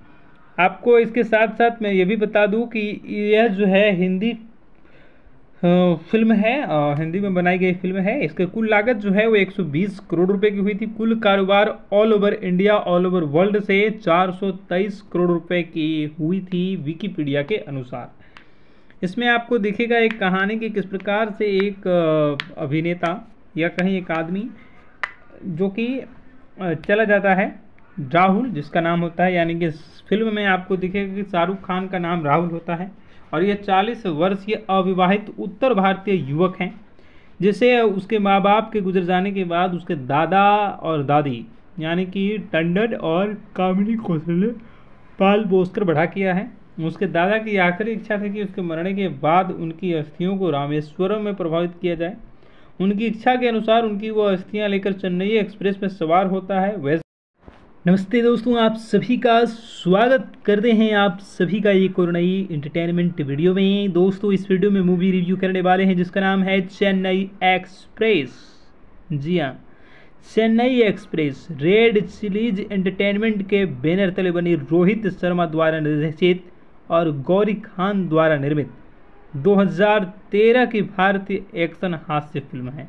आपको इसके साथ साथ मैं ये भी बता दूँ कि यह जो है हिंदी फ़िल्म है हिंदी में बनाई गई फ़िल्म है। इसकी कुल लागत जो है वो 120 करोड़ रुपए की हुई थी। कुल कारोबार all over India all over world से 423 करोड़ रुपए की हुई थी विकीपीडिया के अनुसार। इसमें आपको दिखेगा एक कहानी कि किस प्रकार से एक अभिनेता या कहीं एक आदमी जो कि चला जाता है। राहुल, जिसका नाम होता है, यानी कि फ़िल्म में आपको दिखेगा कि शाहरुख खान का नाम राहुल होता है। और ये 40 वर्षीय अविवाहित उत्तर भारतीय युवक हैं, जिसे उसके माँ बाप के गुजर जाने के बाद उसके दादा और दादी, यानी कि टंडन और कामिनी कौशल ने पाल पोस कर बढ़ा किया है। उसके दादा की आखिरी इच्छा थी कि उसके मरने के बाद उनकी अस्थियों को रामेश्वरम में प्रभावित किया जाए। उनकी इच्छा के अनुसार उनकी वो अस्थियाँ लेकर चेन्नई एक्सप्रेस में सवार होता है। वैसे नमस्ते दोस्तों, आप सभी का स्वागत करते हैं आप सभी का एक और नई इंटरटेनमेंट वीडियो में। दोस्तों, इस वीडियो में मूवी रिव्यू करने वाले हैं, जिसका नाम है चेन्नई एक्सप्रेस। जी हाँ Chennai Express, Red Chillies Entertainment के बैनर तले बनी रोहित शर्मा द्वारा निर्देशित और गौरी खान द्वारा निर्मित 2013 की भारतीय एक्शन हास्य फ़िल्म है।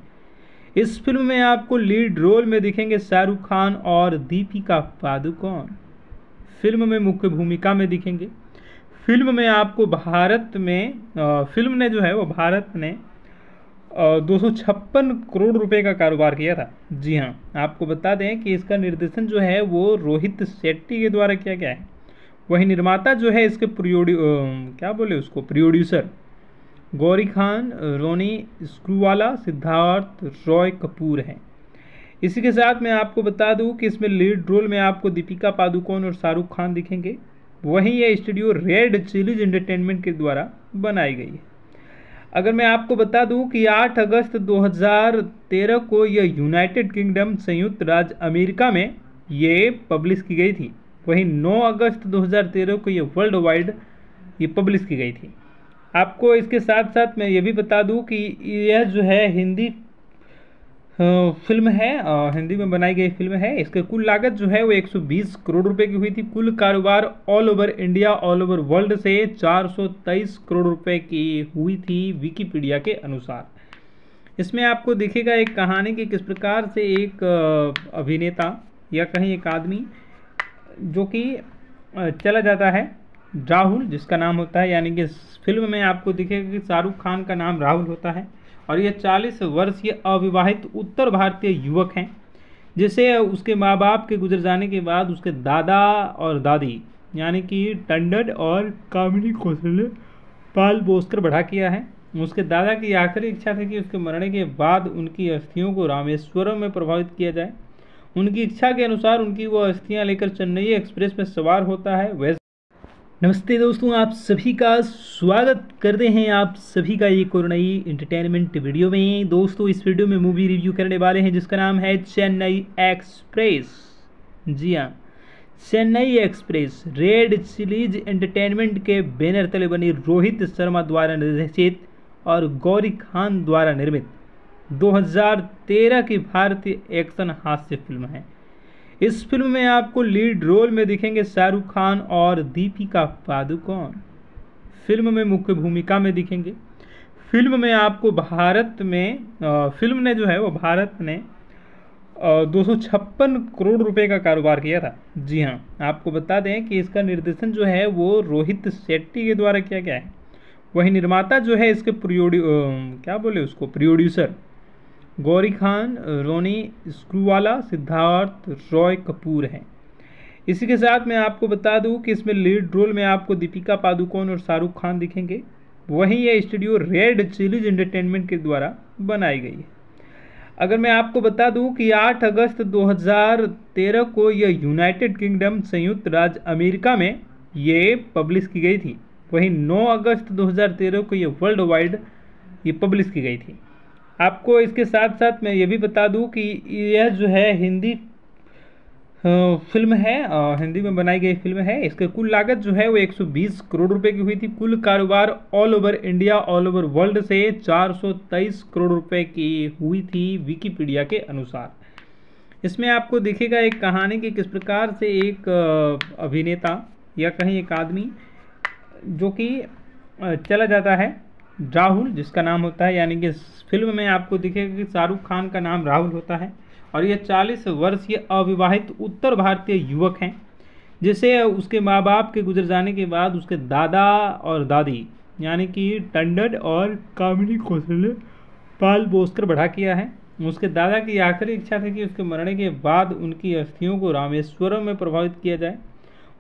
इस फ़िल्म में आपको लीड रोल में दिखेंगे शाहरुख खान और दीपिका पादुकोण। फ़िल्म में मुख्य भूमिका में दिखेंगे। फ़िल्म में आपको भारत में फ़िल्म ने जो है वो भारत ने दो सौ छप्पन करोड़ रुपए का कारोबार किया था। जी हाँ आपको बता दें कि इसका निर्देशन जो है वो रोहित शेट्टी के द्वारा किया गया है। वही निर्माता जो है इसके प्रोड्यू क्या बोले उसको, प्रोड्यूसर गौरी खान, रोनी स्क्रूवाला, सिद्धार्थ रॉय कपूर हैं। इसी के साथ मैं आपको बता दूँ कि इसमें लीड रोल में आपको दीपिका पादुकोण और शाहरुख खान दिखेंगे। वहीं यह स्टूडियो रेड चिलीज एंटरटेनमेंट के द्वारा बनाई गई है। अगर मैं आपको बता दूँ कि 8 अगस्त 2013 को यह यूनाइटेड किंगडम संयुक्त राज्य अमेरिका में ये पब्लिश की गई थी। वहीं 9 अगस्त 2013 को यह वर्ल्ड वाइड ये पब्लिश की गई थी। आपको इसके साथ साथ मैं ये भी बता दूँ कि यह जो है हिंदी फ़िल्म है हिंदी में बनाई गई फ़िल्म है। इसकी कुल लागत जो है वो 120 करोड़ रुपए की हुई थी। कुल कारोबार all over India all over world से 423 करोड़ रुपए की हुई थी विकीपीडिया के अनुसार। इसमें आपको दिखेगा एक कहानी कि किस प्रकार से एक अभिनेता या कहीं एक आदमी जो कि चला जाता है। राहुल, जिसका नाम होता है, यानी कि फ़िल्म में आपको दिखेगा कि शाहरुख खान का नाम राहुल होता है। और ये 40 वर्षीय अविवाहित उत्तर भारतीय युवक हैं, जिसे उसके माँ बाप के गुजर जाने के बाद उसके दादा और दादी, यानी कि टंडन और कामिनी कौशल ने पाल पोस कर बढ़ा किया है। उसके दादा की आखिरी इच्छा थी कि उसके मरने के बाद उनकी अस्थियों को रामेश्वरम में प्रभावित किया जाए। उनकी इच्छा के अनुसार उनकी वो अस्थियाँ लेकर चेन्नई एक्सप्रेस में सवार होता है, वैसे नमस्ते दोस्तों, आप सभी का स्वागत करते हैं आप सभी का एक और नई इंटरटेनमेंट वीडियो में। दोस्तों, इस वीडियो में मूवी रिव्यू करने वाले हैं, जिसका नाम है चेन्नई एक्सप्रेस। जी हाँ Chennai Express, Red Chillies Entertainment के बैनर तले बनी रोहित शर्मा द्वारा निर्देशित और गौरी खान द्वारा निर्मित 2013 की भारतीय एक्शन हास्य फ़िल्म है। इस फ़िल्म में आपको लीड रोल में दिखेंगे शाहरुख खान और दीपिका पादुकोण। फ़िल्म में मुख्य भूमिका में दिखेंगे। फ़िल्म में आपको भारत में फ़िल्म ने जो है वो भारत ने दो सौ छप्पन करोड़ रुपए का कारोबार किया था। जी हाँ आपको बता दें कि इसका निर्देशन जो है वो रोहित शेट्टी के द्वारा किया गया है। वही निर्माता जो है इसके प्रोड्यू क्या बोले उसको, प्रोड्यूसर गौरी खान, रोनी स्क्रूवाला, सिद्धार्थ, रॉय कपूर हैं। इसी के साथ मैं आपको बता दूँ कि इसमें लीड रोल में आपको दीपिका पादुकोण और शाहरुख खान दिखेंगे। वहीं यह स्टूडियो रेड चिलीज एंटरटेनमेंट के द्वारा बनाई गई है। अगर मैं आपको बता दूँ कि 8 अगस्त 2013 को यह यूनाइटेड किंगडम संयुक्त राज्य अमेरिका में ये पब्लिश की गई थी। वहीं 9 अगस्त 2013 को यह वर्ल्ड वाइड ये पब्लिश की गई थी। आपको इसके साथ साथ मैं ये भी बता दूँ कि यह जो है हिंदी फ़िल्म है हिंदी में बनाई गई फ़िल्म है। इसकी कुल लागत जो है वो 120 करोड़ रुपए की हुई थी। कुल कारोबार all over India all over world से 423 करोड़ रुपए की हुई थी विकीपीडिया के अनुसार। इसमें आपको दिखेगा एक कहानी कि किस प्रकार से एक अभिनेता या कहीं एक आदमी जो कि चला जाता है। राहुल, जिसका नाम होता है, यानी कि फ़िल्म में आपको दिखेगा कि शाहरुख खान का नाम राहुल होता है। और ये 40 वर्षीय अविवाहित उत्तर भारतीय युवक हैं, जिसे उसके माँ बाप के गुजर जाने के बाद उसके दादा और दादी, यानी कि टंडन और कामिनी कौशल पाल बोसकर बढ़ा किया है। उसके दादा की आखिरी इच्छा थी कि उसके मरने के बाद उनकी अस्थियों को रामेश्वरम में प्रभावित किया जाए।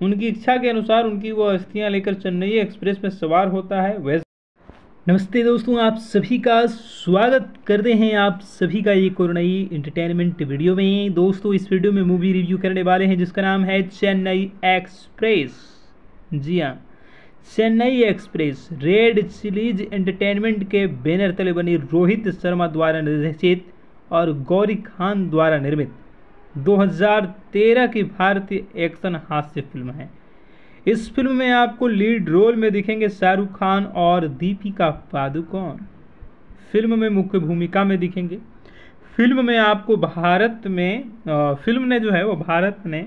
उनकी इच्छा के अनुसार उनकी वो अस्थियाँ लेकर चेन्नई एक्सप्रेस में सवार होता है। वैसे नमस्ते दोस्तों, आप सभी का स्वागत करते हैं आप सभी का एक और नई इंटरटेनमेंट वीडियो में। दोस्तों, इस वीडियो में मूवी रिव्यू करने वाले हैं, जिसका नाम है चेन्नई एक्सप्रेस। जी हाँ Chennai Express, Red Chillies Entertainment के बैनर तले बनी रोहित शर्मा द्वारा निर्देशित और गौरी खान द्वारा निर्मित 2013 की भारतीय एक्शन हास्य फ़िल्म है। इस फ़िल्म में आपको लीड रोल में दिखेंगे शाहरुख खान और दीपिका पादुकोण। फ़िल्म में मुख्य भूमिका में दिखेंगे। फ़िल्म में आपको भारत में फ़िल्म ने जो है वो भारत ने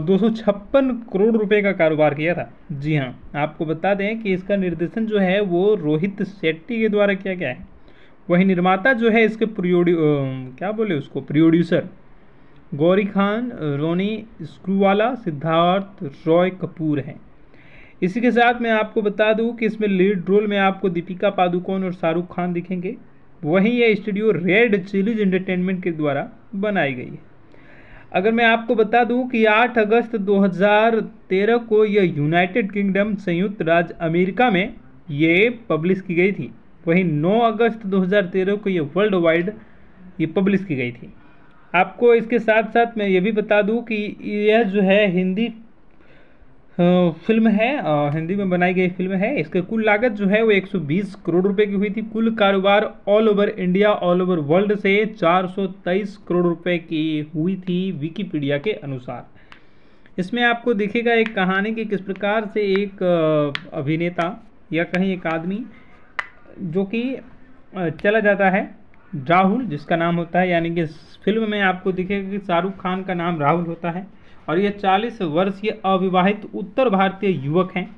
दो सौ छप्पन करोड़ रुपए का कारोबार किया था। जी हाँ आपको बता दें कि इसका निर्देशन जो है वो रोहित शेट्टी के द्वारा किया गया है। वही निर्माता जो है इसके प्रोड्यू क्या बोले उसको, प्रोड्यूसर गौरी खान, रोनी स्क्रूवाला, सिद्धार्थ रॉय कपूर हैं। इसी के साथ मैं आपको बता दूँ कि इसमें लीड रोल में आपको दीपिका पादुकोण और शाहरुख खान दिखेंगे। वहीं यह स्टूडियो रेड चिलीज एंटरटेनमेंट के द्वारा बनाई गई है। अगर मैं आपको बता दूँ कि 8 अगस्त 2013 को यह यूनाइटेड किंगडम संयुक्त राज्य अमेरिका में ये पब्लिश की गई थी। वहीं 9 अगस्त 2013 को यह वर्ल्ड वाइड ये पब्लिश की गई थी। आपको इसके साथ साथ मैं ये भी बता दूँ कि यह जो है हिंदी फ़िल्म है हिंदी में बनाई गई फ़िल्म है। इसकी कुल लागत जो है वो 120 करोड़ रुपए की हुई थी। कुल कारोबार all over India all over world से 423 करोड़ रुपए की हुई थी विकीपीडिया के अनुसार। इसमें आपको दिखेगा एक कहानी कि किस प्रकार से एक अभिनेता या कहीं एक आदमी जो कि चला जाता है। राहुल, जिसका नाम होता है, यानी कि फ़िल्म में आपको दिखेगा कि शाहरुख खान का नाम राहुल होता है। और ये 40 वर्षीय अविवाहित उत्तर भारतीय युवक हैं,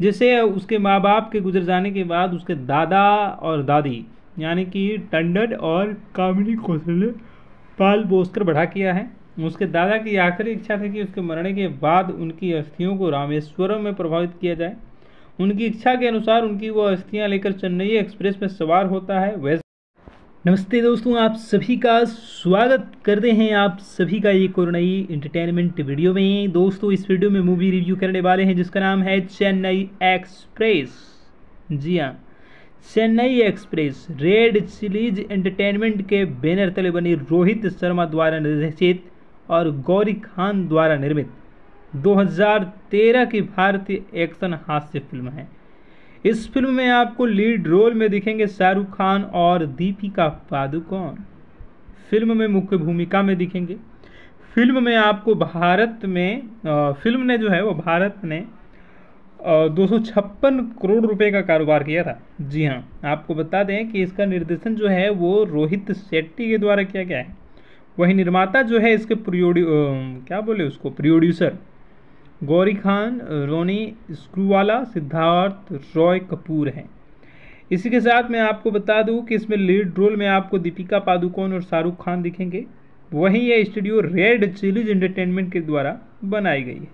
जिसे उसके माँ बाप के गुजर जाने के बाद उसके दादा और दादी, यानी कि टंडन और कामिनी कौशल ने पाल बोसकर बढ़ा किया है। उसके दादा की आखिरी इच्छा थी कि उसके मरने के बाद उनकी अस्थियों को रामेश्वरम में प्रभावित किया जाए। उनकी इच्छा के अनुसार उनकी वो अस्थियाँ लेकर चेन्नई एक्सप्रेस में सवार होता है, वैसे नमस्ते दोस्तों, आप सभी का स्वागत करते हैं आप सभी का एक और नई इंटरटेनमेंट वीडियो में। दोस्तों, इस वीडियो में मूवी रिव्यू करने वाले हैं, जिसका नाम है चेन्नई एक्सप्रेस। जी हाँ Chennai Express, Red Chillies Entertainment के बैनर तले बनी रोहित शर्मा द्वारा निर्देशित और गौरी खान द्वारा निर्मित 2013 की भारतीय एक्शन हास्य फ़िल्म है। इस फ़िल्म में आपको लीड रोल में दिखेंगे शाहरुख खान और दीपिका पादुकोण। फ़िल्म में मुख्य भूमिका में दिखेंगे। फ़िल्म में आपको भारत में फ़िल्म ने जो है वो भारत ने दो सौ छप्पन करोड़ रुपए का कारोबार किया था। जी हाँ आपको बता दें कि इसका निर्देशन जो है वो रोहित शेट्टी के द्वारा किया गया है। वही निर्माता जो है इसके प्रोड्यू क्या बोले उसको, प्रोड्यूसर गौरी खान, रोनी स्क्रूवाला, सिद्धार्थ, रॉय कपूर हैं। इसी के साथ मैं आपको बता दूँ कि इसमें लीड रोल में आपको दीपिका पादुकोण और शाहरुख खान दिखेंगे। वहीं यह स्टूडियो रेड चिलीज एंटरटेनमेंट के द्वारा बनाई गई है।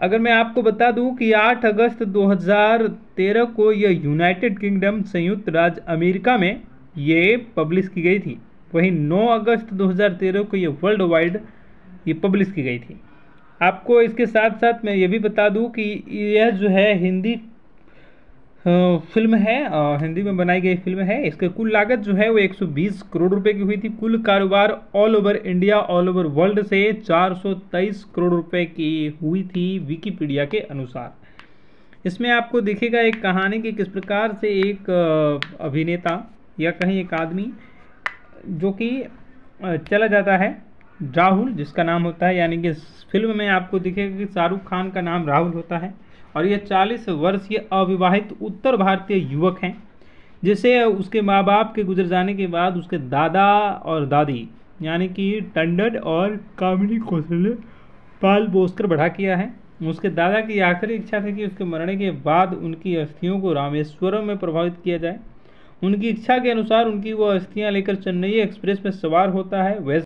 अगर मैं आपको बता दूँ कि 8 अगस्त 2013 को यह यूनाइटेड किंगडम संयुक्त राज्य अमेरिका में ये पब्लिश की गई थी। वहीं 9 अगस्त 2013 को यह वर्ल्ड वाइड ये पब्लिश की गई थी। आपको इसके साथ साथ मैं ये भी बता दूँ कि यह जो है हिंदी फ़िल्म है हिंदी में बनाई गई फ़िल्म है। इसकी कुल लागत जो है वो 120 करोड़ रुपए की हुई थी। कुल कारोबार all over India all over world से 423 करोड़ रुपए की हुई थी विकीपीडिया के अनुसार। इसमें आपको दिखेगा एक कहानी कि किस प्रकार से एक अभिनेता या कहीं एक आदमी जो कि चला जाता है। राहुल, जिसका नाम होता है, यानी कि फ़िल्म में आपको दिखेगा कि शाहरुख खान का नाम राहुल होता है। और ये चालीस वर्षीय अविवाहित उत्तर भारतीय युवक हैं, जिसे उसके माँ बाप के गुजर जाने के बाद उसके दादा और दादी, यानी कि टंडन और कामिनी कौशल्य पाल बोसकर बढ़ा किया है। उसके दादा की आखिरी इच्छा थी कि उसके मरने के बाद उनकी अस्थियों को रामेश्वरम में प्रभावित किया जाए। उनकी इच्छा के अनुसार उनकी वो अस्थियाँ लेकर चेन्नई एक्सप्रेस में सवार होता है। वह